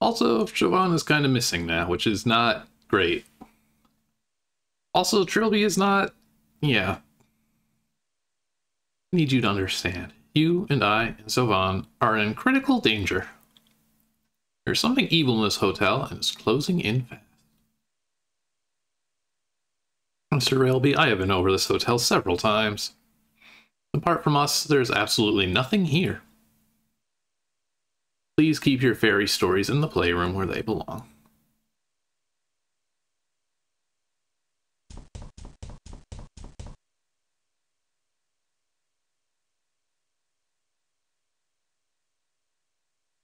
Also, Siobhan is kind of missing now, which is not great. Also, Trilby is not... Yeah. I need you to understand. You and I and Siobhan are in critical danger. There's something evil in this hotel, and it's closing in fast. Mr. Trilby, I have been over this hotel several times. Apart from us, there's absolutely nothing here. Please keep your fairy stories in the playroom where they belong.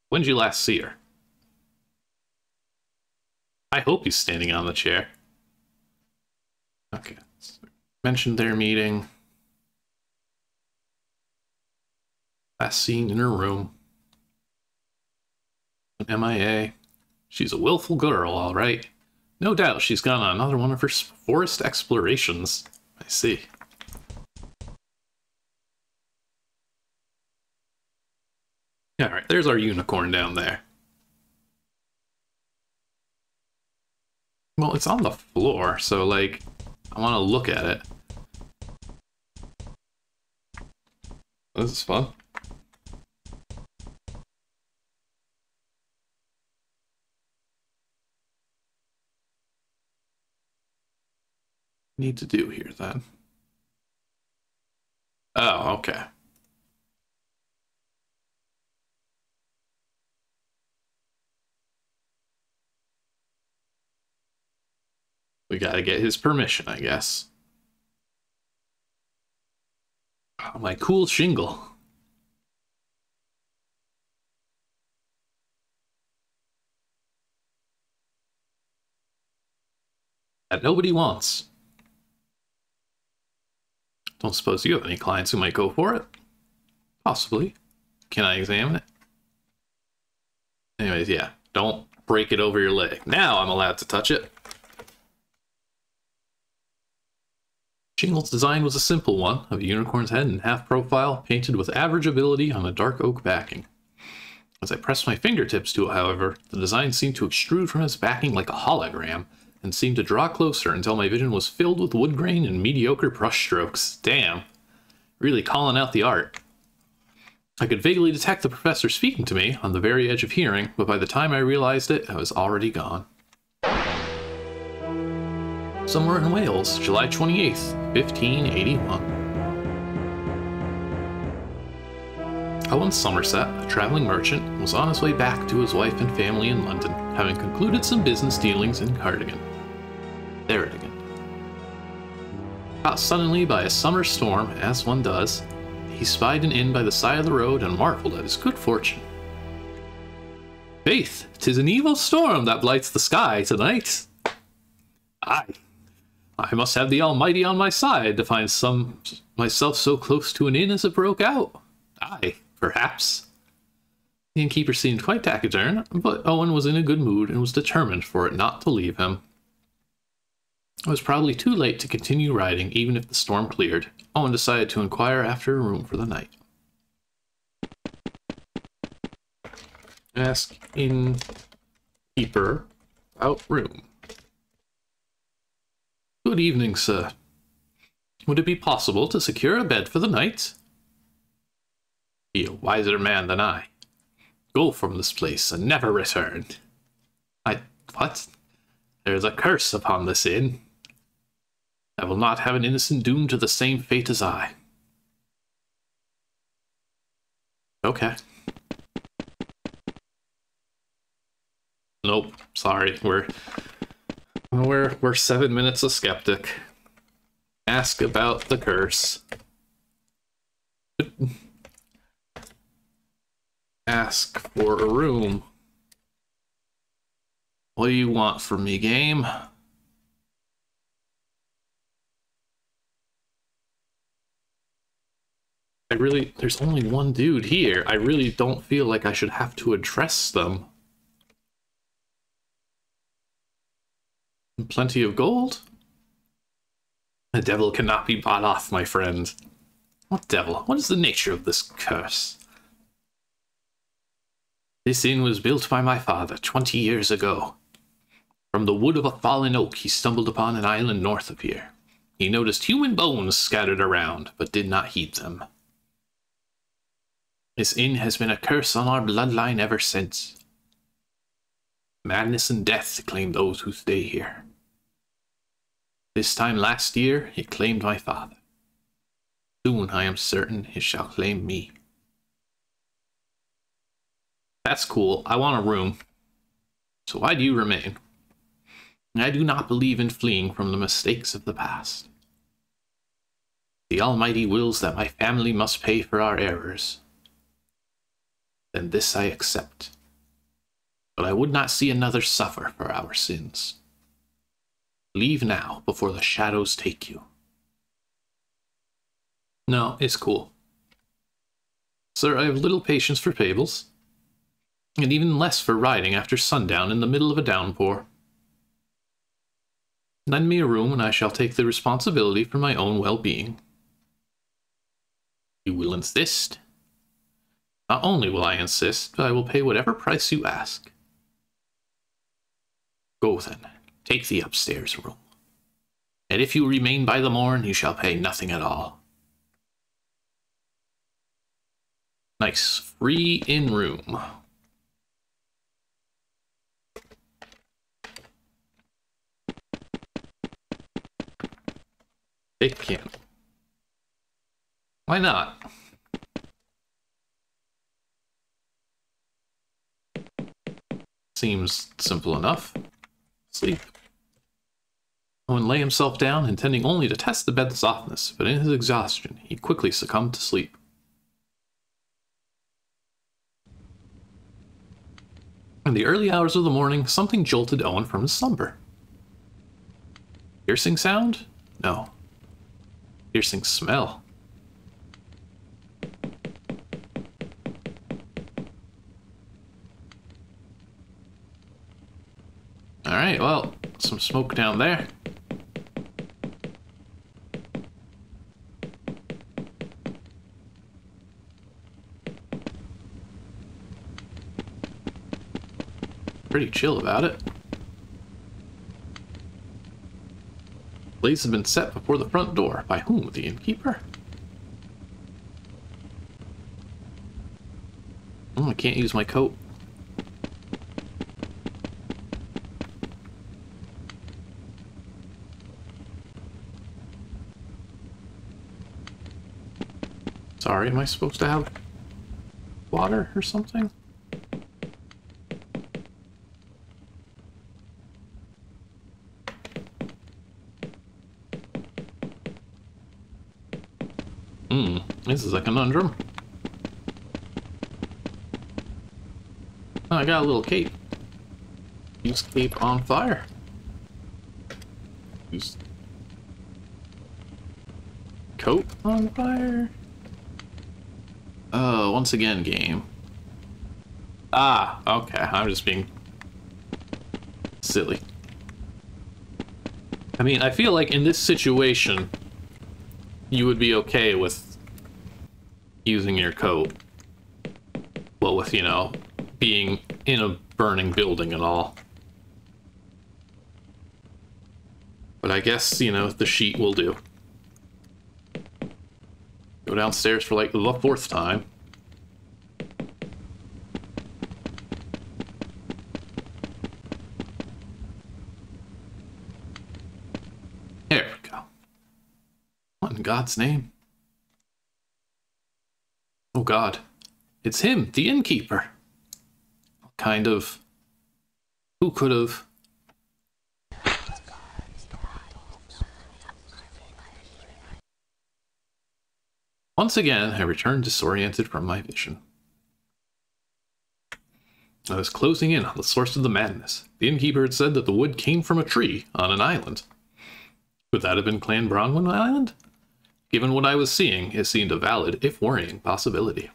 When did you last see her? I hope he's standing on the chair. Okay. Mentioned their meeting. Last seen in her room. MIA. She's a willful girl, all right. No doubt she's gone on another one of her forest explorations. I see. Alright, there's our unicorn down there. Well, it's on the floor, so, like, I want to look at it. This is fun. Need to do here, then. Oh, okay. We gotta get his permission, I guess. Oh, my cool shingle. That nobody wants. Don't suppose you have any clients who might go for it? Possibly. Can I examine it? Anyways, yeah. Don't break it over your leg. Now I'm allowed to touch it. Shingle's design was a simple one, of a unicorn's head in half profile, painted with average ability on a dark oak backing. As I pressed my fingertips to it, however, the design seemed to extrude from its backing like a hologram, and seemed to draw closer until my vision was filled with wood grain and mediocre brushstrokes. Damn. Really calling out the art. I could vaguely detect the professor speaking to me on the very edge of hearing, but by the time I realized it, I was already gone. Somewhere in Wales, July 28th, 1581. Owen Somerset, a traveling merchant, was on his way back to his wife and family in London, having concluded some business dealings in Cardigan. There it again. Caught suddenly by a summer storm, as one does, he spied an inn by the side of the road and marveled at his good fortune. Faith, tis an evil storm that blights the sky tonight. Aye, I must have the Almighty on my side to find some myself so close to an inn as it broke out. Aye, perhaps. The innkeeper seemed quite taciturn, but Owen was in a good mood and was determined for it not to leave him. It was probably too late to continue riding even if the storm cleared. Owen decided to inquire after a room for the night. Ask innkeeper about room. Good evening, sir. Would it be possible to secure a bed for the night? Be a wiser man than I. Go from this place and never return. I... what? There is a curse upon this inn. I will not have an innocent doomed to the same fate as I. Okay. Nope, sorry, we're we're we're seven minutes a skeptic. Ask about the curse. Ask for a room. What do you want from me, game? I really, there's only one dude here. I really don't feel like I should have to address them. Plenty of gold? The devil cannot be bought off, my friend. What devil? What is the nature of this curse? This inn was built by my father twenty years ago. From the wood of a fallen oak, he stumbled upon an island north of here. He noticed human bones scattered around, but did not heed them. This inn has been a curse on our bloodline ever since. Madness and death claim those who stay here. This time last year, it claimed my father. Soon, I am certain, it shall claim me. That's cool. I want a room. So why do you remain? I do not believe in fleeing from the mistakes of the past. The Almighty wills that my family must pay for our errors. Then this I accept. But I would not see another suffer for our sins. Leave now, before the shadows take you. No, it's cool. Sir, I have little patience for fables, and even less for riding after sundown in the middle of a downpour. Lend me a room and I shall take the responsibility for my own well-being. You will insist? Not only will I insist, but I will pay whatever price you ask. Go then, take the upstairs room. And if you remain by the morn, you shall pay nothing at all. Nice, free in room. It can. Why not? Seems simple enough. Sleep. Owen lay himself down, intending only to test the bed's softness, but in his exhaustion, he quickly succumbed to sleep. In the early hours of the morning, something jolted Owen from his slumber. Piercing sound? No. Piercing smell. Alright, well, some smoke down there. Pretty chill about it. Blaze have been set before the front door. By whom? The innkeeper? Oh, I can't use my coat. Sorry, am I supposed to have water or something? Hmm, this is a conundrum. Oh, I got a little cape. Use cape on fire. Use coat on fire. Once again, game. Ah, okay. I'm just being silly. I mean, I feel like in this situation, you would be okay with using your coat. Well, with, you know, being in a burning building and all. But I guess, you know, the sheet will do. Go downstairs for like the fourth time. There we go. What in God's name? Oh God. It's him, the innkeeper. Kind of. Who could have Once again, I returned disoriented from my vision. I was closing in on the source of the madness. The innkeeper had said that the wood came from a tree on an island. Could that have been Clanbronwyn Island? Given what I was seeing, it seemed a valid, if worrying, possibility.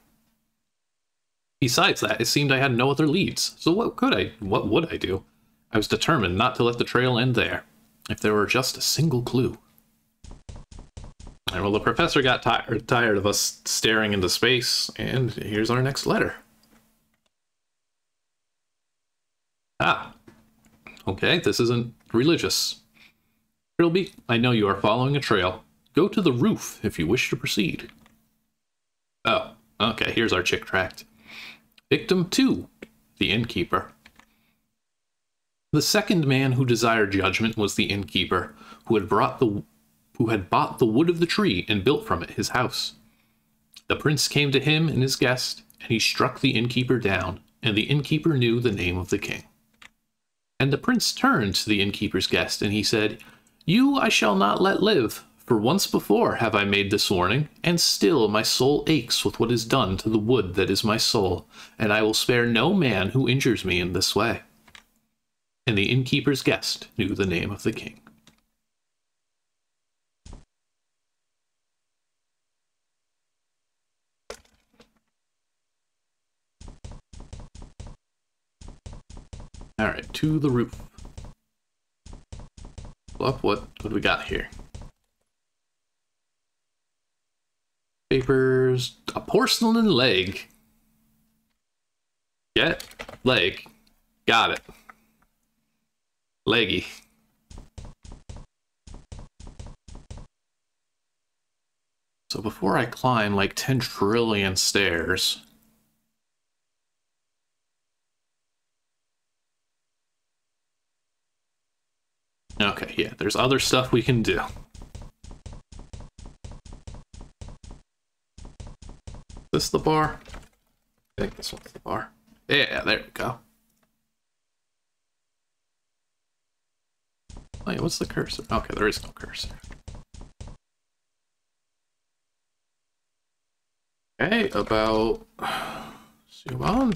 Besides that, it seemed I had no other leads, so what could I, what would I do? I was determined not to let the trail end there, if there were just a single clue. And well, the professor got tired, tired of us staring into space, and here's our next letter. Ah, okay, this isn't religious. Trilby, I know you are following a trail. Go to the roof if you wish to proceed. Oh, okay, here's our chick tract. Victim 2, the innkeeper. The second man who desired judgment was the innkeeper, who had brought the who had bought the wood of the tree and built from it his house. The prince came to him and his guest, and he struck the innkeeper down, and the innkeeper knew the name of the king. And the prince turned to the innkeeper's guest, and he said, You I shall not let live, for once before have I made this warning, and still my soul aches with what is done to the wood that is my soul, and I will spare no man who injures me in this way. And the innkeeper's guest knew the name of the king. All right, to the roof. Up, what, what do we got here? Papers, a porcelain leg. Get leg. Got it. Leggy. So before I climb like 10 trillion stairs, Okay, yeah, there's other stuff we can do. This the bar? I think this one's the bar. Yeah, there we go. Wait, what's the cursor? Okay, there is no cursor. Okay, about... On.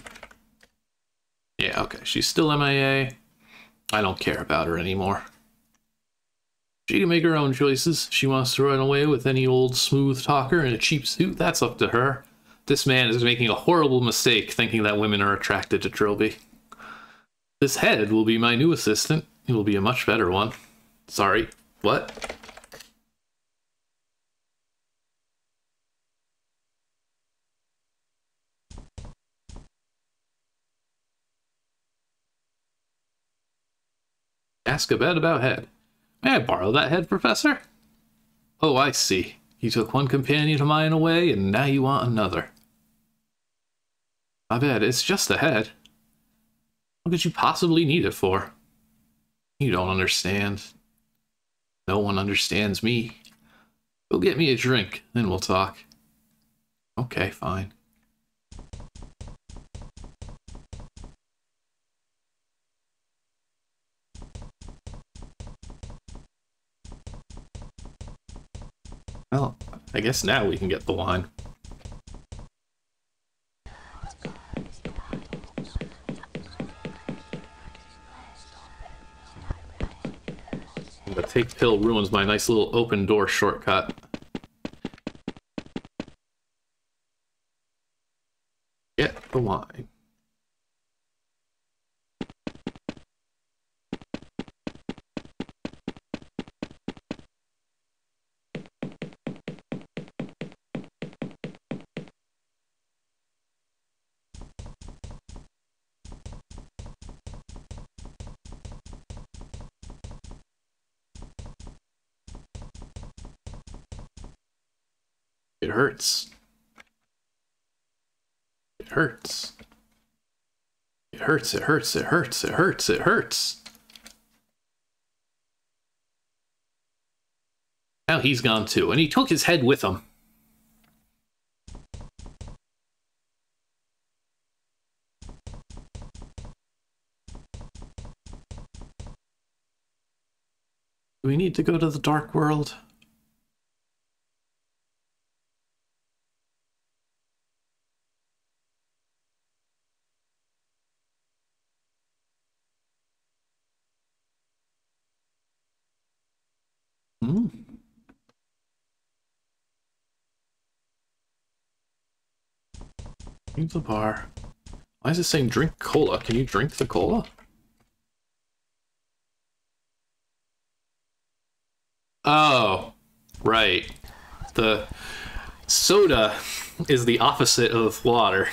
Yeah, okay, she's still MIA. I don't care about her anymore. She can make her own choices. She wants to run away with any old smooth talker in a cheap suit. That's up to her. This man is making a horrible mistake thinking that women are attracted to Trilby. This head will be my new assistant. It will be a much better one. Sorry, what? Ask Abed about head. May I borrow that head, Professor? Oh, I see. You took one companion of mine away, and now you want another. I bet it's just a head. What could you possibly need it for? You don't understand. No one understands me. Go get me a drink, then we'll talk. Okay, fine. Well, I guess now we can get the wine. The take pill ruins my nice little open door shortcut. Get the wine. Hurts. It hurts. It hurts, it hurts, it hurts, it hurts, it hurts. Now he's gone too, and he took his head with him. Do we need to go to the dark world? Hmm. The bar. Why is it saying drink cola? Can you drink the cola? Oh, right. The soda is the opposite of water.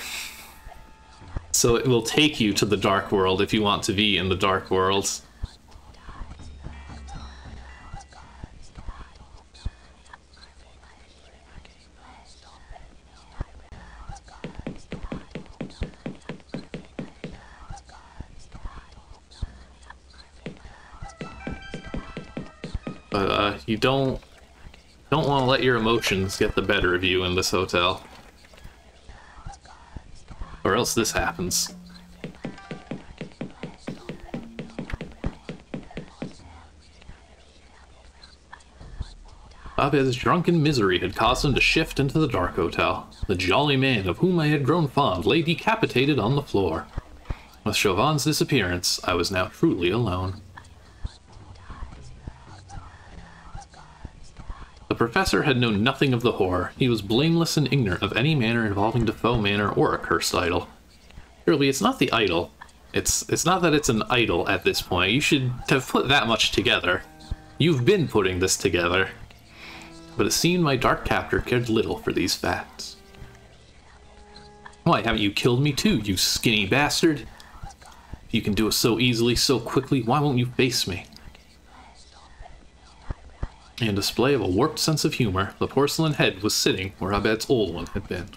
So it will take you to the dark world if you want to be in the dark world. You don't don't want to let your emotions get the better of you in this hotel. Or else this happens. Abed's drunken misery had caused him to shift into the dark hotel. The jolly man of whom I had grown fond lay decapitated on the floor. With Siobhan's disappearance, I was now truly alone. The professor had known nothing of the horror. He was blameless and ignorant of any manner involving Defoe Manor or a cursed idol. Surely it's not the idol. It's it's not that it's an idol at this point. You should have put that much together. You've been putting this together. But it seemed my dark captor cared little for these facts. Why haven't you killed me too, you skinny bastard? If you can do it so easily, so quickly, why won't you face me? In display of a warped sense of humor, the porcelain head was sitting where Abed's old one had been.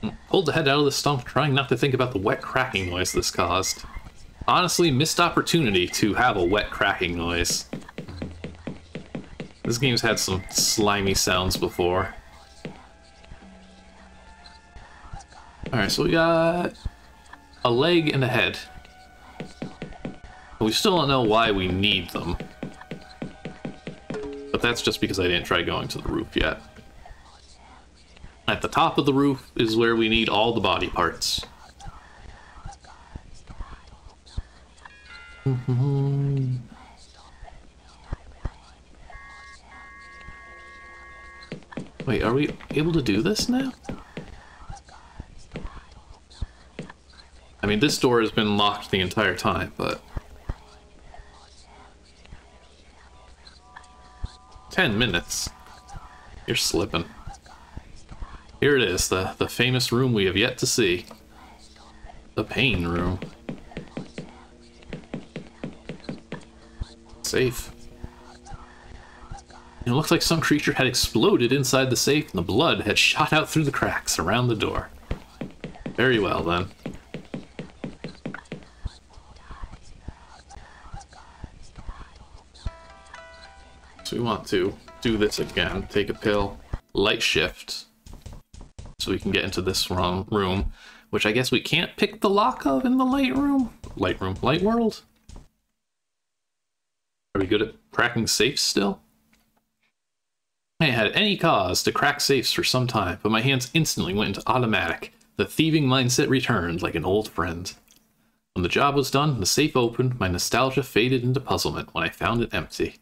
Hmm. Pulled the head out of the stump, trying not to think about the wet cracking noise this caused. Honestly, missed opportunity to have a wet cracking noise. This game's had some slimy sounds before. Alright, so we got a leg and a head. We still don't know why we need them. But that's just because I didn't try going to the roof yet. At the top of the roof is where we need all the body parts. Wait, are we able to do this now? I mean, this door has been locked the entire time, but... Ten minutes. You're slipping. Here it is, the, the famous room we have yet to see. The pain room. Safe. It looks like some creature had exploded inside the safe and the blood had shot out through the cracks around the door. Very well, then. So we want to do this again. Take a pill, light shift, so we can get into this room, which I guess we can't pick the lock of in the light room? Light room, light world? Are we good at cracking safes still? I had any cause to crack safes for some time, but my hands instantly went into automatic. The thieving mindset returned like an old friend. When the job was done, the safe opened, my nostalgia faded into puzzlement when I found it empty.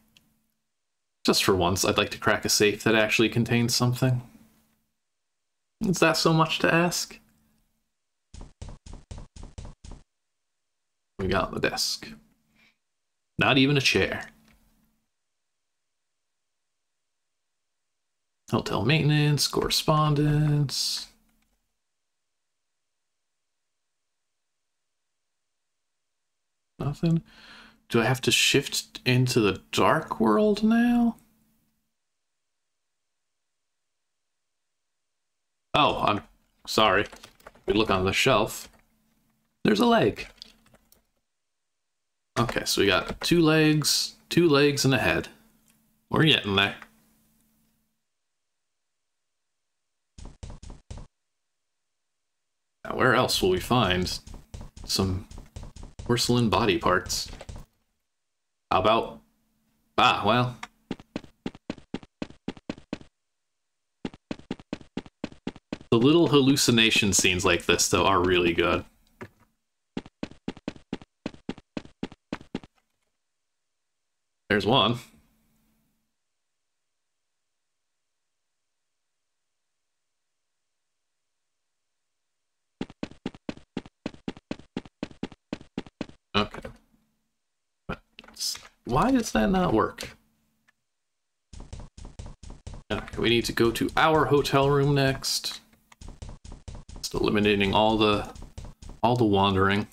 Just for once, I'd like to crack a safe that actually contains something. Is that so much to ask? We got the desk. Not even a chair. Hotel maintenance, correspondence. Nothing. Do I have to shift into the dark world now? Oh, I'm sorry. We look on the shelf. There's a leg. Okay, so we got two legs, two legs, and a head. We're getting there. Now, where else will we find some porcelain body parts? How About... Ah, well. The little hallucination scenes like this, though, are really good. There's one. Why does that not work? Okay, we need to go to our hotel room next. Just eliminating all the all the wandering.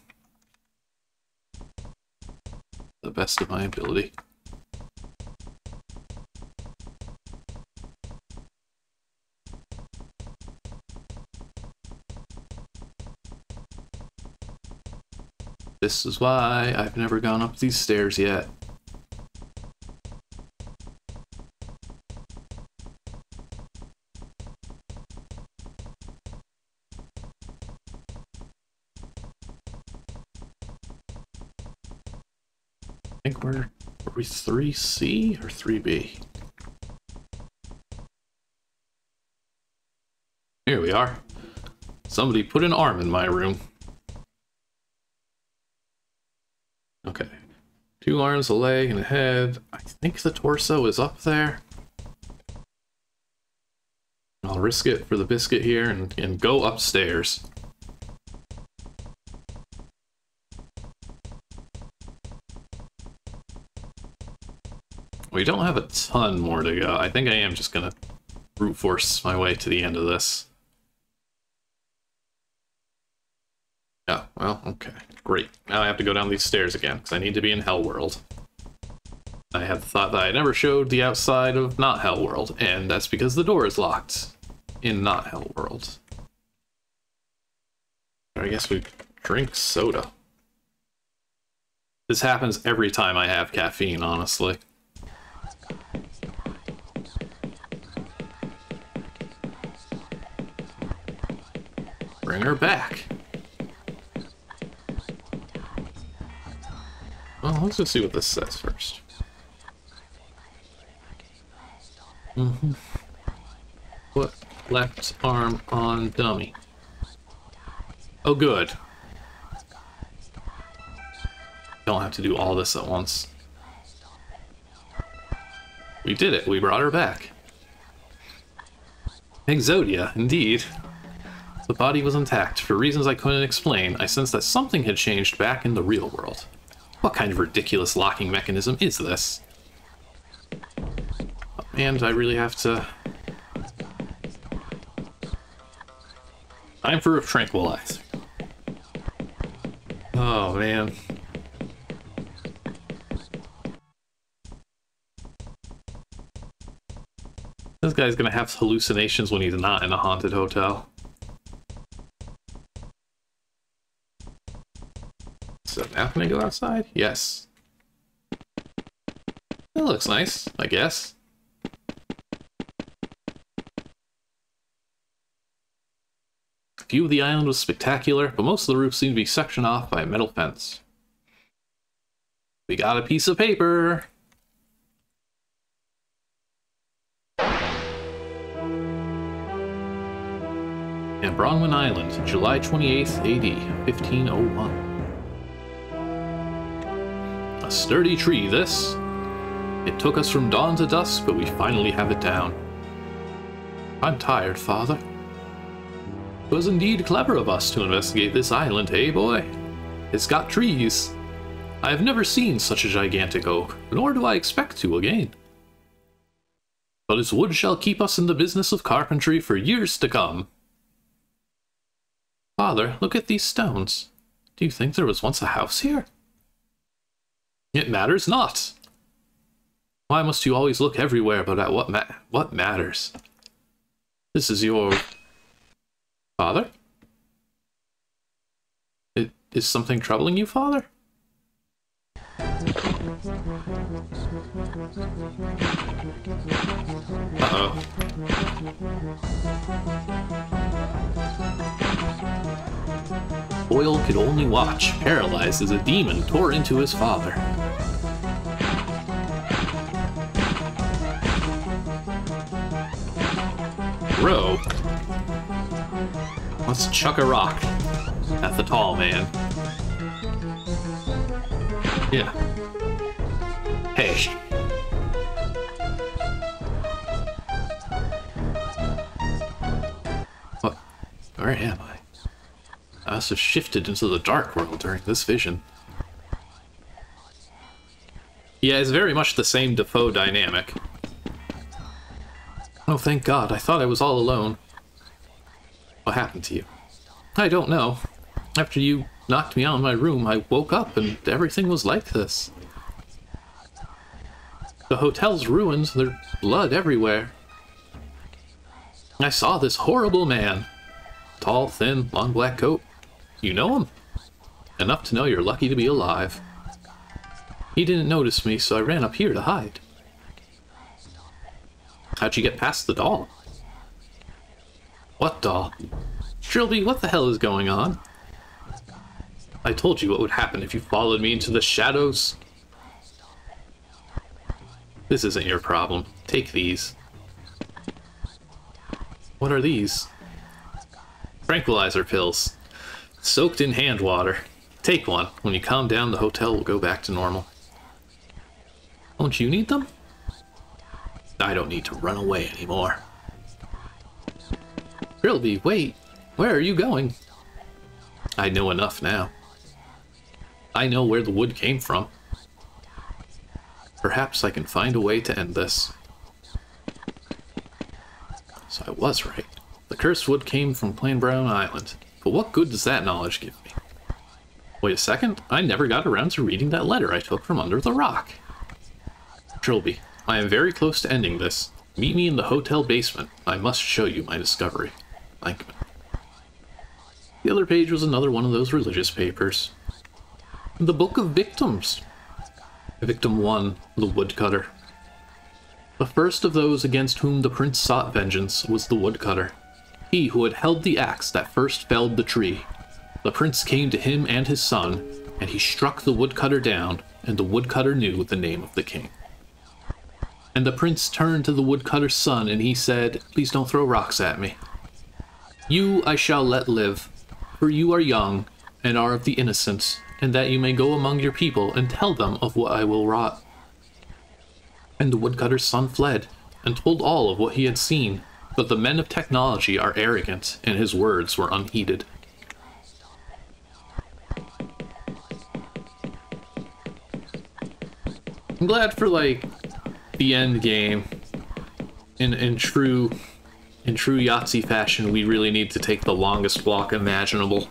The best of my ability. This is why I've never gone up these stairs yet. I think we're, are we 3C or 3B? Here we are. Somebody put an arm in my room. Okay. Two arms, a leg, and a head. I think the torso is up there. I'll risk it for the biscuit here and, and go upstairs. We don't have a ton more to go. I think I am just gonna brute force my way to the end of this. Yeah, well, okay. Great. Now I have to go down these stairs again, because I need to be in Hell World. I had thought that I never showed the outside of not Hell World, and that's because the door is locked in not Hell World. I guess we drink soda. This happens every time I have caffeine, honestly. Bring her back. Well, let's just see what this says first. Mm -hmm. Put left arm on dummy. Oh, good. Don't have to do all this at once. We did it. We brought her back. Exodia, indeed. The body was intact. For reasons I couldn't explain, I sensed that something had changed back in the real world. What kind of ridiculous locking mechanism is this? And I really have to... Time for a tranquilizer. Oh, man. This guy's gonna have hallucinations when he's not in a haunted hotel. So now can I go outside? Yes. That looks nice, I guess. View of the island was spectacular, but most of the roofs seemed to be sectioned off by a metal fence. We got a piece of paper! Clanbronwyn Island, July 28th, AD, 1501 sturdy tree, this. It took us from dawn to dusk, but we finally have it down. I'm tired, father. It was indeed clever of us to investigate this island, eh, boy? It's got trees. I have never seen such a gigantic oak, nor do I expect to again. But its wood shall keep us in the business of carpentry for years to come. Father, look at these stones. Do you think there was once a house here? It matters not. Why must you always look everywhere but at what ma what matters? This is your father? It, is something troubling you, father? Uh-oh. Boyle could only watch, paralyzed as a demon tore into his father. Bro. Let's chuck a rock at the tall man. Yeah. Hey! What? Where am I? I must have shifted into the dark world during this vision. Yeah, it's very much the same Defoe dynamic. Oh, thank God. I thought I was all alone. What happened to you? I don't know. After you knocked me out of my room, I woke up and everything was like this. The hotel's ruined, there's blood everywhere. I saw this horrible man. Tall, thin, long black coat. You know him? Enough to know you're lucky to be alive. He didn't notice me, so I ran up here to hide. How'd you get past the doll? What doll? Trilby, what the hell is going on? I told you what would happen if you followed me into the shadows. This isn't your problem. Take these. What are these? Tranquilizer pills. Soaked in hand water. Take one. When you calm down, the hotel will go back to normal. Don't you need them? I don't need to run away anymore. Trilby, wait. Where are you going? I know enough now. I know where the wood came from. Perhaps I can find a way to end this. So I was right. The cursed wood came from Clanbronwyn Island. But what good does that knowledge give me? Wait a second, I never got around to reading that letter I took from under the rock. Trilby, I am very close to ending this. Meet me in the hotel basement. I must show you my discovery. The other page was another one of those religious papers. The Book of Victims. Victim 1, the Woodcutter. The first of those against whom the prince sought vengeance was the woodcutter. He who had held the axe that first felled the tree. The prince came to him and his son, and he struck the woodcutter down, and the woodcutter knew the name of the king. And the prince turned to the woodcutter's son, and he said, Please don't throw rocks at me. You I shall let live, for you are young, and are of the innocent, and that you may go among your people and tell them of what I will wrought. And the woodcutter's son fled, and told all of what he had seen, but the men of technology are arrogant, and his words were unheeded. I'm glad for like the end game. In in true in true Yahtzee fashion, we really need to take the longest walk imaginable.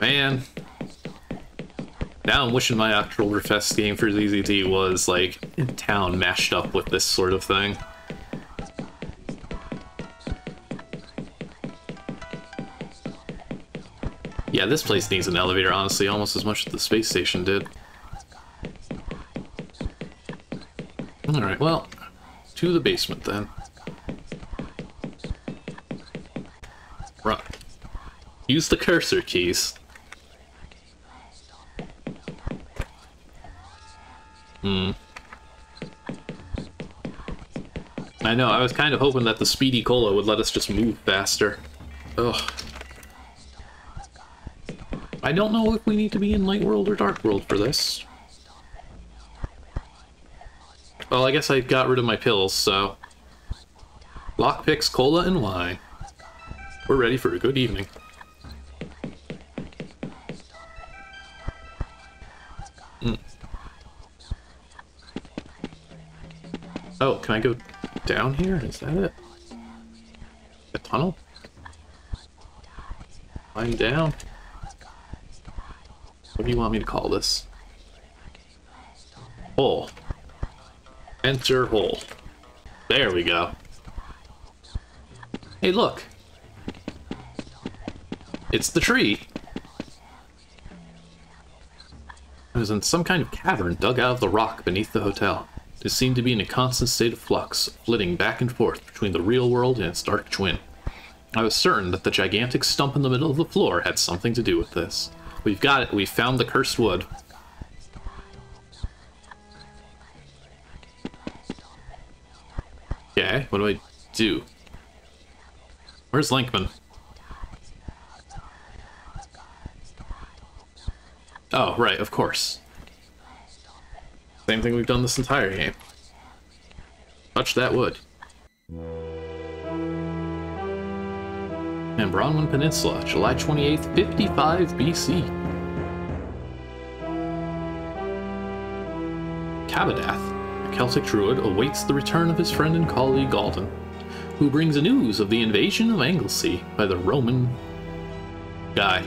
Man. Now I'm wishing my Oktoberfest game for ZZT was, like, in town mashed up with this sort of thing. Yeah, this place needs an elevator, honestly, almost as much as the space station did. Alright, well, to the basement then. Run. Use the cursor keys. Hmm. I know, I was kind of hoping that the Speedy Cola would let us just move faster. Ugh. I don't know if we need to be in Light World or Dark World for this. Well, I guess I got rid of my pills, so... Lockpicks, cola, and wine. We're ready for a good evening. Mm. Oh, can I go down here? Is that it? A tunnel? I'm down? What do you want me to call this? Hole. Enter hole. There we go. Hey, look. It's the tree. It was in some kind of cavern dug out of the rock beneath the hotel. It seemed to be in a constant state of flux, flitting back and forth between the real world and its dark twin. I was certain that the gigantic stump in the middle of the floor had something to do with this. We've got it. We found the cursed wood. Okay, what do I do? Where's Lankman? Oh, right, of course. Same thing we've done this entire game. Touch that wood. Clanbronwyn Peninsula, July 28th, 55 BC. Cabadath, a Celtic druid, awaits the return of his friend and colleague Alden, who brings news of the invasion of Anglesey by the Roman guy.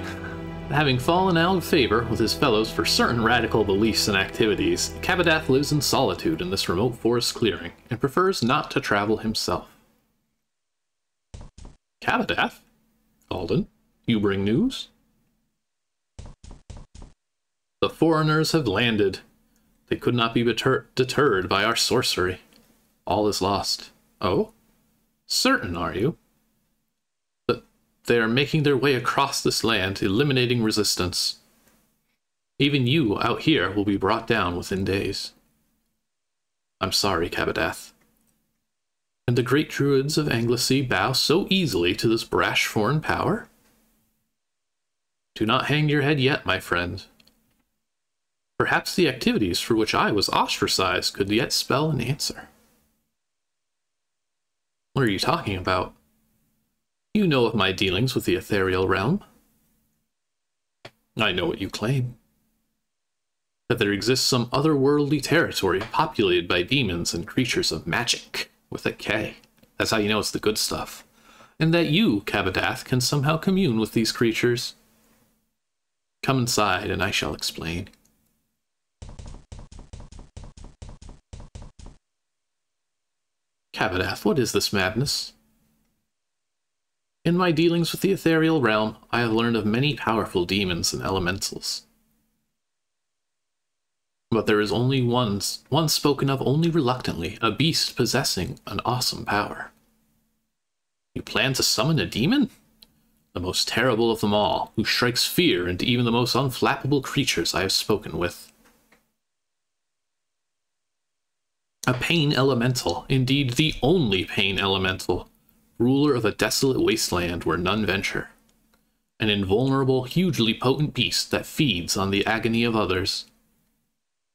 Having fallen out of favor with his fellows for certain radical beliefs and activities, Cabadath lives in solitude in this remote forest clearing and prefers not to travel himself. Cabadath? Alden, you bring news? The foreigners have landed. They could not be deterred by our sorcery. All is lost. Oh? Certain, are you? They are making their way across this land, eliminating resistance. Even you, out here, will be brought down within days. I'm sorry, Cabadath. And the great druids of Anglesey bow so easily to this brash foreign power? Do not hang your head yet, my friend. Perhaps the activities for which I was ostracized could yet spell an answer. What are you talking about? You know of my dealings with the ethereal realm. I know what you claim. That there exists some otherworldly territory populated by demons and creatures of magic, with a K. That's how you know it's the good stuff. And that you, Cabadath, can somehow commune with these creatures. Come inside and I shall explain. Cabadath, what is this madness? In my dealings with the ethereal realm, I have learned of many powerful demons and elementals. But there is only one, one spoken of only reluctantly, a beast possessing an awesome power. You plan to summon a demon? The most terrible of them all, who strikes fear into even the most unflappable creatures I have spoken with. A pain elemental, indeed the only pain elemental, ruler of a desolate wasteland where none venture. An invulnerable, hugely potent beast that feeds on the agony of others.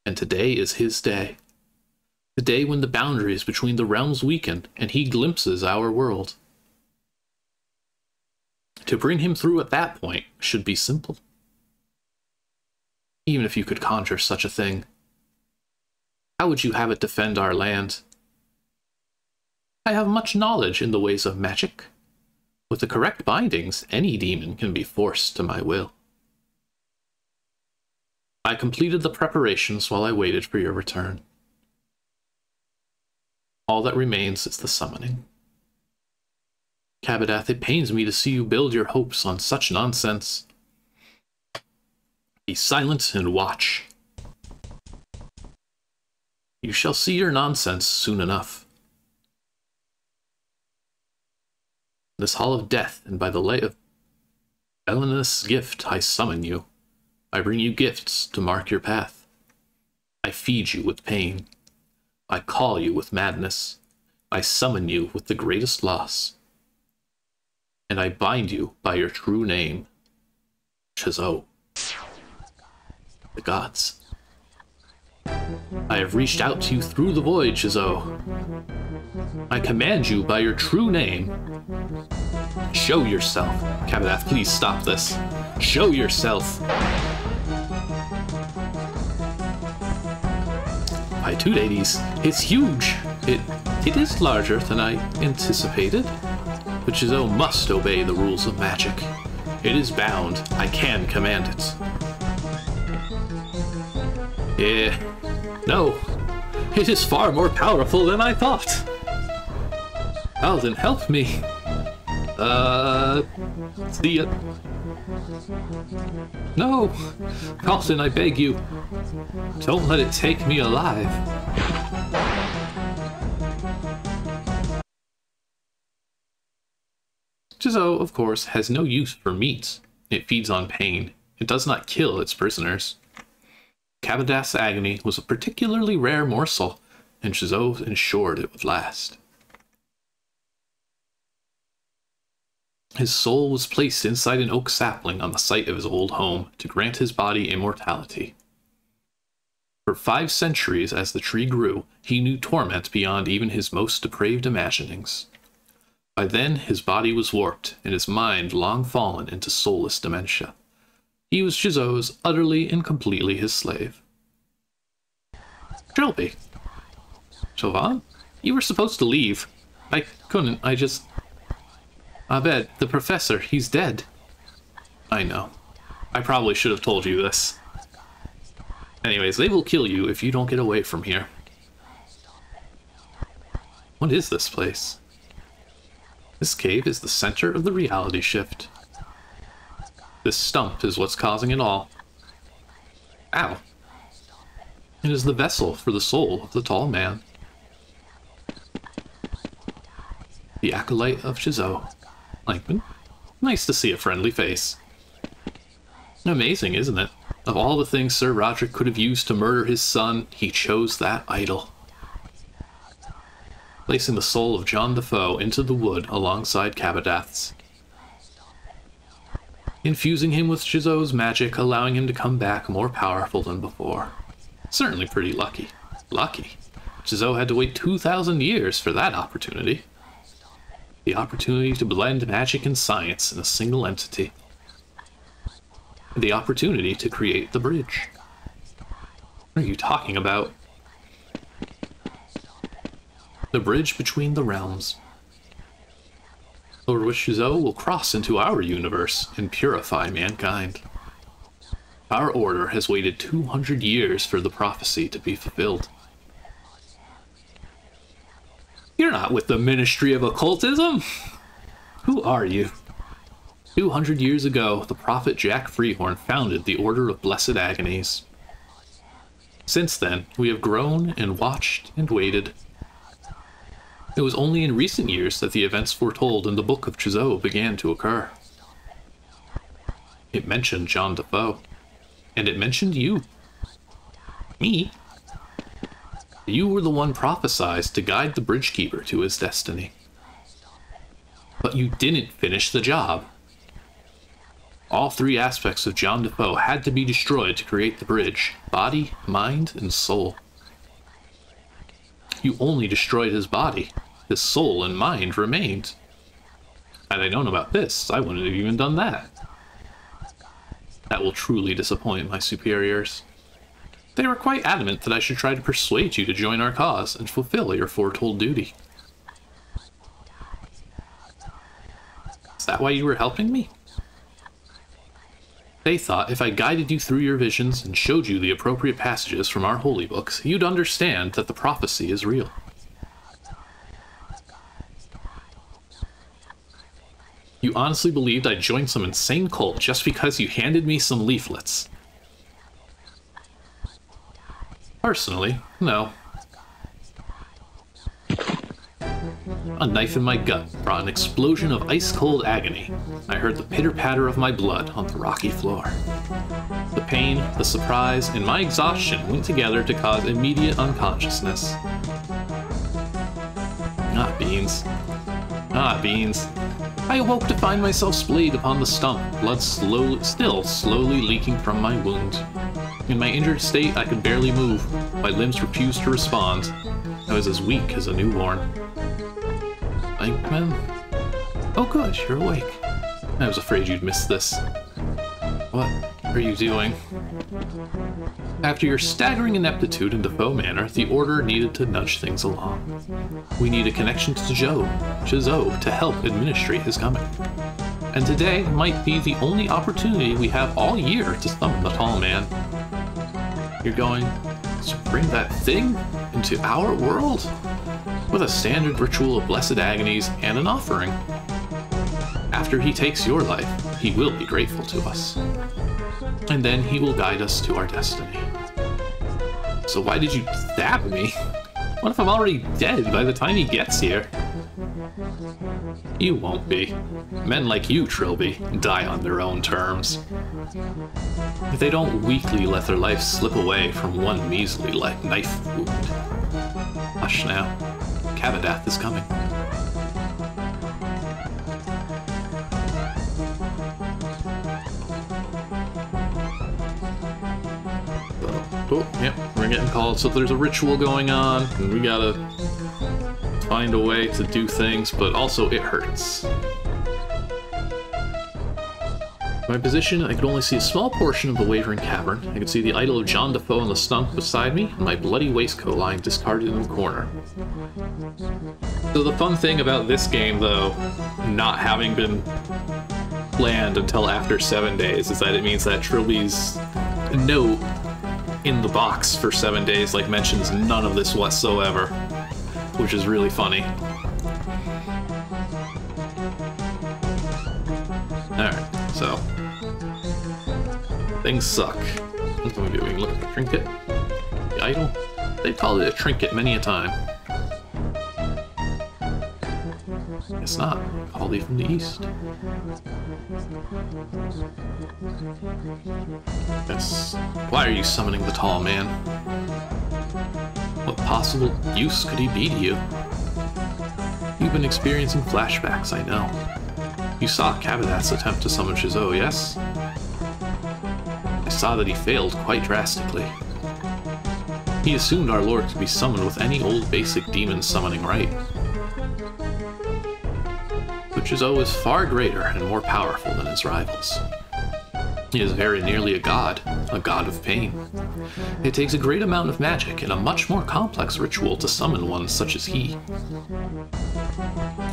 And today is his day. The day when the boundaries between the realms weaken and he glimpses our world. To bring him through at that point should be simple. Even if you could conjure such a thing, how would you have it defend our land? I have much knowledge in the ways of magic. With the correct bindings, any demon can be forced to my will. I completed the preparations while I waited for your return. All that remains is the summoning. Cabadath, it pains me to see you build your hopes on such nonsense. Be silent and watch. You shall see your nonsense soon enough. this hall of death, and by the light of Belenus' gift, I summon you. I bring you gifts to mark your path. I feed you with pain. I call you with madness. I summon you with the greatest loss. And I bind you by your true name, Chzo. The gods. I have reached out to you through the void, Chzo. I command you by your true name. Show yourself. Cabadath, please stop this. Show yourself. By two ladies, it's huge. It it is larger than I anticipated. But Chzo must obey the rules of magic. It is bound. I can command it. Eh, no. It is far more powerful than I thought. Then help me. Uh, see ya. No! Carlton, I beg you. Don't let it take me alive. Chzo, of course, has no use for meat. It feeds on pain. It does not kill its prisoners. Cabadath's agony was a particularly rare morsel, and Chzo ensured it would last. His soul was placed inside an oak sapling on the site of his old home to grant his body immortality. For five centuries, as the tree grew, he knew torment beyond even his most depraved imaginings. By then, his body was warped, and his mind long fallen into soulless dementia. He was Chzo's utterly and completely his slave. Trilby. Siobhan, you were supposed to leave. I couldn't, I just... Abed, the professor, he's dead. I know. I probably should have told you this. Anyways, they will kill you if you don't get away from here. What is this place? This cave is the center of the reality shift. This stump is what's causing it all. Ow. It is the vessel for the soul of the tall man. The acolyte of Chzo. Lankman, nice to see a friendly face. Amazing, isn't it? Of all the things Sir Roderick could have used to murder his son, he chose that idol. Placing the soul of John Defoe into the wood alongside Kabadath's. Infusing him with Chzo's magic, allowing him to come back more powerful than before. Certainly pretty lucky. Lucky. Chzo had to wait 2,000 years for that opportunity. The opportunity to blend magic and science in a single entity the opportunity to create the bridge. What are you talking about? The bridge between the realms. Lord Wishizo will cross into our universe and purify mankind. Our order has waited 200 years for the prophecy to be fulfilled. You're not with the Ministry of Occultism! Who are you? 200 years ago, the prophet Jack Freehorn founded the Order of Blessed Agonies. Since then, we have grown and watched and waited. It was only in recent years that the events foretold in the Book of Chzo began to occur. It mentioned John Defoe, and it mentioned you. Me? You were the one prophesied to guide the Bridgekeeper to his destiny. But you didn't finish the job. All three aspects of John Defoe had to be destroyed to create the bridge body, mind, and soul. You only destroyed his body. His soul and mind remained. Had I known about this, I wouldn't have even done that. That will truly disappoint my superiors. They were quite adamant that I should try to persuade you to join our cause and fulfill your foretold duty. Is that why you were helping me? They thought if I guided you through your visions and showed you the appropriate passages from our holy books, you'd understand that the prophecy is real. You honestly believed I joined some insane cult just because you handed me some leaflets. Personally, no. A knife in my gut brought an explosion of ice-cold agony. I heard the pitter-patter of my blood on the rocky floor. The pain, the surprise, and my exhaustion went together to cause immediate unconsciousness. Ah, beans. Ah, beans. I awoke to find myself splayed upon the stump, blood slowly, still slowly leaking from my wound. In my injured state, I could barely move. My limbs refused to respond. I was as weak as a newborn. Lankman? Oh good, you're awake. I was afraid you'd miss this. What are you doing? After your staggering ineptitude in the Defoe Manor, the Order needed to nudge things along. We need a connection to Joe, Chzo to help administrate his coming. And today might be the only opportunity we have all year to summon the Tall Man. You're going to bring that thing into our world? with a standard ritual of blessed agonies and an offering. After he takes your life, he will be grateful to us. And then he will guide us to our destiny. So why did you stab me? [laughs] What if I'm already dead by the time he gets here? You won't be. Men like you, Trilby, die on their own terms. If they don't weakly let their life slip away from one measly like knife wound. Hush now. Cabadath is coming. Oh, yep, yeah, we're getting called, so there's a ritual going on, and we gotta find a way to do things, but also it hurts. My position, I could only see a small portion of the Wavering Cavern. I could see the idol of John Defoe on the stump beside me, and my bloody waistcoat lying discarded in the corner. So the fun thing about this game, though, not having been planned until after seven days, is that it means that Trilby's note in the box for seven days, like, mentions none of this whatsoever, which is really funny. Alright, so Things suck. What can we do? We can look trinket. The idol? They called it a trinket many a time. It's not. Thee from the east. Yes. Why are you summoning the tall man? What possible use could he be to you? You've been experiencing flashbacks, I know. You saw Kabadath's attempt to summon Chzo, yes? I saw that he failed quite drastically. He assumed our lord could be summoned with any old basic demon summoning rite. But Chzo is far greater and more powerful than his rivals. He is very nearly a god, a god of pain. It takes a great amount of magic and a much more complex ritual to summon one such as he.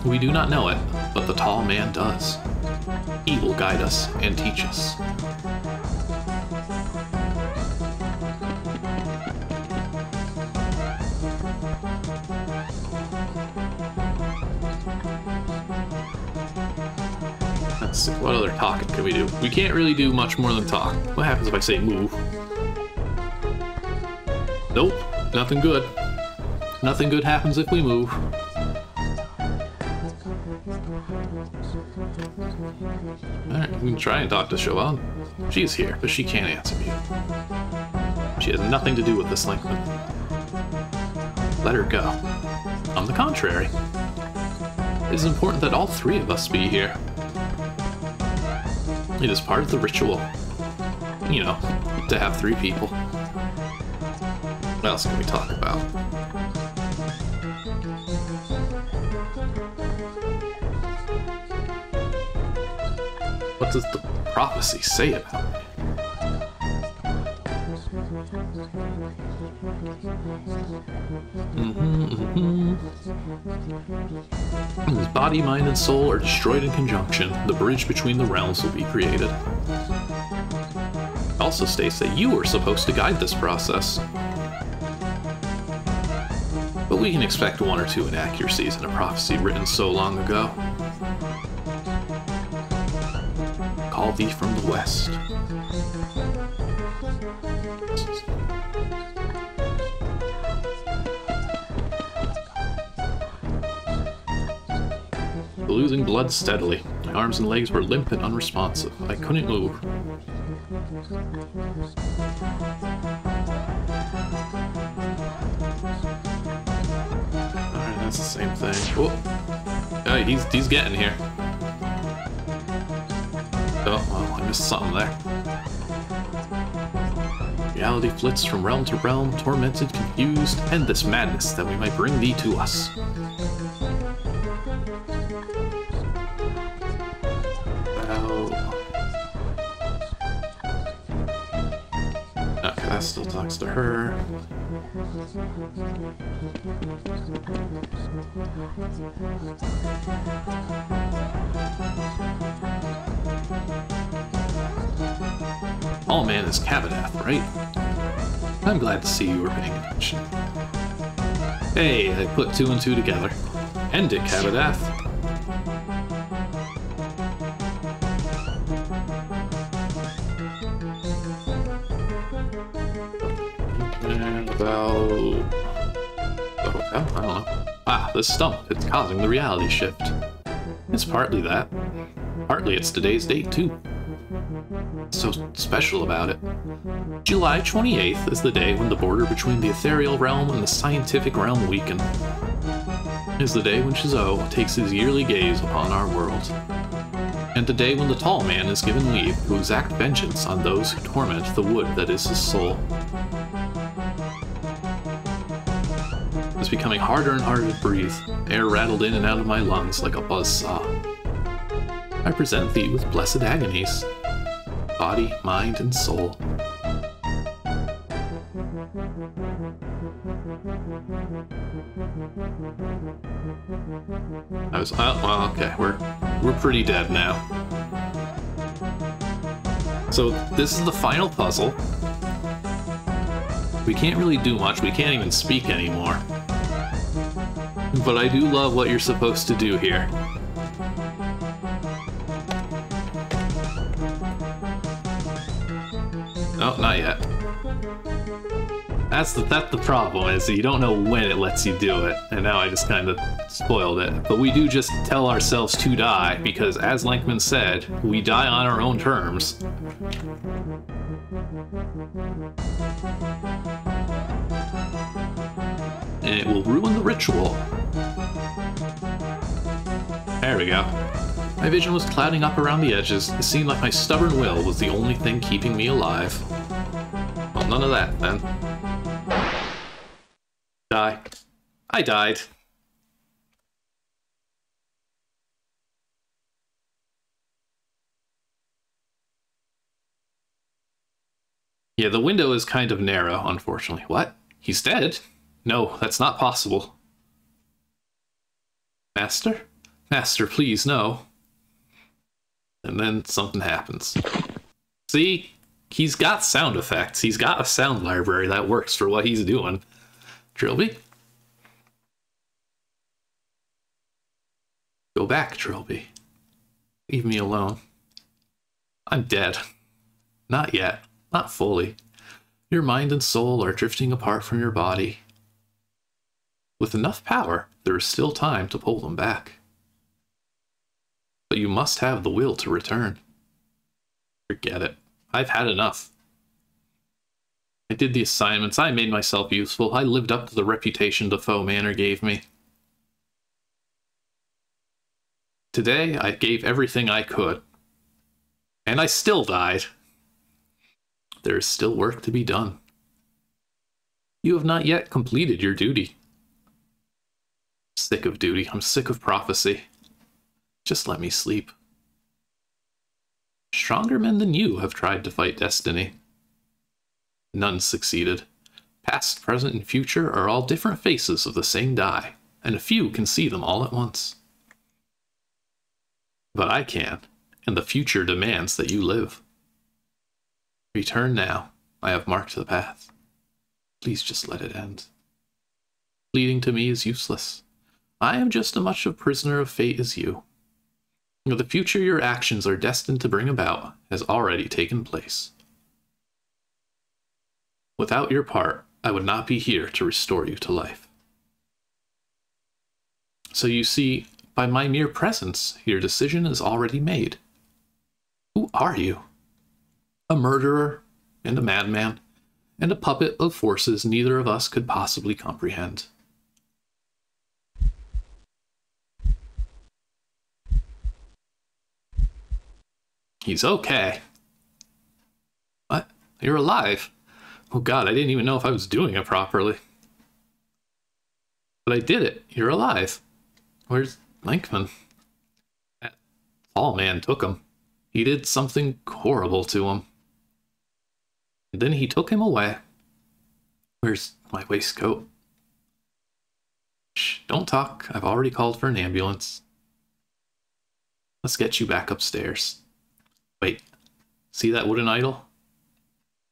We do not know it, but the tall man does. He will guide us and teach us. What other talking can we do? We can't really do much more than talk. What happens if I say move? Nope, nothing good. Nothing good happens if we move. Alright, we can try and talk to Siobhan. She's here, but she can't answer you. She has nothing to do with this Lankman. Let her go. On the contrary, it is important that all three of us be here. It is part of the ritual. You know, to have three people. What else can we talk about? What does the prophecy say about body, mind, and soul are destroyed in conjunction. The bridge between the realms will be created. It also states that you are supposed to guide this process. But we can expect one or two inaccuracies in a prophecy written so long ago. Call thee from the west. Blood steadily. My arms and legs were limp and unresponsive. I couldn't move. Alright, that's the same thing. Oh, he's, he's getting here. Oh, well, I missed something there. Reality flits from realm to realm, tormented, confused, end this madness that we might bring thee to us. Her. All man is Kabadath, right? I'm glad to see you were paying attention. Hey, I put two and two together. End it, Kabadath. The stump that's causing the reality shift. It's partly that. Partly it's today's date, too. so special about it. July 28th is the day when the border between the ethereal realm and the scientific realm weaken. Is the day when Chzo takes his yearly gaze upon our world. And the day when the tall man is given leave to exact vengeance on those who torment the wood that is his soul. Was becoming harder and harder to breathe. Air rattled in and out of my lungs like a buzz saw. I present thee with blessed agonies, body, mind, and soul. I was, oh, well, okay, we're, we're pretty dead now. So this is the final puzzle. We can't really do much, we can't even speak anymore. But I do love what you're supposed to do here. Oh, not yet. That's the that's the problem is you don't know when it lets you do it, and now I just kind of spoiled it. But we do just tell ourselves to die because, as Lankman said, we die on our own terms. And it will ruin the ritual. There we go. My vision was clouding up around the edges. It seemed like my stubborn will was the only thing keeping me alive. Well, none of that, then. Die. I died. Yeah, the window is kind of narrow, unfortunately. What? He's dead? No, that's not possible. Master? Master, please, no. And then something happens. See? He's got sound effects. He's got a sound library that works for what he's doing. Trilby? Go back, Trilby. Leave me alone. I'm dead. Not yet. Not fully. Your mind and soul are drifting apart from your body. With enough power, there is still time to pull them back. But you must have the will to return. Forget it. I've had enough. I did the assignments, I made myself useful, I lived up to the reputation Defoe Manor gave me. Today, I gave everything I could. And I still died there is still work to be done. You have not yet completed your duty. Sick of duty. I'm sick of prophecy. Just let me sleep. Stronger men than you have tried to fight destiny. None succeeded. Past, present, and future are all different faces of the same die, and a few can see them all at once. But I can, and the future demands that you live. Return now. I have marked the path. Please just let it end. Pleading to me is useless. I am just as much a prisoner of fate as you. The future your actions are destined to bring about has already taken place. Without your part, I would not be here to restore you to life. So you see, by my mere presence, your decision is already made. Who are you? a murderer, and a madman, and a puppet of forces neither of us could possibly comprehend. He's okay. What? You're alive? Oh god, I didn't even know if I was doing it properly. But I did it. You're alive. Where's Lankman? That tall man took him. He did something horrible to him. And then he took him away. Where's my waistcoat? Shh, don't talk. I've already called for an ambulance. Let's get you back upstairs. Wait, see that wooden idol?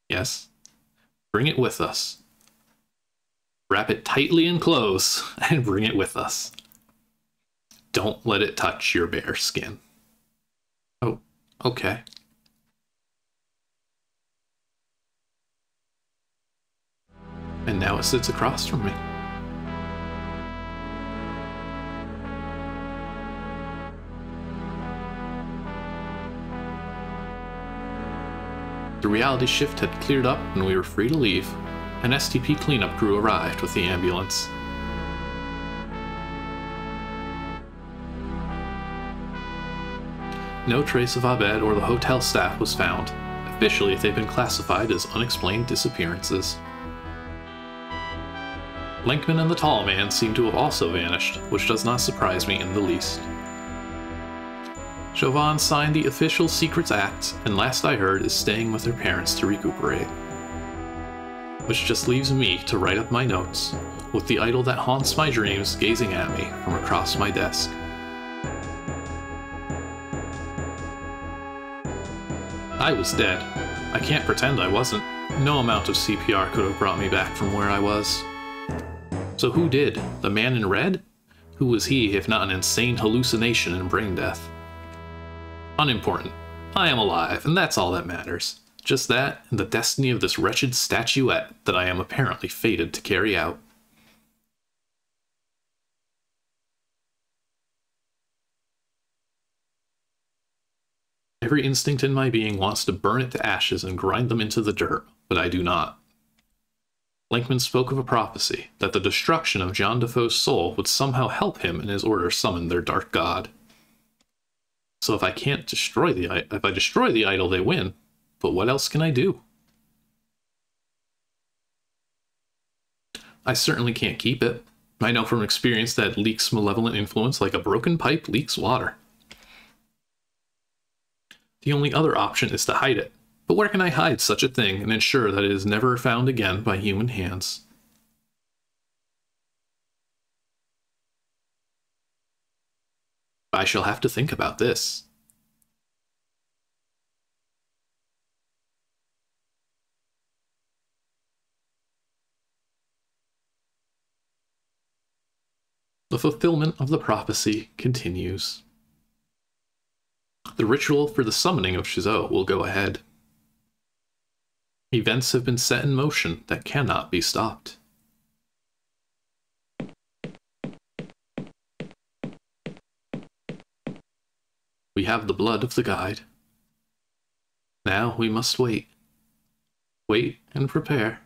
Yes. Bring it with us. Wrap it tightly in clothes [laughs] and bring it with us. Don't let it touch your bare skin. Oh, okay. and now it sits across from me. The reality shift had cleared up and we were free to leave. An STP cleanup crew arrived with the ambulance. No trace of Abed or the hotel staff was found. Officially, they've been classified as unexplained disappearances. Lankman and the tall man seem to have also vanished, which does not surprise me in the least. Siobhan signed the official Secrets Act, and last I heard is staying with her parents to recuperate. Which just leaves me to write up my notes, with the idol that haunts my dreams gazing at me from across my desk. I was dead. I can't pretend I wasn't. No amount of CPR could have brought me back from where I was. So who did? The man in red? Who was he if not an insane hallucination and brain death? Unimportant. I am alive, and that's all that matters. Just that, and the destiny of this wretched statuette that I am apparently fated to carry out. Every instinct in my being wants to burn it to ashes and grind them into the dirt, but I do not. Lankman spoke of a prophecy that the destruction of John Defoe's soul would somehow help him and his order summon their dark god. So if I can't destroy the if I destroy the idol, they win. But what else can I do? I certainly can't keep it. I know from experience that leaks malevolent influence like a broken pipe leaks water. The only other option is to hide it. But where can I hide such a thing and ensure that it is never found again by human hands? I shall have to think about this. The fulfillment of the prophecy continues. The ritual for the summoning of Chzo will go ahead. Events have been set in motion that cannot be stopped. We have the blood of the guide. Now we must wait. Wait and prepare.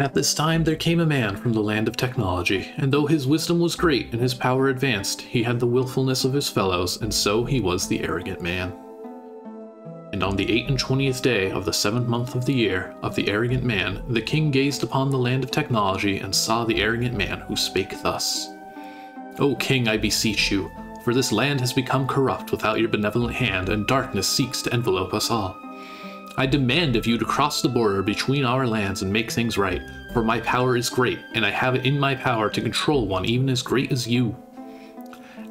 At this time there came a man from the land of technology, and though his wisdom was great and his power advanced, he had the willfulness of his fellows, and so he was the arrogant man. And on the eight and twentieth day of the seventh month of the year of the arrogant man, the king gazed upon the land of technology and saw the arrogant man who spake thus O king, I beseech you, for this land has become corrupt without your benevolent hand, and darkness seeks to envelope us all. I demand of you to cross the border between our lands and make things right, for my power is great, and I have it in my power to control one even as great as you.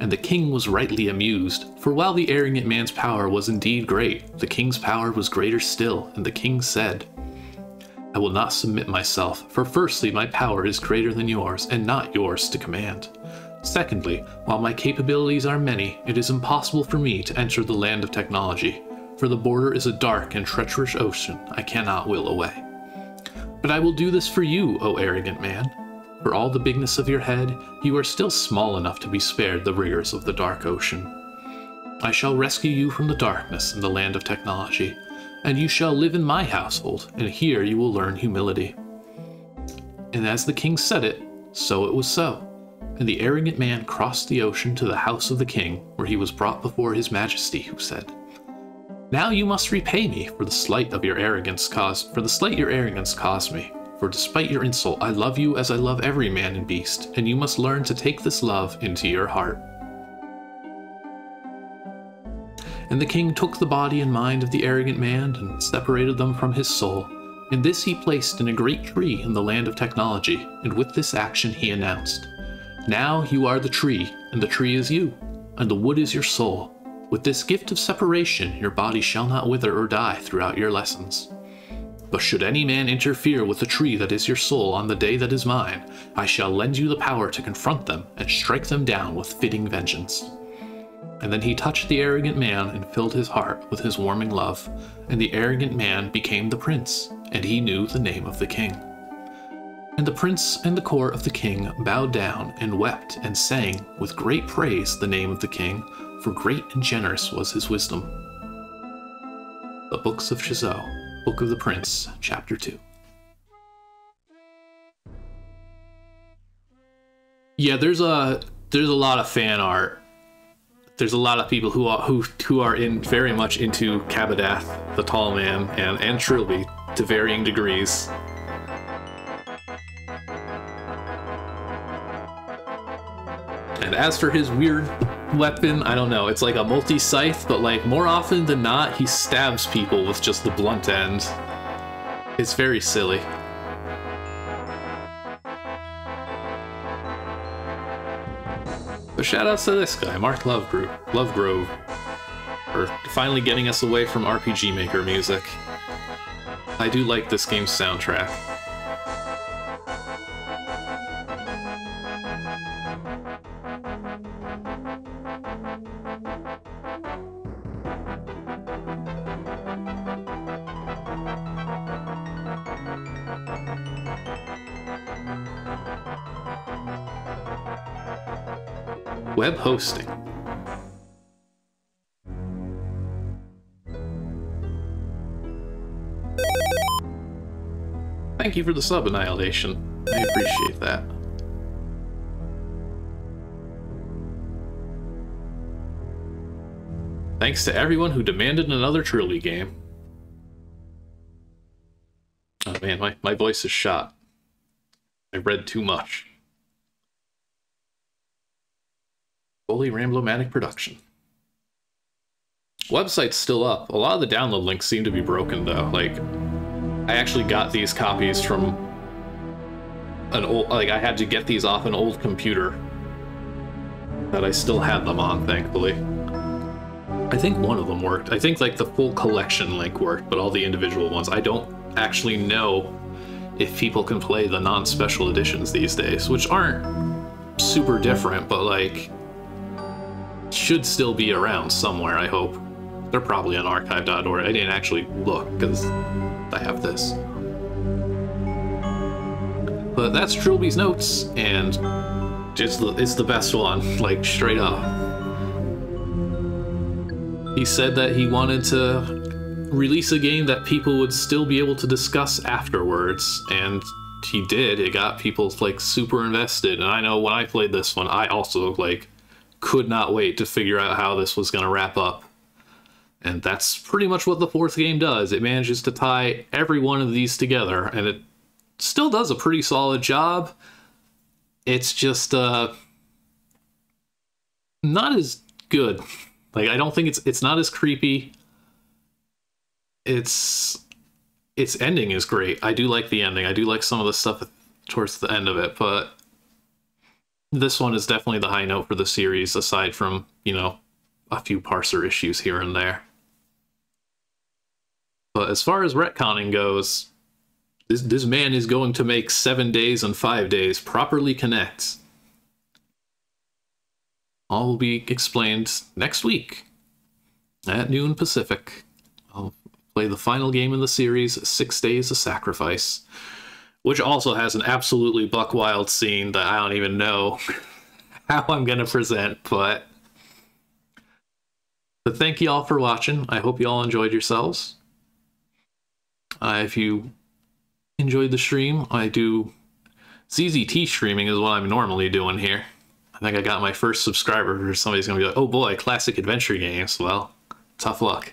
And the king was rightly amused, for while the arrogant man's power was indeed great, the king's power was greater still, and the king said, I will not submit myself, for firstly, my power is greater than yours, and not yours to command. Secondly, while my capabilities are many, it is impossible for me to enter the land of technology, for the border is a dark and treacherous ocean I cannot will away. But I will do this for you, O arrogant man. For all the bigness of your head, you are still small enough to be spared the rigors of the dark ocean. I shall rescue you from the darkness in the land of technology, and you shall live in my household, and here you will learn humility. And as the king said it, so it was so. And the arrogant man crossed the ocean to the house of the king, where he was brought before his majesty, who said, now you must repay me for the slight of your arrogance caused for the slight your arrogance caused me. For despite your insult, I love you as I love every man and beast, and you must learn to take this love into your heart. And the king took the body and mind of the arrogant man and separated them from his soul. And this he placed in a great tree in the land of technology, and with this action he announced, Now you are the tree, and the tree is you, and the wood is your soul, with this gift of separation, your body shall not wither or die throughout your lessons. But should any man interfere with the tree that is your soul on the day that is mine, I shall lend you the power to confront them and strike them down with fitting vengeance. And then he touched the arrogant man and filled his heart with his warming love, and the arrogant man became the prince, and he knew the name of the king. And the prince and the court of the king bowed down and wept and sang with great praise the name of the king, for great and generous was his wisdom. The Books of Chzo, Book of the Prince, Chapter 2. Yeah, there's a there's a lot of fan art there's a lot of people who are who who are in very much into Cabadath, the Tall Man, and and Trilby to varying degrees. As for his weird weapon, I don't know. It's like a multi scythe, but like more often than not, he stabs people with just the blunt end. It's very silly. But shoutouts to this guy, Mark Lovegrove, Lovegrove, for finally getting us away from RPG Maker music. I do like this game's soundtrack. Web hosting. Thank you for the sub, Annihilation. I appreciate that. Thanks to everyone who demanded another Trilby game. Oh man, my, my voice is shot. I read too much. Fully Ramblomatic production. Website's still up. A lot of the download links seem to be broken though. Like, I actually got these copies from an old, like I had to get these off an old computer that I still had them on, thankfully. I think one of them worked. I think like the full collection link worked, but all the individual ones, I don't actually know if people can play the non-special editions these days, which aren't super different, but like should still be around somewhere, I hope. They're probably on archive.org. I didn't actually look because I have this. But that's Trilby's notes, and it's the, it's the best one, like straight up. He said that he wanted to release a game that people would still be able to discuss afterwards, and he did. It got people like super invested, and I know when I played this one, I also like could not wait to figure out how this was going to wrap up. And that's pretty much what the fourth game does. It manages to tie every one of these together, and it still does a pretty solid job. It's just uh, not as good. Like I don't think it's it's not as creepy. It's its ending is great. I do like the ending. I do like some of the stuff towards the end of it, but this one is definitely the high note for the series, aside from, you know, a few parser issues here and there. But as far as retconning goes, this, this man is going to make seven days and five days properly connect. All will be explained next week at noon Pacific. I'll play the final game in the series, Six Days of Sacrifice which also has an absolutely buck wild scene that I don't even know [laughs] how I'm going to present, but but thank you all for watching. I hope you all enjoyed yourselves. Uh, if you enjoyed the stream, I do ZZT streaming is what I'm normally doing here. I think I got my first subscriber or somebody's gonna be like, oh boy, classic adventure games. Well, tough luck.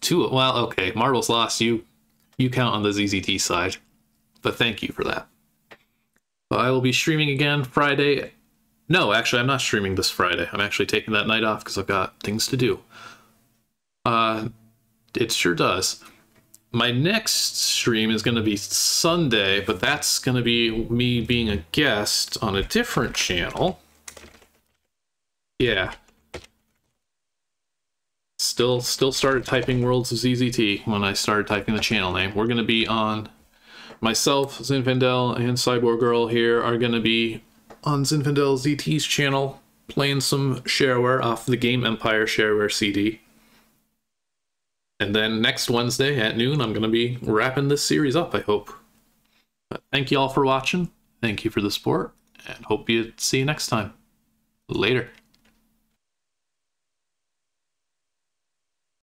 Two, well, okay, Marvel's Lost, you you count on the ZZT side. But thank you for that. I will be streaming again Friday. No, actually, I'm not streaming this Friday. I'm actually taking that night off because I've got things to do. Uh, it sure does. My next stream is going to be Sunday, but that's going to be me being a guest on a different channel. Yeah, Still, still started typing Worlds of ZZT when I started typing the channel name. We're going to be on myself, Zinfandel, and Cyborg Girl here are going to be on Zinfandel ZT's channel playing some shareware off the Game Empire shareware CD. And then next Wednesday at noon, I'm going to be wrapping this series up, I hope. But thank you all for watching. Thank you for the support, and hope you see you next time. Later.